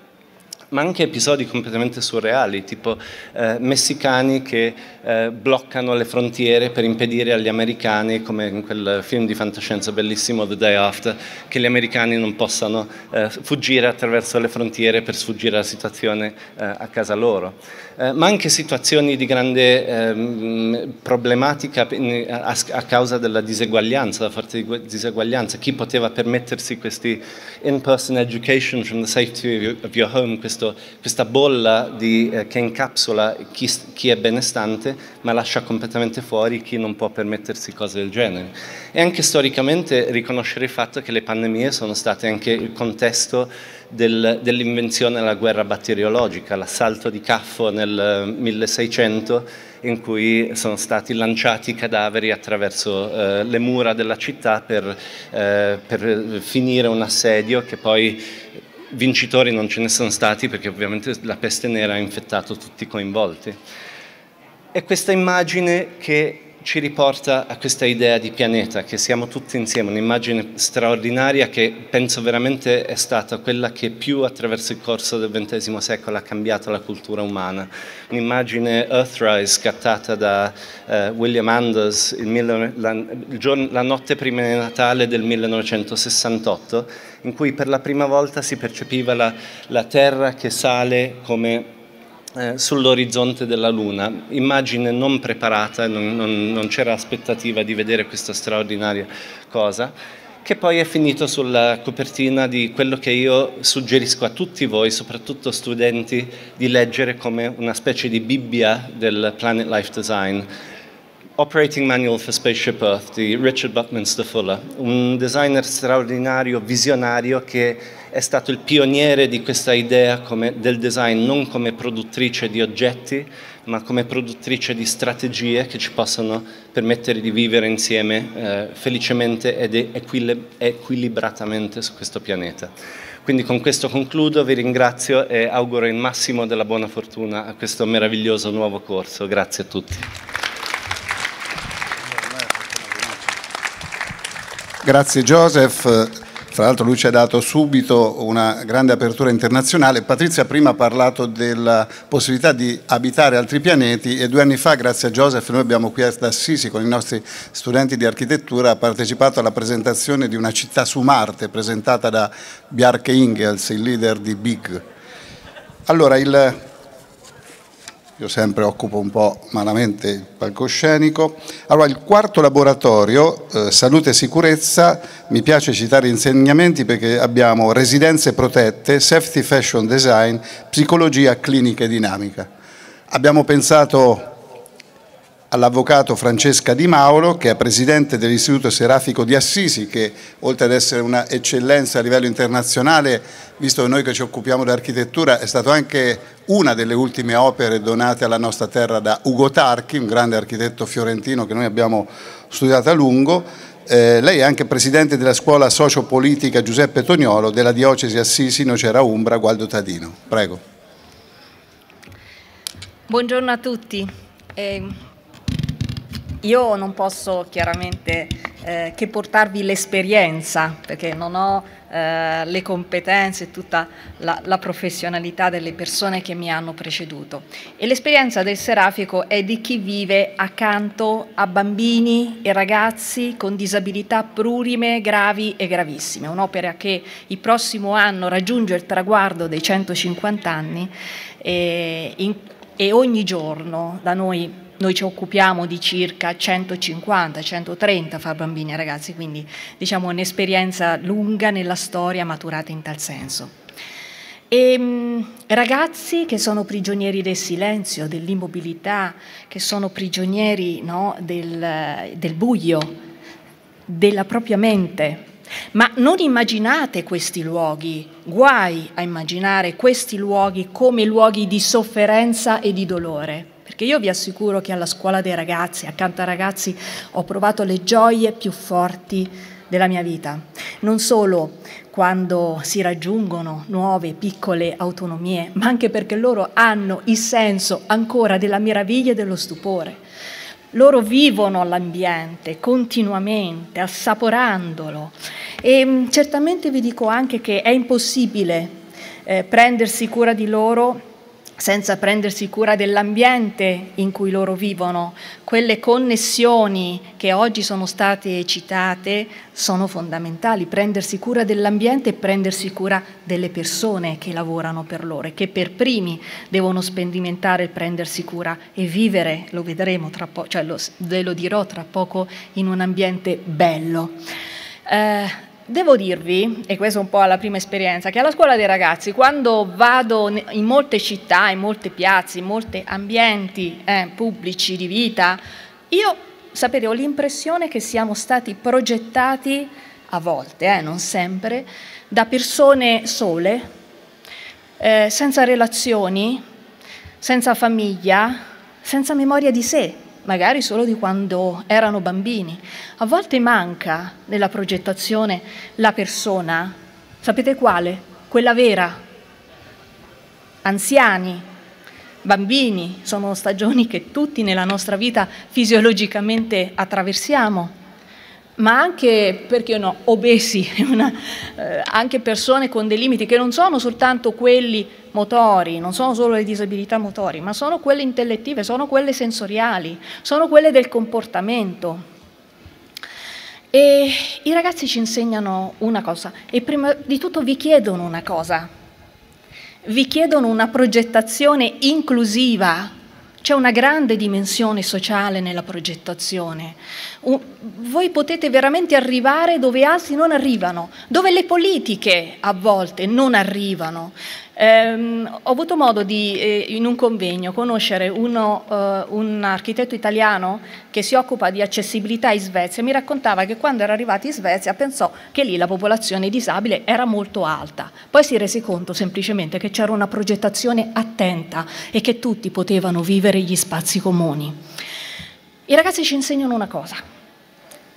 [SPEAKER 13] Ma anche episodi completamente surreali, tipo eh, messicani che eh, bloccano le frontiere per impedire agli americani, come in quel film di fantascienza bellissimo The Day After, che gli americani non possano eh, fuggire attraverso le frontiere per sfuggire alla situazione eh, a casa loro. Eh, ma anche situazioni di grande ehm, problematica a, a, causa della diseguaglianza, la forte diseguaglianza. Chi poteva permettersi questi in-person education from the safety of your home, questo, questa bolla di, eh, che incapsula chi, chi, è benestante ma lascia completamente fuori chi non può permettersi cose del genere. E anche storicamente riconoscere il fatto che le pandemie sono state anche il contesto del, dell'invenzione della guerra batteriologica, l'assalto di Caffo nel 1600 in cui sono stati lanciati cadaveri attraverso eh, le mura della città per, eh, per finire un assedio che poi vincitori non ce ne sono stati perché ovviamente la peste nera ha infettato tutti i coinvolti. E questa immagine che ci riporta a questa idea di pianeta, che siamo tutti insieme, un'immagine straordinaria che penso veramente è stata quella che più attraverso il corso del XX secolo ha cambiato la cultura umana. Un'immagine Earthrise scattata da uh, William Anders il, la, il giorno, la notte prima di Natale del 1968, in cui per la prima volta si percepiva la, la Terra che sale come eh, sull'orizzonte della Luna, immagine non preparata, non, non, non c'era aspettativa di vedere questa straordinaria cosa, che poi è finito sulla copertina di quello che io suggerisco a tutti voi, soprattutto studenti, di leggere come una specie di Bibbia del Planet Life Design. Operating Manual for Spaceship Earth di Richard Buckminster Fuller, un designer straordinario, visionario che è stato il pioniere di questa idea come, del design non come produttrice di oggetti, ma come produttrice di strategie che ci possono permettere di vivere insieme eh, felicemente ed equil- equilibratamente su questo pianeta. Quindi con questo concludo, vi ringrazio e auguro il massimo della buona fortuna a questo meraviglioso nuovo corso. Grazie a tutti.
[SPEAKER 2] Grazie Joseph. Fra l'altro lui ci ha dato subito una grande apertura internazionale. Patrizia prima ha parlato della possibilità di abitare altri pianeti e due anni fa, grazie a Joseph, noi abbiamo qui ad Assisi con i nostri studenti di architettura partecipato alla presentazione di una città su Marte presentata da Bjarke Ingels, il leader di Big. Allora, il io sempre occupo un po' malamente il palcoscenico. Allora, il quarto laboratorio, eh, salute e sicurezza, mi piace citare insegnamenti perché abbiamo residenze protette, safety fashion design, psicologia clinica e dinamica. Abbiamo pensato all'avvocato Francesca Di Mauro, che è presidente dell'Istituto Serafico di Assisi, che oltre ad essere una eccellenza a livello internazionale, visto che noi che ci occupiamo di architettura, è stato anche una delle ultime opere donate alla nostra terra da Ugo Tarchi, un grande architetto fiorentino che noi abbiamo studiato a lungo. Eh, lei è anche presidente della scuola sociopolitica Giuseppe Toniolo della diocesi Assisi Nocera Umbra Gualdo Tadino. Prego.
[SPEAKER 14] Buongiorno a tutti. Eh, io non posso chiaramente eh, che portarvi l'esperienza, perché non ho eh, le competenze e tutta la, la, professionalità delle persone che mi hanno preceduto. E l'esperienza del Serafico è di chi vive accanto a bambini e ragazzi con disabilità plurime, gravi e gravissime. Un'opera che il prossimo anno raggiunge il traguardo dei 150 anni e, in, e ogni giorno da noi noi ci occupiamo di circa 150-130 fra bambini e ragazzi, quindi diciamo un'esperienza lunga nella storia maturata in tal senso. E, mh, ragazzi che sono prigionieri del silenzio, dell'immobilità, che sono prigionieri no, del, del buio, della propria mente. Ma non immaginate questi luoghi, guai a immaginare questi luoghi come luoghi di sofferenza e di dolore. Perché io vi assicuro che alla scuola dei ragazzi, accanto ai ragazzi, ho provato le gioie più forti della mia vita. Non solo quando si raggiungono nuove piccole autonomie, ma anche perché loro hanno il senso ancora della meraviglia e dello stupore. Loro vivono l'ambiente continuamente, assaporandolo e mm, certamente vi dico anche che è impossibile eh, prendersi cura di loro senza prendersi cura dell'ambiente in cui loro vivono. Quelle connessioni che oggi sono state citate sono fondamentali, prendersi cura dell'ambiente e prendersi cura delle persone che lavorano per loro e che per primi devono sperimentare il prendersi cura e vivere, lo vedremo tra poco, cioè lo, ve lo dirò tra poco, in un ambiente bello. Eh, Devo dirvi, e questa è un po' la prima esperienza, che alla scuola dei ragazzi, quando vado in molte città, in molte piazze, in molti ambienti eh, pubblici di vita, io, sapete, ho l'impressione che siamo stati progettati, a volte, eh, non sempre, da persone sole, eh, senza relazioni, senza famiglia, senza memoria di sé magari solo di quando erano bambini. A volte manca nella progettazione la persona, sapete quale? Quella vera. Anziani, bambini, sono stagioni che tutti nella nostra vita fisiologicamente attraversiamo ma anche, perché no, obesi, <laughs> una, eh, anche persone con dei limiti che non sono soltanto quelli motori, non sono solo le disabilità motori, ma sono quelle intellettive, sono quelle sensoriali, sono quelle del comportamento. E i ragazzi ci insegnano una cosa e prima di tutto vi chiedono una cosa, vi chiedono una progettazione inclusiva c'è una grande dimensione sociale nella progettazione. Voi potete veramente arrivare dove altri non arrivano, dove le politiche a volte non arrivano. Eh, ho avuto modo di, eh, in un convegno, conoscere uno, eh, un architetto italiano che si occupa di accessibilità in Svezia. Mi raccontava che quando era arrivato in Svezia pensò che lì la popolazione disabile era molto alta. Poi si rese conto semplicemente che c'era una progettazione attenta e che tutti potevano vivere gli spazi comuni. I ragazzi ci insegnano una cosa.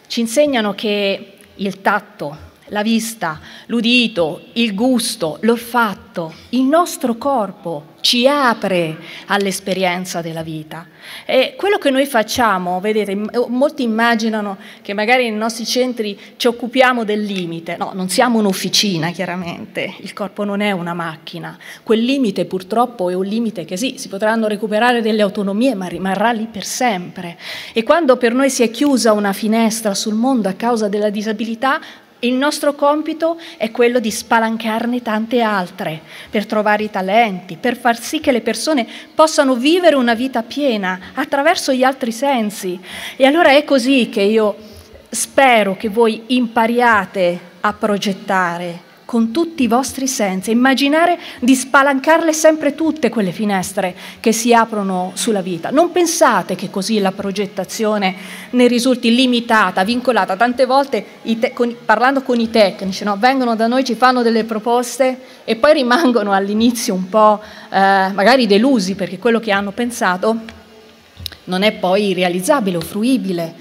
[SPEAKER 14] Ci insegnano che il tatto, la vista, l'udito, il gusto, l'olfatto, il nostro corpo ci apre all'esperienza della vita. E quello che noi facciamo, vedete, molti immaginano che magari nei nostri centri ci occupiamo del limite. No, non siamo un'officina, chiaramente, il corpo non è una macchina. Quel limite purtroppo è un limite che sì, si potranno recuperare delle autonomie, ma rimarrà lì per sempre. E quando per noi si è chiusa una finestra sul mondo a causa della disabilità, il nostro compito è quello di spalancarne tante altre, per trovare i talenti, per far sì che le persone possano vivere una vita piena attraverso gli altri sensi. E allora è così che io spero che voi impariate a progettare con tutti i vostri sensi, immaginare di spalancarle sempre tutte quelle finestre che si aprono sulla vita. Non pensate che così la progettazione ne risulti limitata, vincolata. Tante volte, con, parlando con i tecnici, no, vengono da noi, ci fanno delle proposte e poi rimangono all'inizio un po' eh, magari delusi perché quello che hanno pensato non è poi realizzabile o fruibile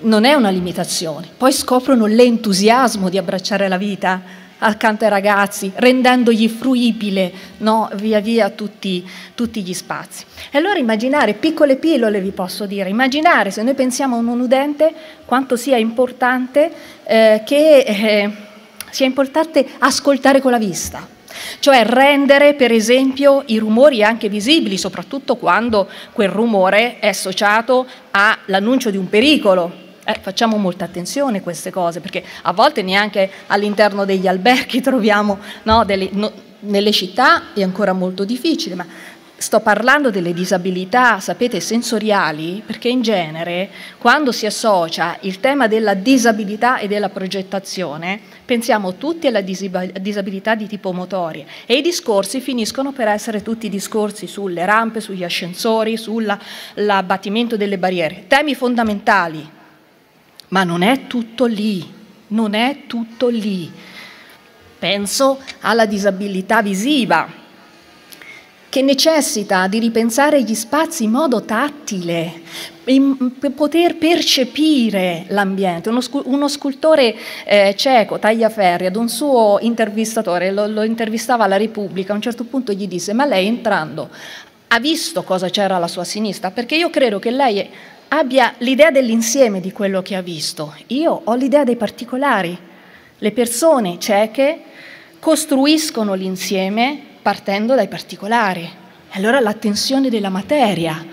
[SPEAKER 14] non è una limitazione. Poi scoprono l'entusiasmo di abbracciare la vita accanto ai ragazzi, rendendogli fruibile no, via via tutti, tutti, gli spazi. E allora immaginare, piccole pillole vi posso dire, immaginare se noi pensiamo a un udente quanto sia importante eh, che eh, sia importante ascoltare con la vista, cioè rendere per esempio i rumori anche visibili, soprattutto quando quel rumore è associato all'annuncio di un pericolo, eh, facciamo molta attenzione a queste cose, perché a volte neanche all'interno degli alberghi <laughs> troviamo, no, delle, no, nelle città è ancora molto difficile, ma sto parlando delle disabilità, sapete, sensoriali, perché in genere quando si associa il tema della disabilità e della progettazione, pensiamo tutti alla disabilità di tipo motorio e i discorsi finiscono per essere tutti discorsi sulle rampe, sugli ascensori, sull'abbattimento delle barriere, temi fondamentali, ma non è tutto lì, non è tutto lì. Penso alla disabilità visiva, che necessita di ripensare gli spazi in modo tattile, per poter percepire l'ambiente. Uno, uno scultore eh, cieco, Tagliaferri, ad un suo intervistatore, lo, lo intervistava alla Repubblica, a un certo punto gli disse, ma lei entrando ha visto cosa c'era alla sua sinistra? Perché io credo che lei abbia l'idea dell'insieme di quello che ha visto. Io ho l'idea dei particolari. Le persone cieche costruiscono l'insieme partendo dai particolari. E allora l'attenzione della materia,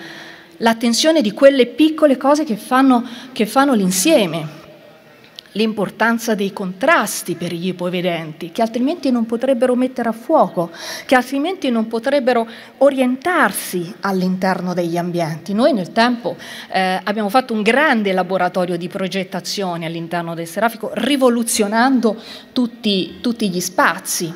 [SPEAKER 14] l'attenzione di quelle piccole cose che fanno, fanno l'insieme, l'importanza dei contrasti per gli ipovedenti, che altrimenti non potrebbero mettere a fuoco, che altrimenti non potrebbero orientarsi all'interno degli ambienti. Noi nel tempo eh, abbiamo fatto un grande laboratorio di progettazione all'interno del Serafico, rivoluzionando tutti, tutti gli spazi.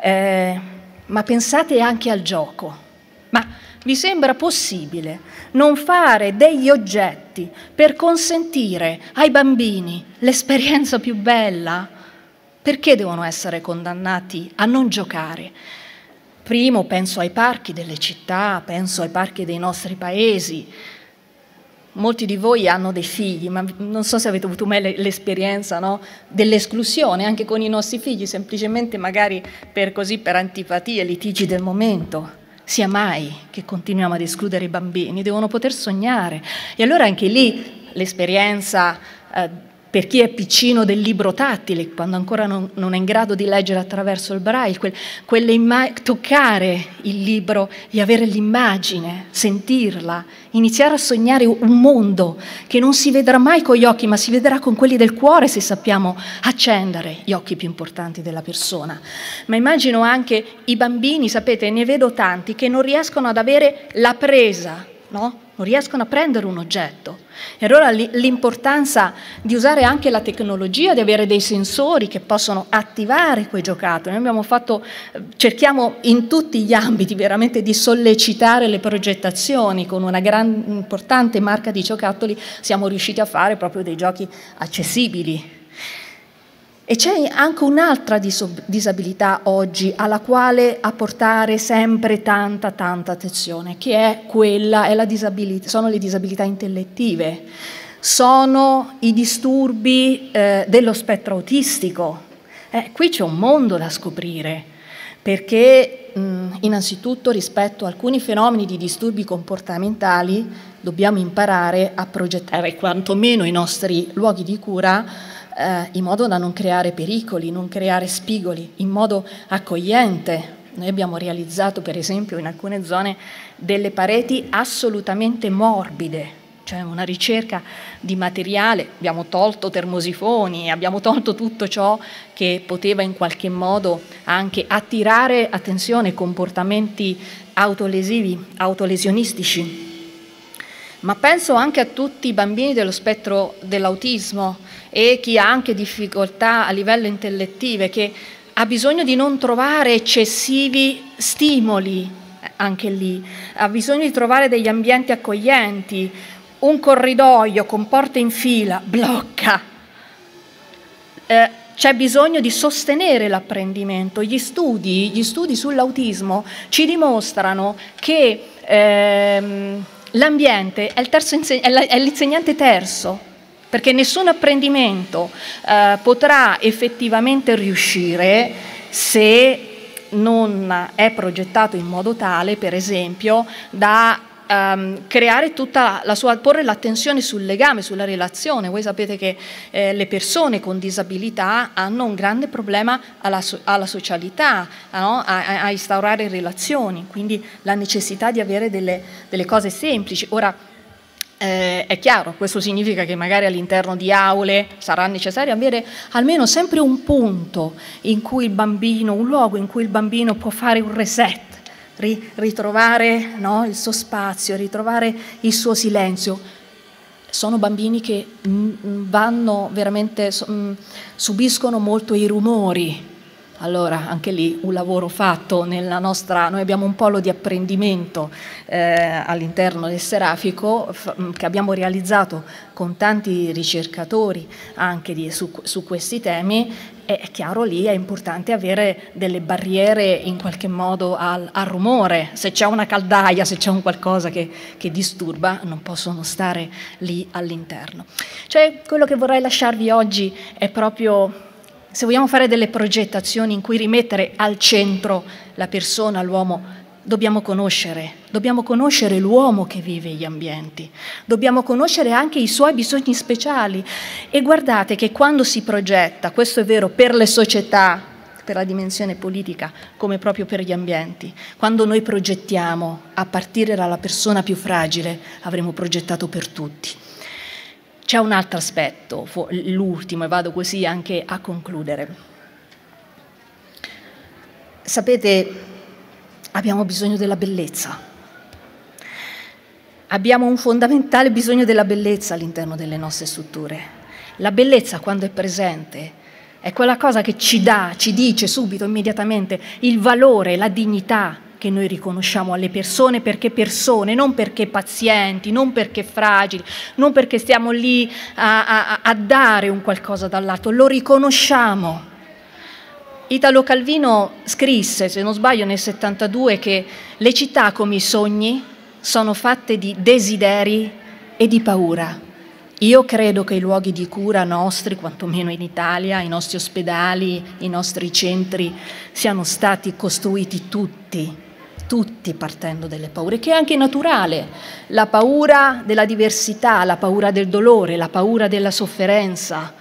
[SPEAKER 14] Eh, ma pensate anche al gioco. Ma vi sembra possibile non fare degli oggetti per consentire ai bambini l'esperienza più bella? Perché devono essere condannati a non giocare? Primo penso ai parchi delle città, penso ai parchi dei nostri paesi, molti di voi hanno dei figli, ma non so se avete avuto mai l'esperienza no? dell'esclusione anche con i nostri figli, semplicemente magari per così, per antipatie, litigi del momento. Sia mai che continuiamo ad escludere i bambini, devono poter sognare. E allora anche lì l'esperienza eh, per chi è piccino del libro tattile, quando ancora non, non è in grado di leggere attraverso il braille, quel, toccare il libro e avere l'immagine, sentirla, iniziare a sognare un mondo che non si vedrà mai con gli occhi, ma si vedrà con quelli del cuore se sappiamo accendere gli occhi più importanti della persona. Ma immagino anche i bambini, sapete, ne vedo tanti che non riescono ad avere la presa, no? Non riescono a prendere un oggetto. E allora l'importanza di usare anche la tecnologia, di avere dei sensori che possono attivare quei giocattoli. Noi abbiamo fatto, cerchiamo in tutti gli ambiti veramente di sollecitare le progettazioni con una gran, importante marca di giocattoli, siamo riusciti a fare proprio dei giochi accessibili e c'è anche un'altra disabilità oggi alla quale apportare sempre tanta, tanta attenzione, che è quella, è sono le disabilità intellettive, sono i disturbi eh, dello spettro autistico. Eh, qui c'è un mondo da scoprire, perché mh, innanzitutto rispetto a alcuni fenomeni di disturbi comportamentali dobbiamo imparare a progettare quantomeno i nostri luoghi di cura eh, in modo da non creare pericoli, non creare spigoli, in modo accogliente. Noi abbiamo realizzato, per esempio, in alcune zone delle pareti assolutamente morbide, cioè una ricerca di materiale, abbiamo tolto termosifoni, abbiamo tolto tutto ciò che poteva in qualche modo anche attirare attenzione comportamenti autolesivi, autolesionistici. Ma penso anche a tutti i bambini dello spettro dell'autismo e chi ha anche difficoltà a livello intellettive, che ha bisogno di non trovare eccessivi stimoli eh, anche lì, ha bisogno di trovare degli ambienti accoglienti, un corridoio con porte in fila, blocca. Eh, c'è bisogno di sostenere l'apprendimento. Gli studi, gli studi sull'autismo ci dimostrano che ehm, l'ambiente è, è l'insegnante terzo perché nessun apprendimento eh, potrà effettivamente riuscire se non è progettato in modo tale, per esempio, da Um, creare tutta la sua, porre l'attenzione sul legame, sulla relazione. Voi sapete che eh, le persone con disabilità hanno un grande problema alla, alla socialità, no? a, a, instaurare relazioni, quindi la necessità di avere delle, delle cose semplici. Ora, eh, è chiaro, questo significa che magari all'interno di aule sarà necessario avere almeno sempre un punto in cui il bambino, un luogo in cui il bambino può fare un reset, ri- ritrovare no, il suo spazio, ritrovare il suo silenzio. Sono bambini che mm, vanno veramente, mm, subiscono molto i rumori, allora, anche lì un lavoro fatto nella nostra, noi abbiamo un polo di apprendimento eh, all'interno del Serafico mm, che abbiamo realizzato con tanti ricercatori anche di, su, su, questi temi. È chiaro lì è importante avere delle barriere in qualche modo al, al rumore, se c'è una caldaia, se c'è un qualcosa che, che disturba, non possono stare lì all'interno. Cioè, quello che vorrei lasciarvi oggi è proprio se vogliamo fare delle progettazioni in cui rimettere al centro la persona, l'uomo, dobbiamo conoscere, dobbiamo conoscere l'uomo che vive gli ambienti, dobbiamo conoscere anche i suoi bisogni speciali e guardate che quando si progetta, questo è vero per le società, per la dimensione politica, come proprio per gli ambienti, quando noi progettiamo a partire dalla persona più fragile, avremo progettato per tutti. C'è un altro aspetto, l'ultimo, e vado così anche a concludere. Sapete, abbiamo bisogno della bellezza. Abbiamo un fondamentale bisogno della bellezza all'interno delle nostre strutture. La bellezza, quando è presente, è quella cosa che ci dà, ci dice subito, immediatamente, il valore, la dignità che noi riconosciamo alle persone perché persone, non perché pazienti, non perché fragili, non perché stiamo lì a, a, a dare un qualcosa dall'alto, lo riconosciamo. Italo Calvino scrisse, se non sbaglio, nel 72 che le città come i sogni sono fatte di desideri e di paura. Io credo che i luoghi di cura nostri, quantomeno in Italia, i nostri ospedali, i nostri centri, siano stati costruiti tutti tutti partendo dalle paure, che è anche naturale, la paura della diversità, la paura del dolore, la paura della sofferenza,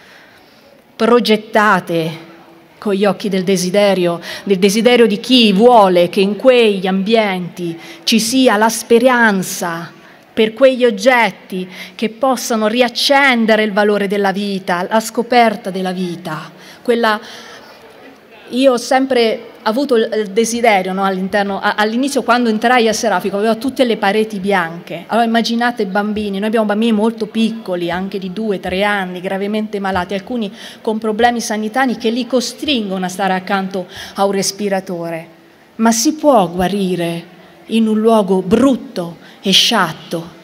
[SPEAKER 14] progettate con gli occhi del desiderio, del desiderio di chi vuole che in quegli ambienti ci sia la speranza per quegli oggetti che possano riaccendere il valore della vita, la scoperta della vita, quella io ho sempre avuto il desiderio no, all'interno, all'inizio quando entrai a Serafico avevo tutte le pareti bianche, allora immaginate i bambini, noi abbiamo bambini molto piccoli, anche di due, tre anni, gravemente malati, alcuni con problemi sanitari che li costringono a stare accanto a un respiratore, ma si può guarire in un luogo brutto e sciatto,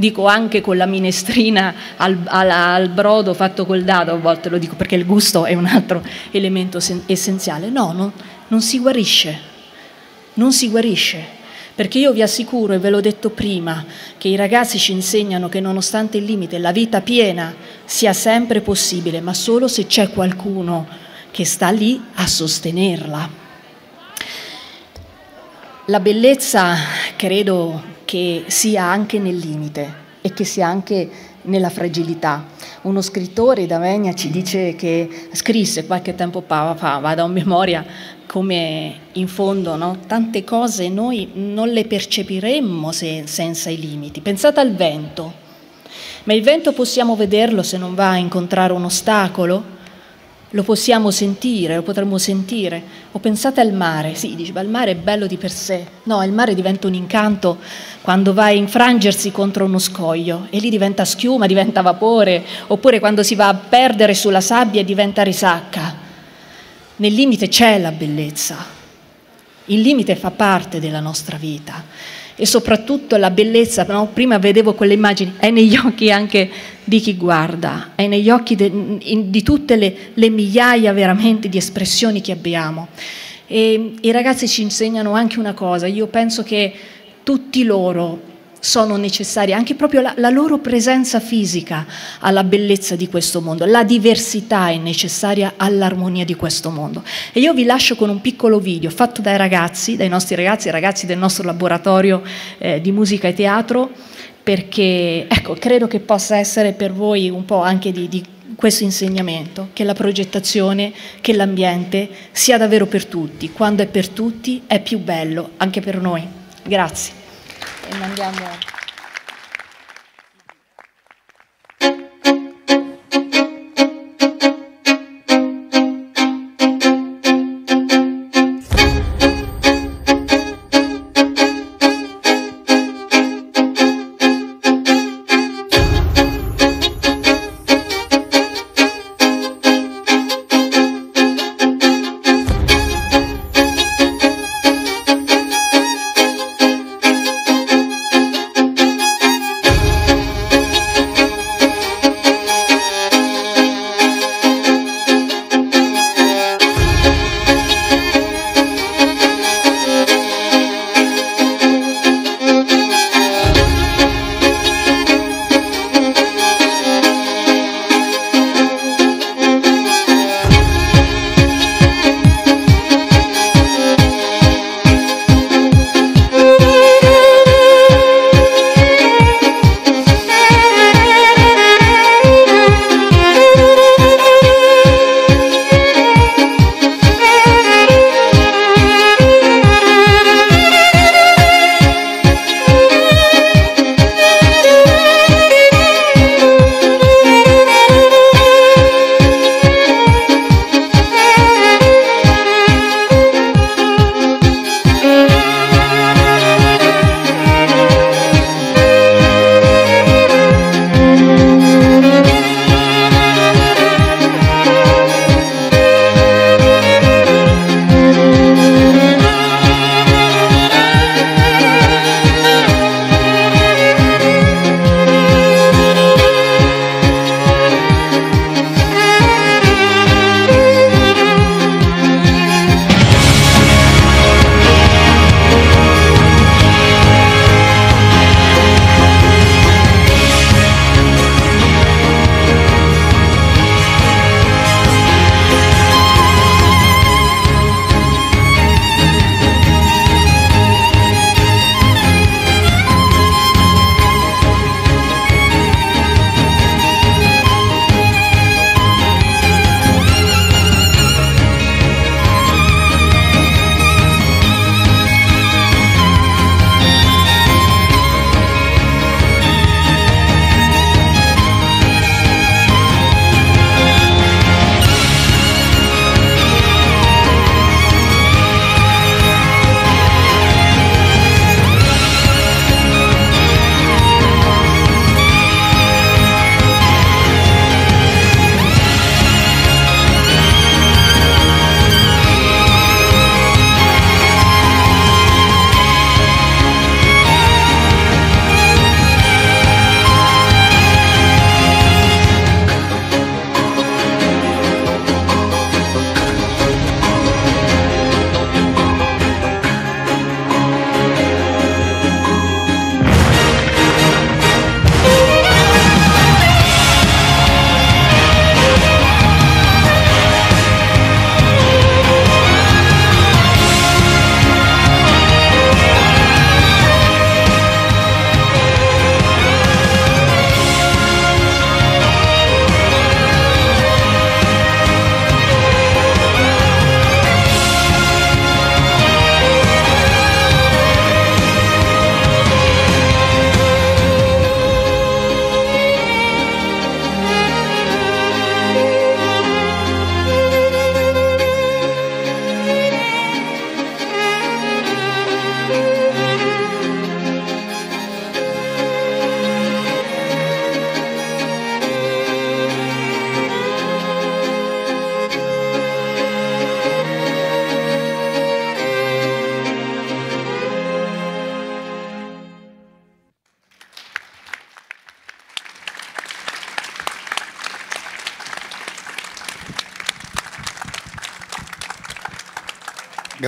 [SPEAKER 14] dico anche con la minestrina al, al, al, brodo fatto col dado, a volte lo dico perché il gusto è un altro elemento sen- essenziale. No, non, non si guarisce, non si guarisce. Perché io vi assicuro, e ve l'ho detto prima, che i ragazzi ci insegnano che nonostante il limite la vita piena sia sempre possibile, ma solo se c'è qualcuno che sta lì a sostenerla. La bellezza credo che sia anche nel limite e che sia anche nella fragilità. Uno scrittore da Vegna ci dice che scrisse qualche tempo fa, vado a memoria, come in fondo no? tante cose noi non le percepiremmo se, senza i limiti. Pensate al vento, ma il vento possiamo vederlo se non va a incontrare un ostacolo? Lo possiamo sentire, lo potremmo sentire. O pensate al mare, sì, dice, ma il mare è bello di per sé. No, il mare diventa un incanto quando va a infrangersi contro uno scoglio e lì diventa schiuma, diventa vapore, oppure quando si va a perdere sulla sabbia diventa risacca nel limite c'è la bellezza, il limite fa parte della nostra vita e soprattutto la bellezza, no? prima vedevo quelle immagini, è negli occhi anche di chi guarda, è negli occhi di tutte le, le, migliaia veramente di espressioni che abbiamo. E i ragazzi ci insegnano anche una cosa, io penso che tutti loro sono necessarie, anche proprio la, la, loro presenza fisica alla bellezza di questo mondo, la diversità è necessaria all'armonia di questo mondo. E io vi lascio con un piccolo video fatto dai ragazzi, dai nostri ragazzi, ragazzi del nostro laboratorio eh, di musica e teatro, perché ecco, credo che possa essere per voi un po' anche di, di questo insegnamento, che la progettazione, che l'ambiente sia davvero per tutti. Quando è per tutti è più bello, anche per noi. Grazie e mandiamo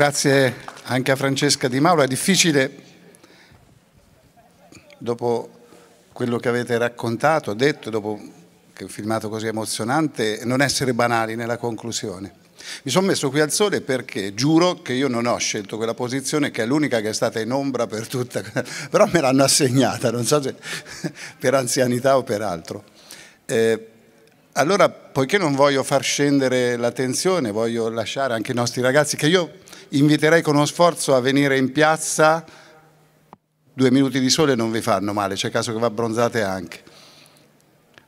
[SPEAKER 2] Grazie anche a Francesca Di Mauro. È difficile, dopo quello che avete raccontato, detto, dopo che è un filmato così emozionante, non essere banali nella conclusione. Mi sono messo qui al sole perché giuro che io non ho scelto quella posizione che è l'unica che è stata in ombra per tutta, <laughs> però me l'hanno assegnata, non so se <laughs> per anzianità o per altro. Eh, allora, poiché non voglio far scendere la tensione, voglio lasciare anche i nostri ragazzi, che io inviterei con uno sforzo a venire in piazza, due minuti di sole non vi fanno male, c'è caso che va abbronzate anche.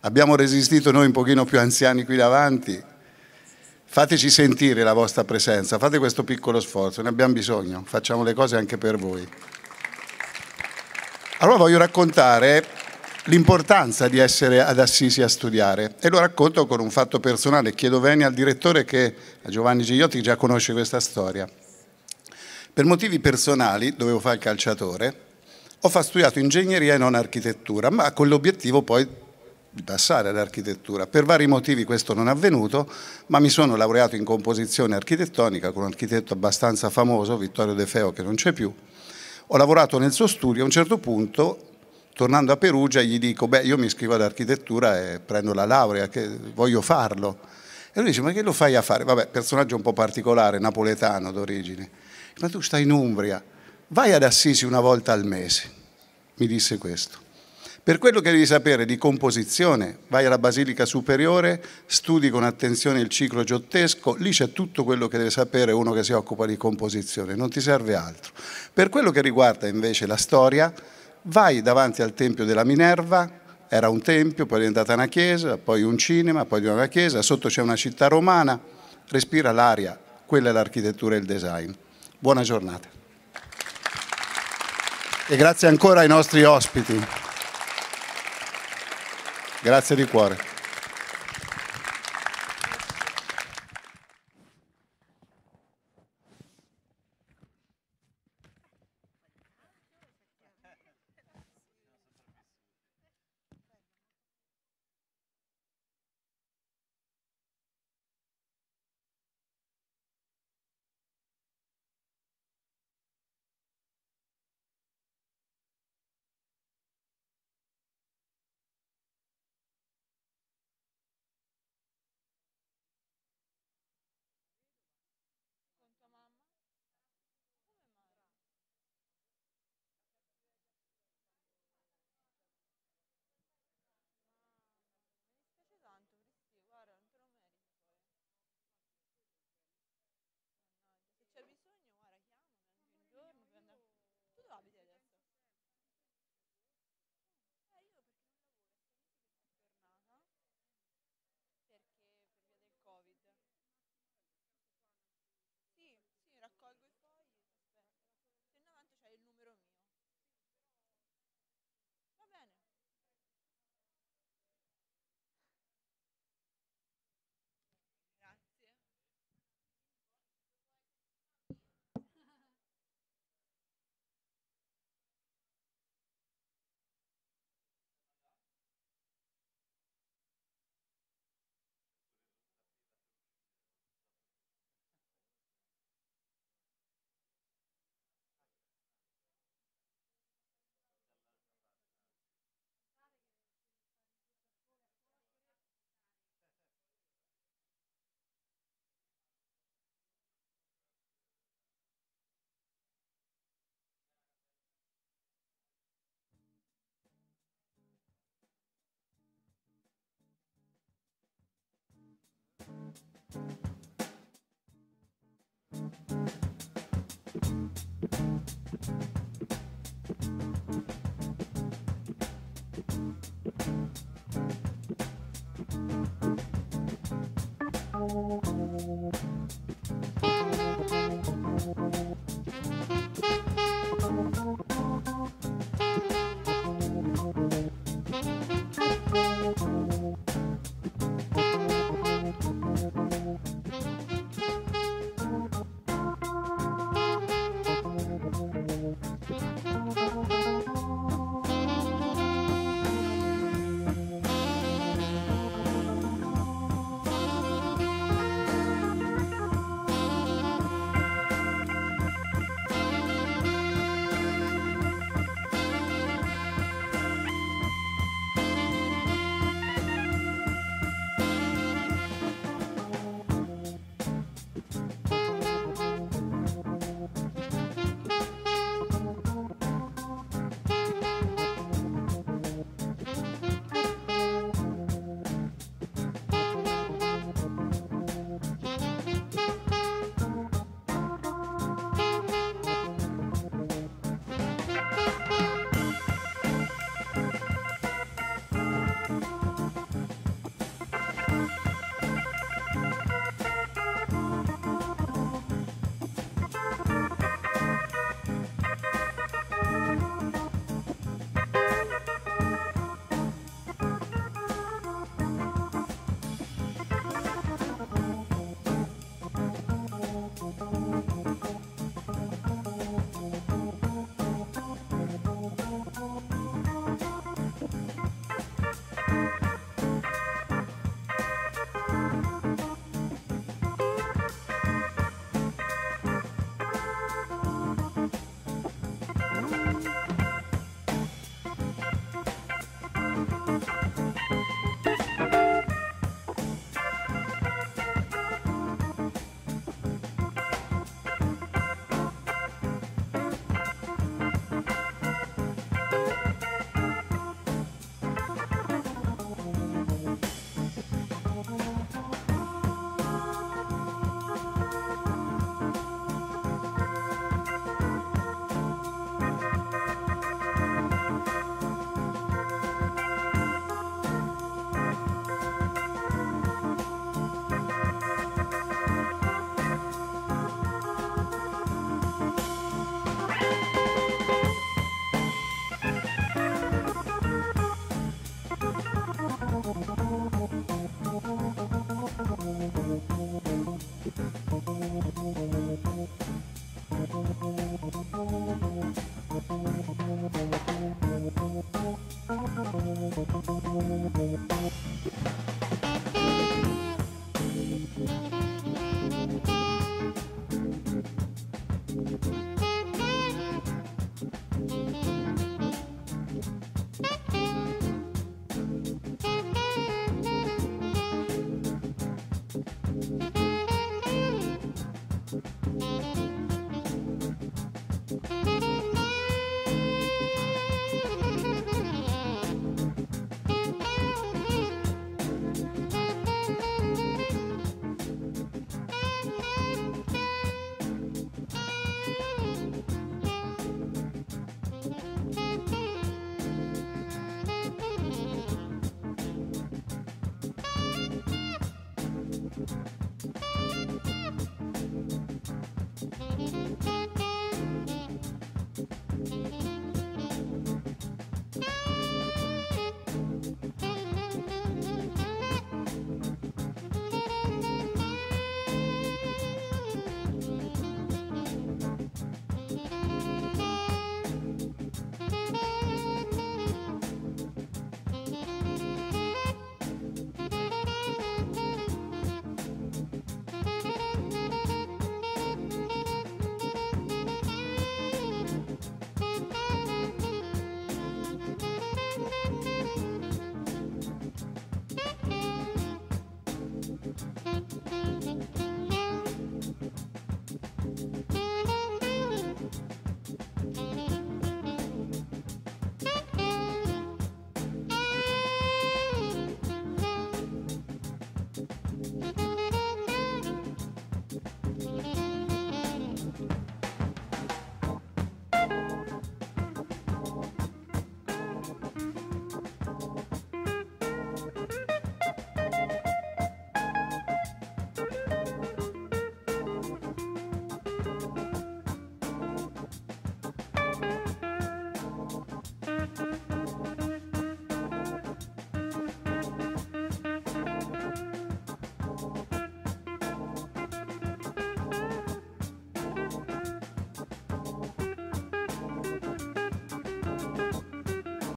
[SPEAKER 2] Abbiamo resistito noi un pochino più anziani qui davanti, fateci sentire la vostra presenza, fate questo piccolo sforzo, ne abbiamo bisogno, facciamo le cose anche per voi. Allora voglio raccontare l'importanza di essere ad Assisi a studiare e lo racconto con un fatto personale, chiedo venia al direttore che, a Giovanni Gigliotti, già conosce questa storia. Per motivi personali, dovevo fare il calciatore, ho studiato ingegneria e non architettura, ma con l'obiettivo poi di passare all'architettura. Per vari motivi questo non è avvenuto, ma mi sono laureato in composizione architettonica con un architetto abbastanza famoso, Vittorio De Feo, che non c'è più. Ho lavorato nel suo studio, a un certo punto, tornando a Perugia, gli dico, beh, io mi iscrivo ad architettura e prendo la laurea, che voglio farlo. E lui dice, ma che lo fai a fare? Vabbè, personaggio un po' particolare, napoletano d'origine. Ma tu stai in Umbria, vai ad Assisi una volta al mese. Mi disse questo. Per quello che devi sapere di composizione, vai alla Basilica Superiore, studi con attenzione il ciclo giottesco, lì c'è tutto quello che deve sapere uno che si occupa di composizione, non ti serve altro. Per quello che riguarda invece la storia, vai davanti al Tempio della Minerva, era un tempio, poi è diventata una chiesa, poi un cinema, poi una chiesa, sotto c'è una città romana, respira l'aria, quella è l'architettura e il design. Buona giornata. E grazie ancora ai nostri ospiti. Grazie di cuore.
[SPEAKER 15] Thank you.